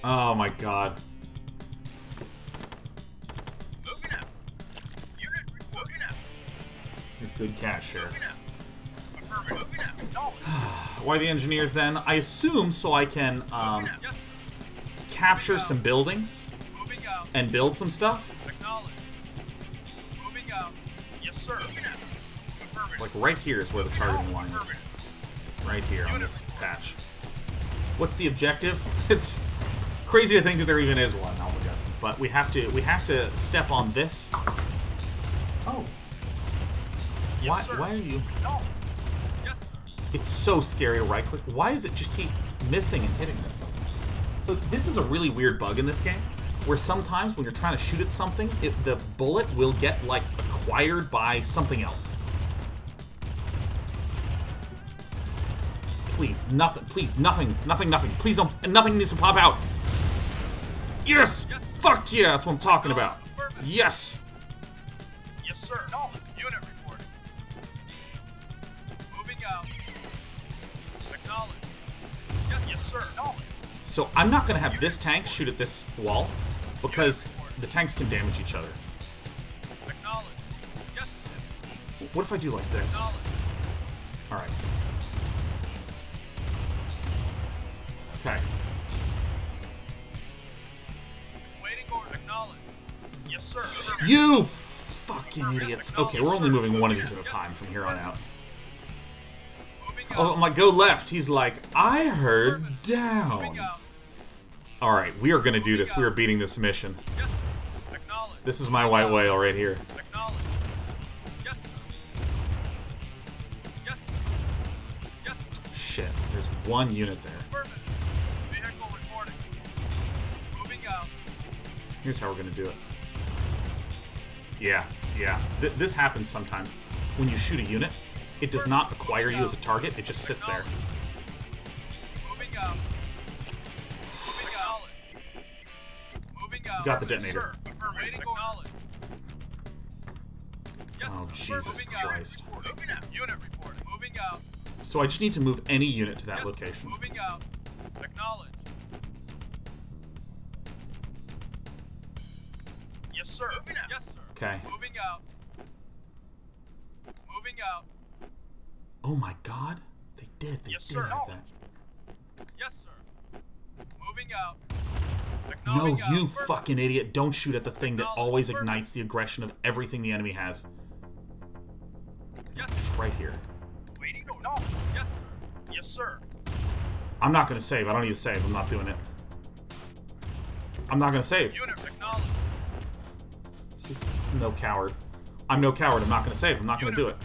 Speaker 1: Oh my god. Good cat, Sheriff.
Speaker 14: Affirmative. Moving out. Knowledge.
Speaker 1: Why the engineers then? I assume so I can um, capture some buildings and build some stuff.
Speaker 14: Acknowledge. Moving out. Yes, sir. Moving out. Affirmative.
Speaker 1: It's like right here is where the targeting line is. Right here on this patch. What's the objective? It's crazy to think that there even is one, Almagestin. But we have to we have to step on this. Why
Speaker 14: sir.
Speaker 1: why are you
Speaker 14: No. Yes, sir.
Speaker 1: It's so scary to right click. Why does it just keep missing and hitting this? So this is a really weird bug in this game, where sometimes when you're trying to shoot at something, it, the bullet will get like acquired by something else. Please, nothing. Please, nothing, nothing, nothing. Please don't. and Nothing needs to pop out. Yes. Fuck yeah. That's what I'm talking about. Yes.
Speaker 14: Yes,
Speaker 1: So I'm not gonna have this tank shoot at this wall because the tanks can damage each other. What if I do like this? All right. Okay. You fucking idiots. Okay, we're only moving one of these at a time from here on out. Oh, like, go left. He's like, I heard down. All right, we are gonna do this. We are beating this mission. This is my white whale right here. Shit, there's one unit there. Here's how we're gonna do it. Yeah, yeah. Th this happens sometimes. When you shoot a unit, it does not acquire you as a target. It just sits there. Got the detonator.
Speaker 14: Sir. Yes,
Speaker 1: Oh. Jesus Christ.
Speaker 14: Out. Unit reporting. Moving out.
Speaker 1: So I just need to move any unit to that
Speaker 14: Yes,
Speaker 1: location.
Speaker 14: Moving out. Acknowledge. Yes, sir. Moving out. Yes, sir.
Speaker 1: Okay.
Speaker 14: Moving out. Moving out.
Speaker 1: Oh my god. They did. They
Speaker 14: Yes,
Speaker 1: did
Speaker 14: sir.
Speaker 1: have that.
Speaker 14: Yes, sir. Moving out.
Speaker 1: No, you fucking idiot. Don't shoot at the thing that always ignites the aggression of everything the enemy has.
Speaker 14: Yes,
Speaker 1: It's right here.
Speaker 14: Waiting. No, no. Yes, sir. Yes, sir.
Speaker 1: I'm not gonna save. I don't need to save. I'm not doing it. I'm not gonna save.
Speaker 14: Unit.
Speaker 1: No coward. I'm no coward. I'm not gonna save. I'm not gonna do it.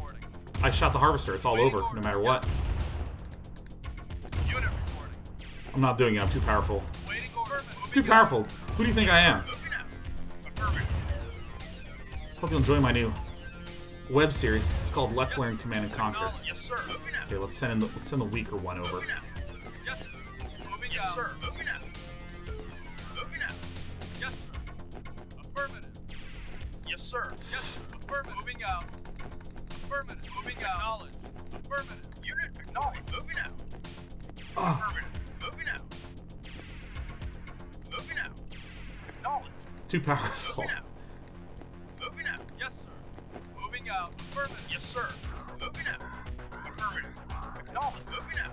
Speaker 1: I shot the harvester. It's all over, no matter what.
Speaker 14: Unit
Speaker 1: I'm not doing it. I'm too powerful. Too powerful. Who do you think I am? Hope you'll enjoy my new web series. It's called Let's Learn Command and Conquer. Okay, let's send in the, let's send the weaker one over.
Speaker 14: Yes, sir. Yes, sir. Affirmative. Moving out. Affirmative. Moving out. Acknowledge. Affirmative. Unit acknowledge. Moving out. Affirmative.
Speaker 1: Too powerful.
Speaker 14: Moving out. Moving out. Yes, sir. Moving out. Affirmative. Yes, sir. Moving out. Affirmative. Acknowledge. Moving out.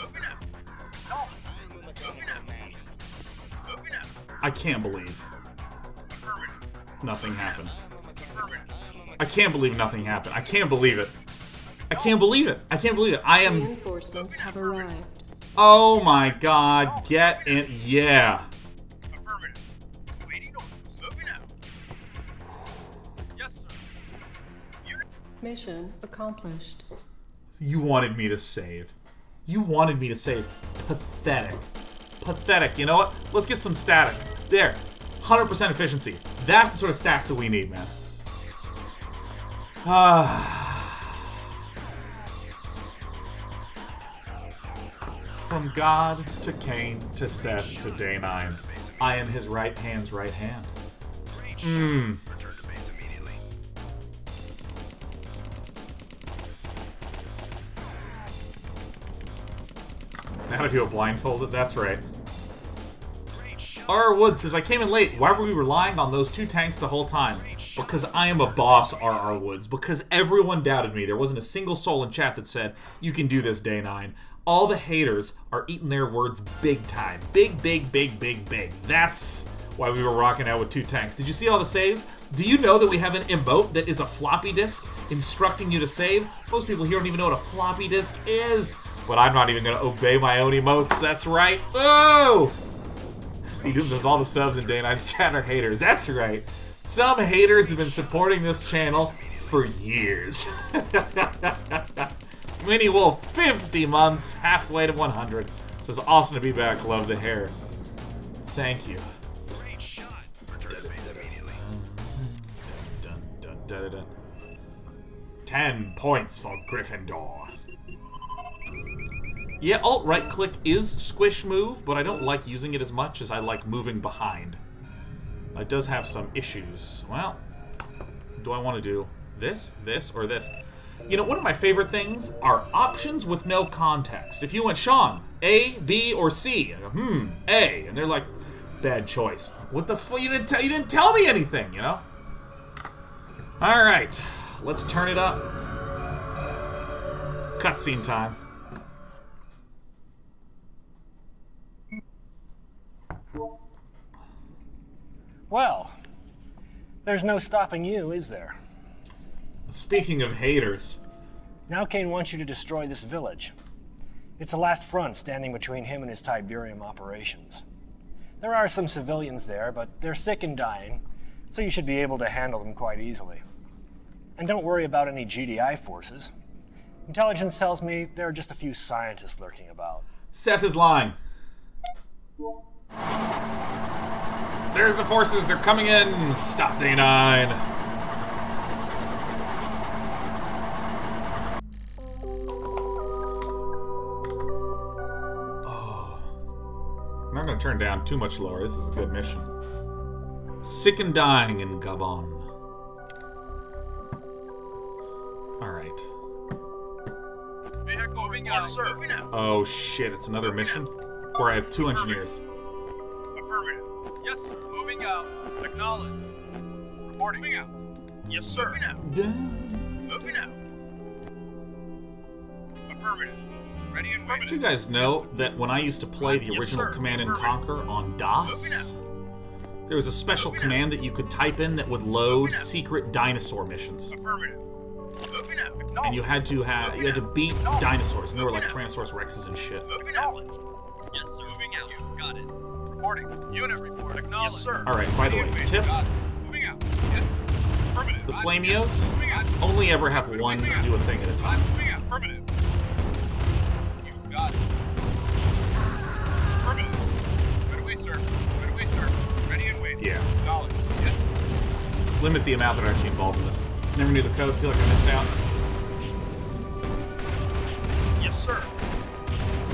Speaker 14: Moving out. Acknowledge. Moving out. Moving out.
Speaker 1: I can't believe nothing happened. I can't believe nothing happened. I can't believe it. I can't believe it. I can't believe it. I am.
Speaker 11: Reinforcements have arrived.
Speaker 1: Oh my god. Get in. Yeah.
Speaker 11: Mission accomplished.
Speaker 1: You wanted me to save. You wanted me to save. Pathetic. Pathetic. You know what? Let's get some static. There. 100% efficiency. That's the sort of stats that we need, man. From God to Kane to Seth to Day 9. I am his right hand's right hand. Mmm. Now to do a blindfolded? That's right. R.R. Woods says, I came in late. Why were we relying on those two tanks the whole time? Because I am a boss, R.R. Woods. Because everyone doubted me. There wasn't a single soul in chat that said, you can do this, Day 9. All the haters are eating their words big time. Big, big, big, big, big. That's why we were rocking out with two tanks. Did you see all the saves? Do you know that we have an emote that is a floppy disk instructing you to save? Most people here don't even know what a floppy disk is. But I'm not even going to obey my own emotes. That's right. Oh! He dooms us all the subs in Day 9's chat are haters. That's right. Some haters have been supporting this channel for years. Mini Wolf, 50 months, halfway to 100. Says, awesome to be back. Love the hair. Thank you. Ten points for Gryffindor. Yeah, alt right click is squish move, but I don't like using it as much as I like moving behind. It does have some issues. Well, do I want to do this, this, or this? You know, one of my favorite things are options with no context. If you went, Sean, A, B, or C, go, hmm, A, and they're like, bad choice. What the fuck? You didn't tell you didn't tell me anything, you know? All right, let's turn it up. Cutscene time.
Speaker 12: Well, there's no stopping you, is there?
Speaker 1: Speaking of haters.
Speaker 12: Now Kane wants you to destroy this village. It's the last front standing between him and his Tiberium operations. There are some civilians there, but they're sick and dying, so you should be able to handle them quite easily. And don't worry about any GDI forces. Intelligence tells me there are just a few scientists lurking about.
Speaker 1: Seth is lying. There's the forces. They're coming in. Stop day nine. Oh. I'm not going to turn down too much lower. This is a good mission. Sick and dying in Gabon. Alright.
Speaker 14: Yes.
Speaker 1: Oh shit, it's another mission? Where I have two engineers.
Speaker 14: Affirmative. Yes, sir. Moving out. Acknowledge. Reporting. Moving out. Yes, sir. Moving out. Moving out. Affirmative. Ready and
Speaker 1: Did you guys know that when I used to play the original Command and Conquer on DOS, there was a special command that you could type in that would load secret dinosaur missions.
Speaker 14: Affirmative. Moving out.
Speaker 1: And you had to have you had to beat dinosaurs, and they were like Tyrannosaurus Rexes and shit.
Speaker 14: Acknowledge. Yes, sir. Moving out. You got it. Reporting. Unit report. Acknowledge. Yes, sir.
Speaker 1: Alright, by the way, tip
Speaker 14: Moving out. Yes, sir. Affirmative.
Speaker 1: the Flamios only ever have one do a thing at a time.
Speaker 14: Moving out. Affirmative. You got it. Affirmative. Right away, sir. Right away, sir. Ready and waiting.
Speaker 1: Yeah.
Speaker 14: Acknowledge. Yes, sir.
Speaker 1: Limit the amount that are actually involved in this. Never knew the code, feel like I missed out.
Speaker 14: Yes, sir.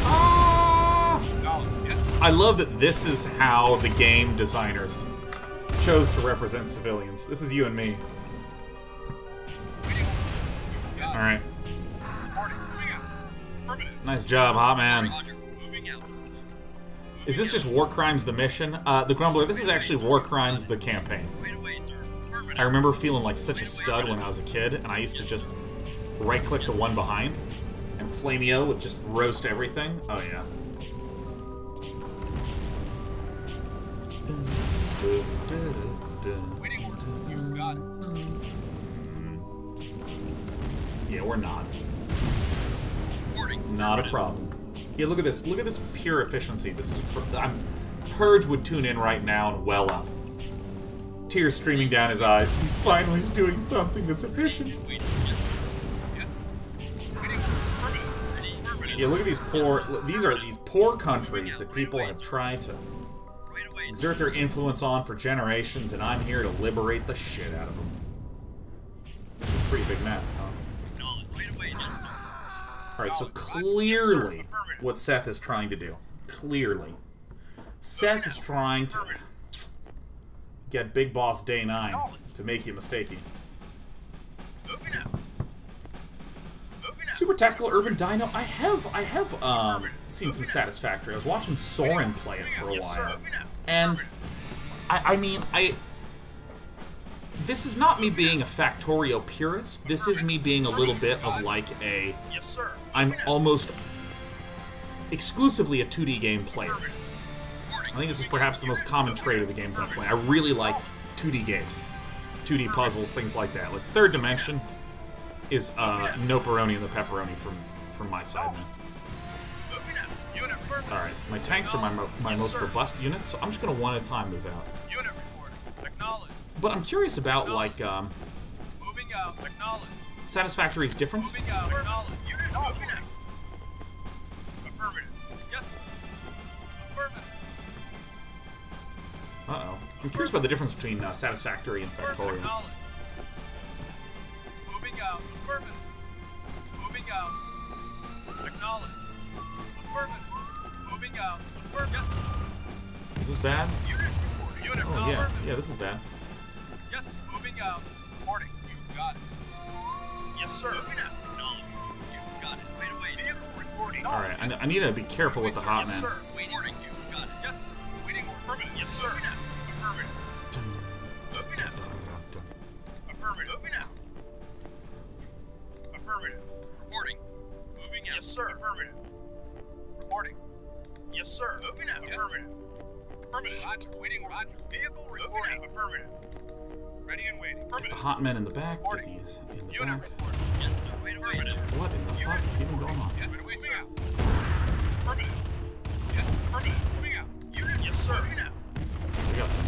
Speaker 1: Ah!
Speaker 14: Acknowledge.
Speaker 1: I love that this is how the game designers chose to represent civilians. This is you and me. Alright. Nice job, hot man. Is this just War Crimes the mission? Uh, the Grumbler, this is actually War Crimes the campaign. I remember feeling like such a stud when I was a kid, and I used to just right-click the one behind, and Flamio would just roast everything. Oh, yeah. Yeah, we're not. Not a problem. Yeah, look at this. Look at this pure efficiency. This is I'm, Purge would tune in right now and well up. Tears streaming down his eyes. He finally is doing something that's efficient. Yeah, look at these poor. These are these poor countries that people have tried to exert their influence on for generations, and I'm here to liberate the shit out of them. Pretty big map, huh? Alright, so clearly what Seth is trying to do. Clearly. Seth is trying to get Big Boss Day 9 to make you mistakey. Super Tactical Urban Dino, I have I have um seen some satisfactory. I was watching Soren play it for a while. And I I mean I this is not me being a Factorio purist. This is me being a little bit of like a I'm almost exclusively a 2D game player. I think this is perhaps the most common trait of the games I play. I really like 2D games. 2D puzzles, things like that. Like Third Dimension is uh, no pepperoni and the pepperoni from from my side, man. Alright, my tanks are my, my most robust units, so I'm just gonna one at a time move out. But I'm curious about, like, um... Satisfactory's difference? Uh-oh. I'm curious about the difference between uh, Satisfactory and Factorio.
Speaker 14: Moving out. Affirmative. Moving out. Acknowledge. Affirmative. Moving out. Affirmative. Yes.
Speaker 1: Is this bad?
Speaker 14: Unit report. Unit
Speaker 1: Oh, yeah. Yeah, this is bad.
Speaker 14: Yes. Moving out. Reporting. You got it. Yes, sir. Moving out. Acknowledge. You got it. Right away. Vehicle reporting.
Speaker 1: Alright, I, I need to be careful with the hot man.
Speaker 14: Yes, sir. Waiting. Reporting. You got it. Yes. Waiting. Affirmative. Yes, sir. Affirmative. Moving out. Yes, sir. Affirmative. Reporting. Yes, sir. Moving out. Affirmative. Affirmative. Roger. Waiting. Roger. Vehicle reporting. Affirmative. Ready and waiting. Affirmative.
Speaker 1: The hot men in the back, get these in the
Speaker 14: Unit
Speaker 1: back.
Speaker 14: report. Yes, sir. Wait Affirmative.
Speaker 1: What in the fuck is even going on?
Speaker 14: Yes, moving out. Affirmative. Yes, affirmative. Moving out. Unit. Yes, sir. Moving out.
Speaker 1: We got some.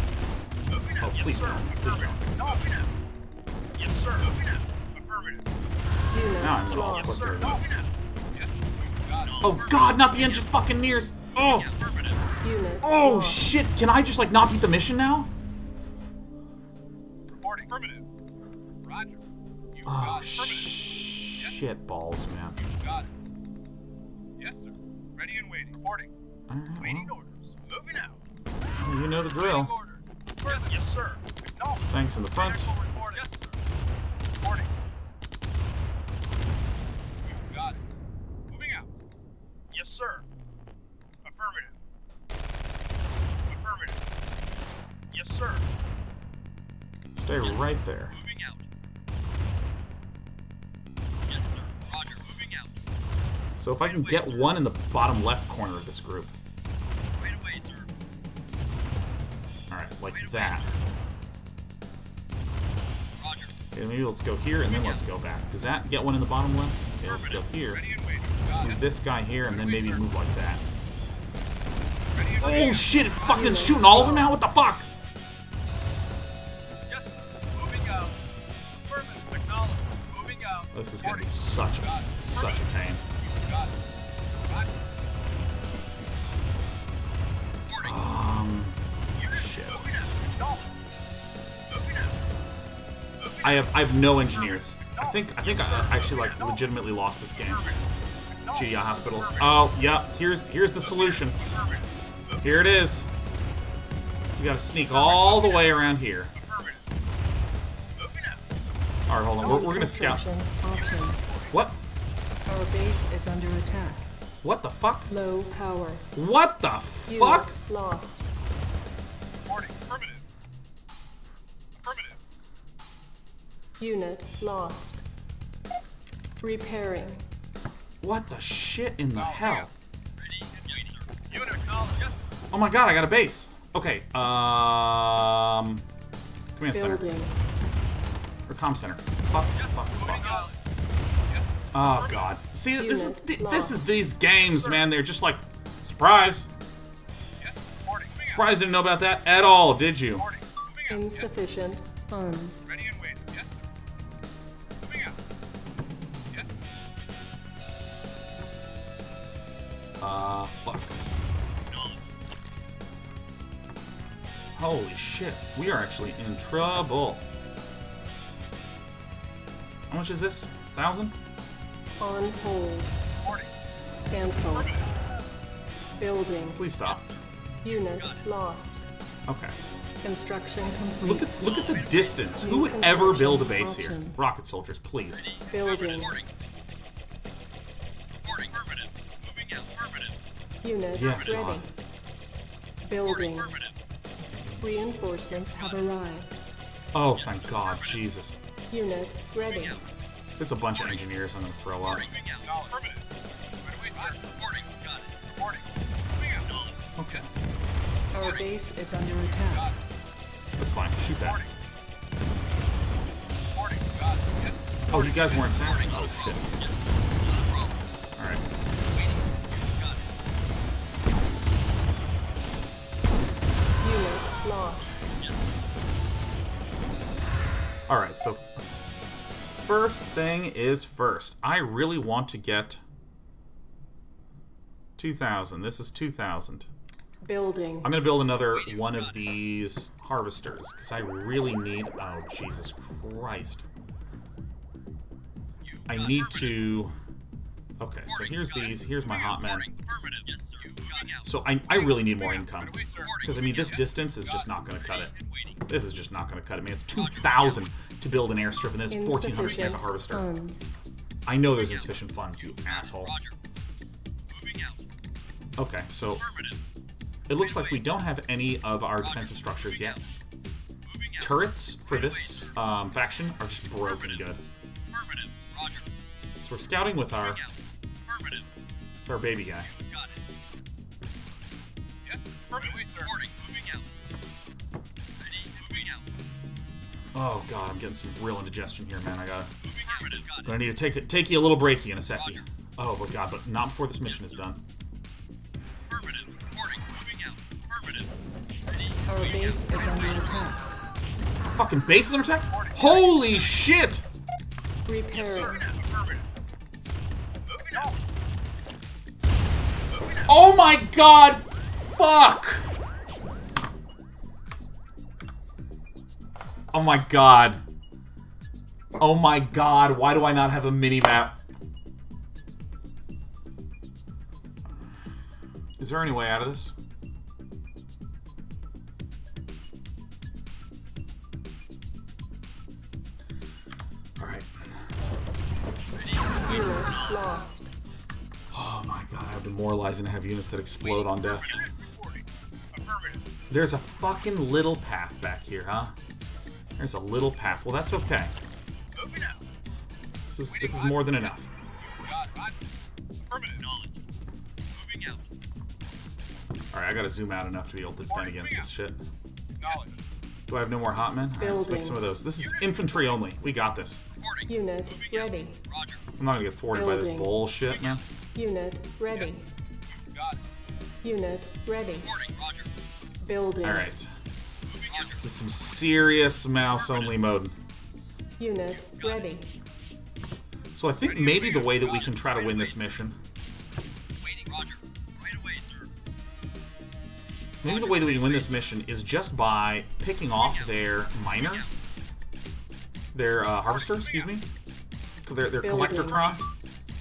Speaker 14: Moving out.
Speaker 1: Oh,
Speaker 14: yes,
Speaker 1: please
Speaker 14: sir.
Speaker 1: don't. Please
Speaker 14: Affirmative. No, moving out. Yes, sir. Moving out. Affirmative.
Speaker 1: Now I'm all
Speaker 14: Yes, sir.
Speaker 1: there.
Speaker 14: Moving out. Yes. Got it.
Speaker 1: Oh god, not the engine fucking nears. Oh. Oh shit, can I just like not beat the mission now?
Speaker 14: Reporting. Affirmative. Roger. You
Speaker 1: Oh
Speaker 14: got it. Affirmative.
Speaker 1: shit balls, man.
Speaker 14: Yes, sir. Ready and waiting. Reporting.
Speaker 1: Uh-huh.
Speaker 14: Waiting orders. Moving out.
Speaker 1: Oh, you know the drill.
Speaker 14: Yes, sir.
Speaker 1: Thanks in the front.
Speaker 14: Yes, sir. Reporting. You got it. Moving out. Yes, sir. Affirmative. Affirmative. Yes, sir.
Speaker 1: Stay right there.
Speaker 14: Moving out. Yes, sir. Roger. Moving out.
Speaker 1: So if I can get one in the bottom left corner of this group.
Speaker 14: Right away, sir.
Speaker 1: Alright, like that.
Speaker 14: Roger.
Speaker 1: Okay, maybe let's go here and then let's go back. Does that get one in the bottom left? Okay, let's go here. Move this guy here and then maybe move like that. Oh shit, it fucking is shooting all of them now? What the fuck?
Speaker 14: Yes, sir. Moving out. Affirmative. Acknowledge. Moving out.
Speaker 1: This is gonna be such a such a pain.
Speaker 14: Got it. Roger.
Speaker 1: Um shit.
Speaker 14: Moving out. Acknowledge. Moving out.
Speaker 1: I have I have no engineers. I think I think I actually like legitimately lost this game. GDI hospitals. Oh yeah, here's here's the solution. Here it is. We gotta sneak all the way around here. Alright, hold on. We're, we're gonna scout. What?
Speaker 15: Our base is under attack.
Speaker 1: What the fuck?
Speaker 15: Low power.
Speaker 1: What the fuck?
Speaker 15: lost.
Speaker 14: Reporting. Affirmative. Affirmative.
Speaker 15: Unit lost. Repairing.
Speaker 1: What the shit in the hell?
Speaker 14: Unit acknowledge. Yes.
Speaker 1: Oh my god, I got a base. Okay, um... Command center. Or comm center. Fuck, fuck, fuck. Oh god. See, this is th- this is these games, man. They're just like surprise. Surprised didn't know about that at all, did you?
Speaker 15: Insufficient funds.
Speaker 1: Uh, fuck. Holy shit. We are actually in trouble. How much is this? Thousand?
Speaker 11: On hold. Cancel. Building.
Speaker 1: Please stop.
Speaker 11: Unit lost.
Speaker 1: Okay.
Speaker 11: Construction complete.
Speaker 1: Look at look at the distance. Who would ever build a base here? Rocket soldiers, please.
Speaker 11: Building. Unit
Speaker 1: Yeah,
Speaker 11: ready.
Speaker 1: God.
Speaker 11: Building. Reinforcements have arrived.
Speaker 1: Oh, thank God, Jesus.
Speaker 11: Unit ready.
Speaker 1: If it's a bunch of engineers, I'm gonna throw up. Okay.
Speaker 11: Our base is under attack.
Speaker 1: That's fine. Shoot that. Oh, you guys weren't attacking? Oh, shit. Alright.
Speaker 11: Unit lost.
Speaker 1: Alright, so first thing is first. I really want to get 2,000. This is 2,000.
Speaker 11: Building.
Speaker 1: I'm gonna build another one of these harvesters because I really need. Oh Jesus Christ! I need to. Okay, so here's these. Here's my hot men. So I, I really need more income because I mean this distance is just not gonna cut it. This is just not gonna cut it. Man, it's 2,000 to build an airstrip and this is 1,400 to make a harvester.
Speaker 11: funds.
Speaker 1: I know there's insufficient funds, you asshole. Okay, so it looks like we don't have any of our defensive structures yet. Turrets for this um, faction are just broken good. So we're scouting with our with our baby guy. Oh god, I'm getting some real indigestion here, man. I gotta. Gonna need to take it, take you a little breaky in a second. Oh, but god, but not before this mission is done.
Speaker 11: Our base is under attack.
Speaker 1: Fucking base is under attack? Holy shit!
Speaker 11: Repairing.
Speaker 1: Oh my god! Fuck! Oh my god. Oh my god, why do I not have a mini map? Is there any way out of this? Alright.
Speaker 11: Unit lost.
Speaker 1: Oh my god, how demoralizing and have units that explode on death. There's a fucking little path back here, huh? There's a little path. Well, that's okay. This is this is more than enough. Alright, I gotta zoom out enough to be able to defend against this shit. Do I have no more hot men? Alright, let's make some of those. This is infantry only. We got this.
Speaker 11: Unit ready.
Speaker 1: I'm not gonna get thwarted by this bullshit, man.
Speaker 11: Unit ready. Unit ready. Building.
Speaker 1: Alright. This is some serious mouse-only mode.
Speaker 11: Unit ready.
Speaker 1: So I think maybe the way that we can try to win this mission. Maybe the way that we can win this mission is just by picking off their miner, their uh, harvester, excuse me, their their collectortron,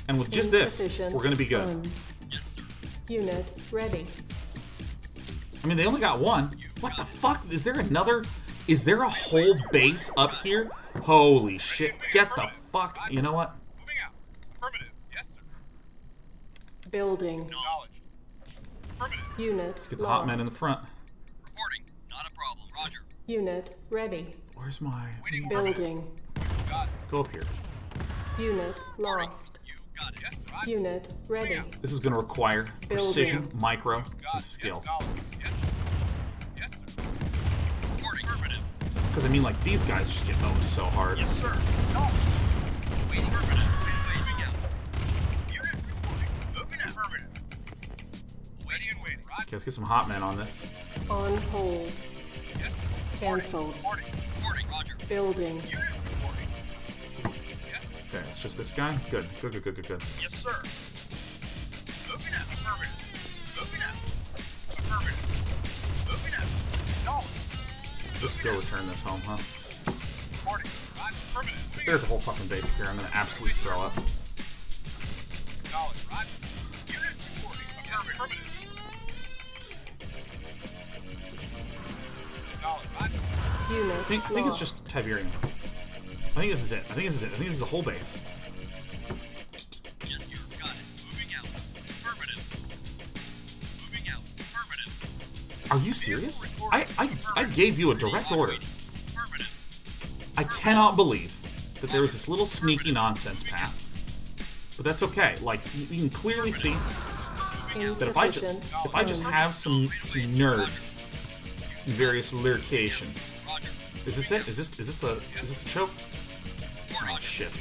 Speaker 1: and with just this, we're gonna be good.
Speaker 11: Unit ready.
Speaker 1: I mean, they only got one. What the fuck? Is there another? Is there a whole base up here? Holy shit! Get the fuck. You know what?
Speaker 11: Building. Unit
Speaker 1: Let's get the hot men in the front.
Speaker 11: Unit ready.
Speaker 1: Where's my?
Speaker 11: Building.
Speaker 1: Go up here.
Speaker 11: Unit lost. Unit ready.
Speaker 1: This is going to require precision, micro, and skill. Because I mean, like these guys just get owned so hard. Yes, sir. Okay, let's get some hot men on this.
Speaker 11: On hold. Cancelled. Building.
Speaker 1: Okay, it's just this guy. Good, good, good, good, good, good.
Speaker 16: Yes, sir. Moving out. Affirmative.
Speaker 14: Moving out. No.
Speaker 1: Just go return this home, huh?
Speaker 14: Reporting. Roger. Affirmative.
Speaker 1: If there's a whole fucking base here, I'm gonna absolutely throw up.
Speaker 14: Unit reporting. Affirmative. Knowledge. Roger.
Speaker 15: Unit
Speaker 1: I think, I think it's just Tiberium. I think this is it. I think this is it. I think this is a whole base.
Speaker 10: Yes, sir. Got it. Moving out. Affirmative. Moving out. Affirmative.
Speaker 1: Are you serious? I, I, I gave you a direct order. I cannot believe that there was this little sneaky nonsense path. But that's okay. Like, you, you can clearly see that if I, ju- if I just have some, some nerds in various locations. Is this it? Is this is this the is this the choke? Oh shit.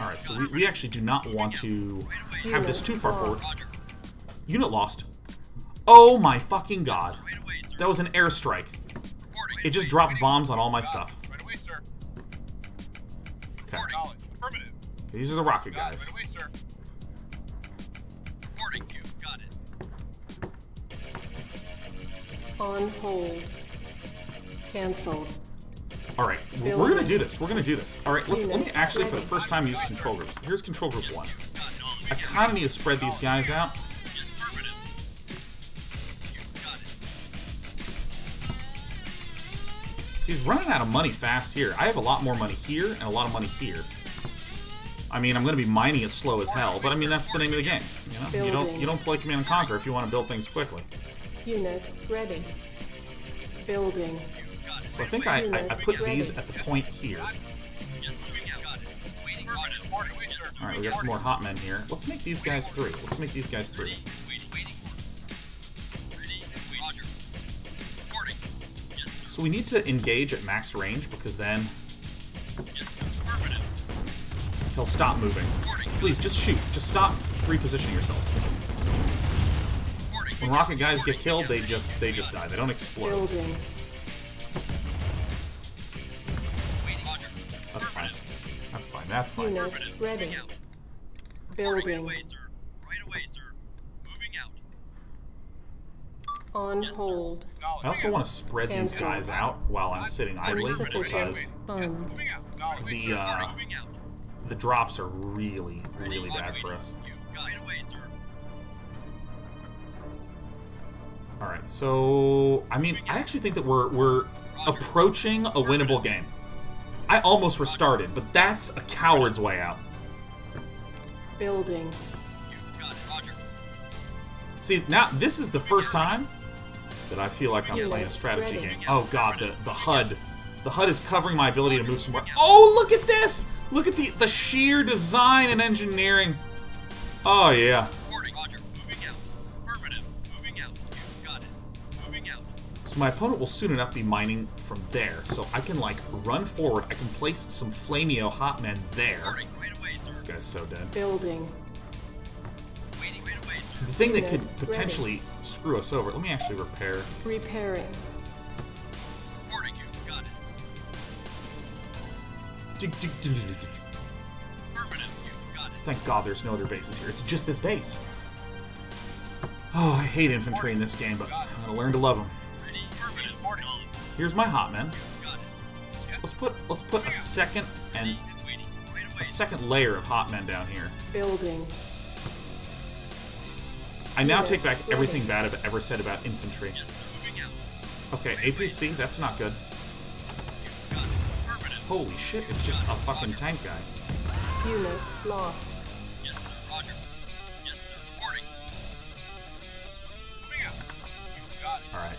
Speaker 1: Alright, so we, we actually do not want to have this too far forward. Unit lost. Oh my fucking god. That was an airstrike. It just dropped bombs on all my stuff.
Speaker 14: Right.
Speaker 1: Okay. These are the rocket guys.
Speaker 14: Right away, sir.
Speaker 10: Reporting you. Got it.
Speaker 15: On hold. Cancelled.
Speaker 1: Alright, we're we're gonna do this. We're gonna do this. Alright, let's let me actually for the first time use control groups. Here's control group one. I kinda need to spread these guys out. See, he's running out of money fast here. I have a lot more money here and a lot of money here. I mean, I'm going to be mining it slow as hell, but I mean that's the name of the game. You know, you don't you don't play Command and Conquer if you want to build things quickly.
Speaker 15: Unit ready. Building.
Speaker 1: So I think I, I, I put these at the point here. All right, we got some more hot men here. Let's make these guys three. Let's make these guys three. So we need to engage at max range because then he'll stop moving. Please, just shoot. Just stop repositioning yourselves. When rocket guys get killed, they just they just die. They don't explode. That's fine. That's fine. That's fine.
Speaker 15: Unit ready. Building.
Speaker 10: Right away, sir. Moving out.
Speaker 15: On hold.
Speaker 1: I also want to spread these guys out while I'm sitting idly because
Speaker 15: funds.
Speaker 1: the uh, the drops are really really bad for us.
Speaker 10: Right away, sir.
Speaker 1: All right, so I mean, I actually think that we're we're approaching a winnable game. I almost restarted, but that's a coward's way out.
Speaker 15: Building.
Speaker 1: See, now this is the first time that I feel like I'm playing a strategy
Speaker 15: ready.
Speaker 1: game. Oh god, the the HUD, the HUD is covering my ability to move somewhere. Oh, look at this! Look at the the sheer design and engineering. Oh yeah. So my opponent will soon enough be mining from there, so I can like run forward. I can place some Flameo hot men there. This guy's so dead.
Speaker 15: Building.
Speaker 1: The thing that could
Speaker 15: Unit
Speaker 1: potentially screw us over. Let me actually repair.
Speaker 15: Repairing.
Speaker 1: Thank God there's no other bases here. It's just this base. Oh, I hate infantry in this game, but I'm gonna learn to love them. Here's my hot men. Let's put let's put a second and a second layer of hot men down here.
Speaker 15: Building.
Speaker 1: I now take back everything bad I've ever said about infantry. Okay, APC, that's not good. Holy shit, it's just a fucking tank guy.
Speaker 15: Unit lost.
Speaker 1: Alright.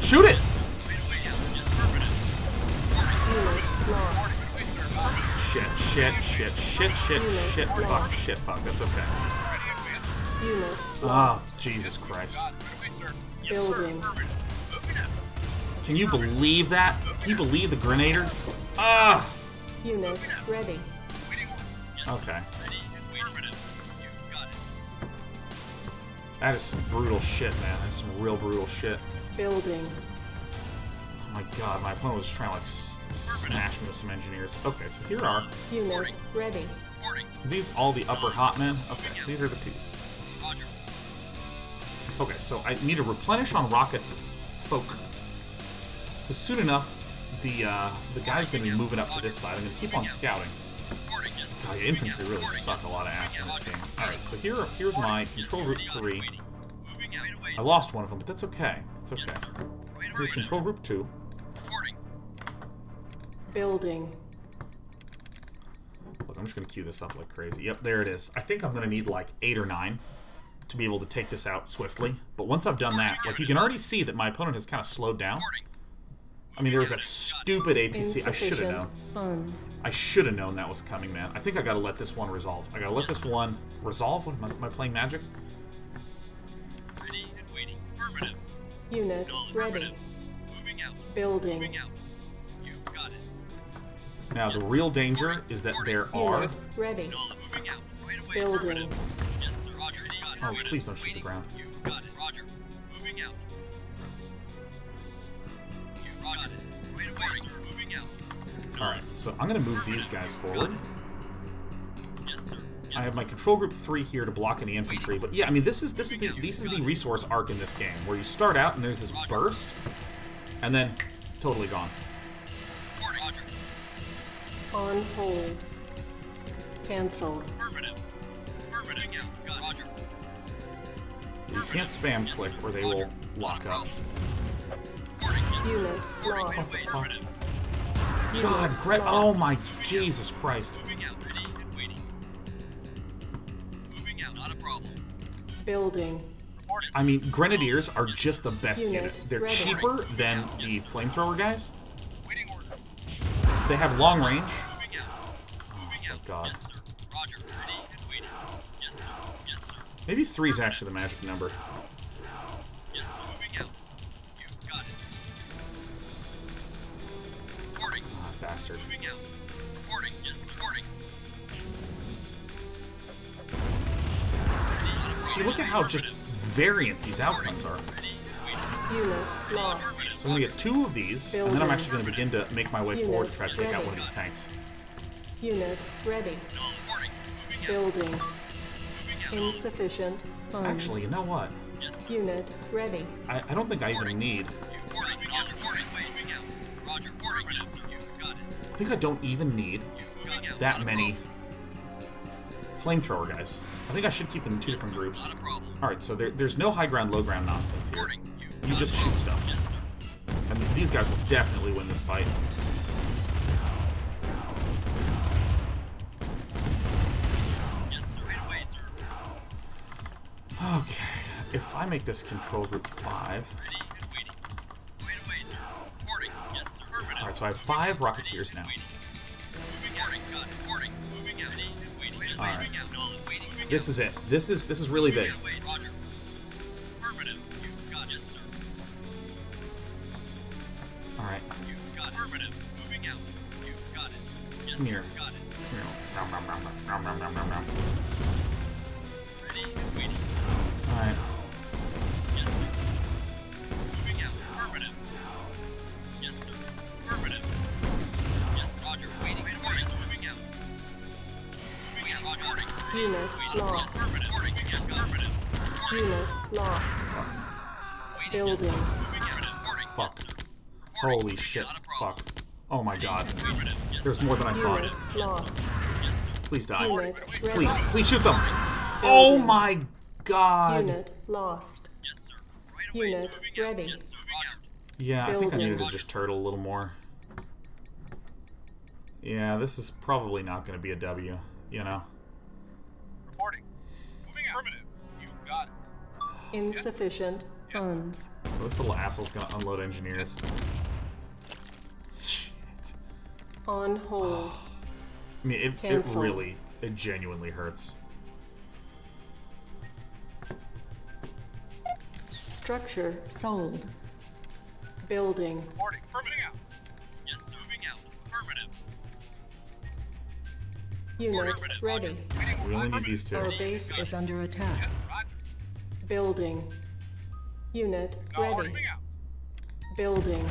Speaker 1: Shoot it! Shit, shit, shit, shit, shit, shit, fuck, shit, fuck. That's okay. Ah,
Speaker 11: lost.
Speaker 1: Jesus Christ.
Speaker 11: Building.
Speaker 1: Can you believe that? Can you believe the grenaders? Ah!
Speaker 11: Unit ready.
Speaker 1: Okay. That is some brutal shit, man. That's some real brutal shit.
Speaker 11: Building.
Speaker 1: Oh my god, my opponent was trying to like s- smash me with some engineers. Okay, so here are
Speaker 11: Unit ready.
Speaker 1: are these all the upper hot men. Okay, so these are the T's. Okay, so I need to replenish on rocket folk. Because soon enough, the uh, the guy's gonna be moving up to this side. I'm gonna keep on scouting. God, your infantry really suck a lot of ass in this game. Alright, so here here's my control route three. I lost one of them, but that's okay. It's okay. Here's control group two.
Speaker 11: Building.
Speaker 1: Look, I'm just gonna queue this up like crazy. Yep, there it is. I think I'm gonna need like eight or nine to be able to take this out swiftly. But once I've done that, like you can already see that my opponent has kind of slowed down. I mean, there was that stupid APC. I should have known.
Speaker 11: funds.
Speaker 1: I should have known that was coming, man. I think I gotta let this one resolve. I gotta let this one resolve. What, am, I, am I playing magic?
Speaker 11: Unit ready. Building.
Speaker 1: Now, the real danger is that there are...
Speaker 11: Unit ready. Building.
Speaker 1: Oh, please don't shoot the ground. Alright, so I'm gonna move these guys forward. I have my control group three here to block any infantry, but yeah, I mean this is this is the this is the resource arc in this game where you start out and there's this burst, and then totally gone.
Speaker 11: On hold. Cancelled.
Speaker 1: You can't spam click or they will lock up.
Speaker 11: Unit lost.
Speaker 1: God, Gret, oh my Jesus Christ.
Speaker 11: Building.
Speaker 1: I mean, Grenadiers are just the best
Speaker 11: Unit
Speaker 1: unit. They're
Speaker 11: ready.
Speaker 1: cheaper than the flamethrower guys. They have long range. Oh, God. Maybe three is actually the magic number. See, look at how just variant these outcomes are.
Speaker 11: Unit lost.
Speaker 1: So I'm gonna get two of these, and then I'm actually gonna begin to make my way
Speaker 11: Unit
Speaker 1: forward to try to take out one of these tanks.
Speaker 11: Unit ready. Building. Insufficient funds.
Speaker 1: Actually, you know what?
Speaker 11: Unit ready.
Speaker 1: I, I don't think I even need. I think I don't even need that many flamethrower guys. I think I should keep them in two different groups. Alright, so there, there's no high ground, low ground nonsense here. You just shoot stuff. I mean, these guys will definitely win this fight. Okay, if I make this control group 5... Alright, so I have five Rocketeers now. Alright. This is it. This is this is really big. Alright. Come here. Come here. Nom, nom, nom, nom, nom, nom, nom, nom. Alright.
Speaker 11: Unit lost. Unit lost. Building.
Speaker 1: Fuck. Holy shit. Fuck. Oh my god. There's more than I thought.
Speaker 11: Unit lost.
Speaker 1: Please die.
Speaker 11: Unit.
Speaker 1: Please, please shoot them. Oh my god.
Speaker 11: Unit lost. Unit ready.
Speaker 1: Yeah, I think I needed to just turtle a little more. Yeah, this is probably not going to be a W, you know?
Speaker 17: It.
Speaker 11: Insufficient funds.
Speaker 1: This little asshole's going to unload engineers. Shit.
Speaker 11: On hold.
Speaker 1: I mean, it, it really, it genuinely hurts.
Speaker 11: Structure sold. Building.
Speaker 18: Reporting. Moving out. Yes, moving out. Affirmative.
Speaker 11: Unit ready.
Speaker 1: We only need these two.
Speaker 11: Our base is under attack. Building. Unit ready. Building.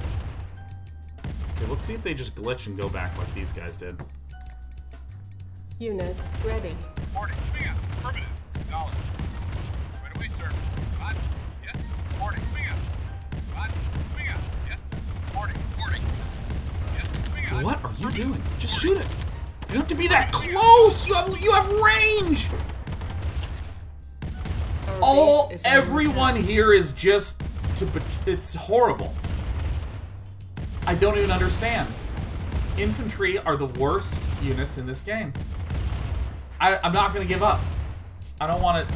Speaker 1: Okay, let's see if they just glitch and go back like these guys did.
Speaker 11: Unit ready.
Speaker 18: Reporting. Moving out. Affirmative. Acknowledged. Right away, sir. Roger. Yes. Reporting. Moving out. Roger. Moving out. Yes. Reporting. Reporting. Yes. Moving out.
Speaker 1: What are you doing? Just shoot it. You don't have to be that close. You have you have range. All everyone here is just to it's horrible. I don't even understand. Infantry are the worst units in this game. I, I'm not gonna give up. I don't want to.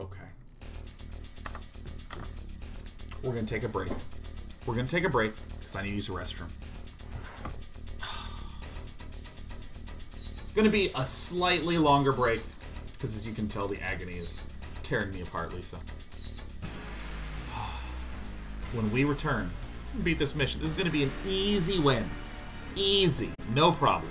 Speaker 1: Okay. Okay. We're gonna take a break. We're gonna take a break because I need to use the restroom. It's gonna be a slightly longer break because, as you can tell, the agony is tearing me apart, Lisa. When we return, beat this mission. This is gonna be an easy win. Easy, no problem.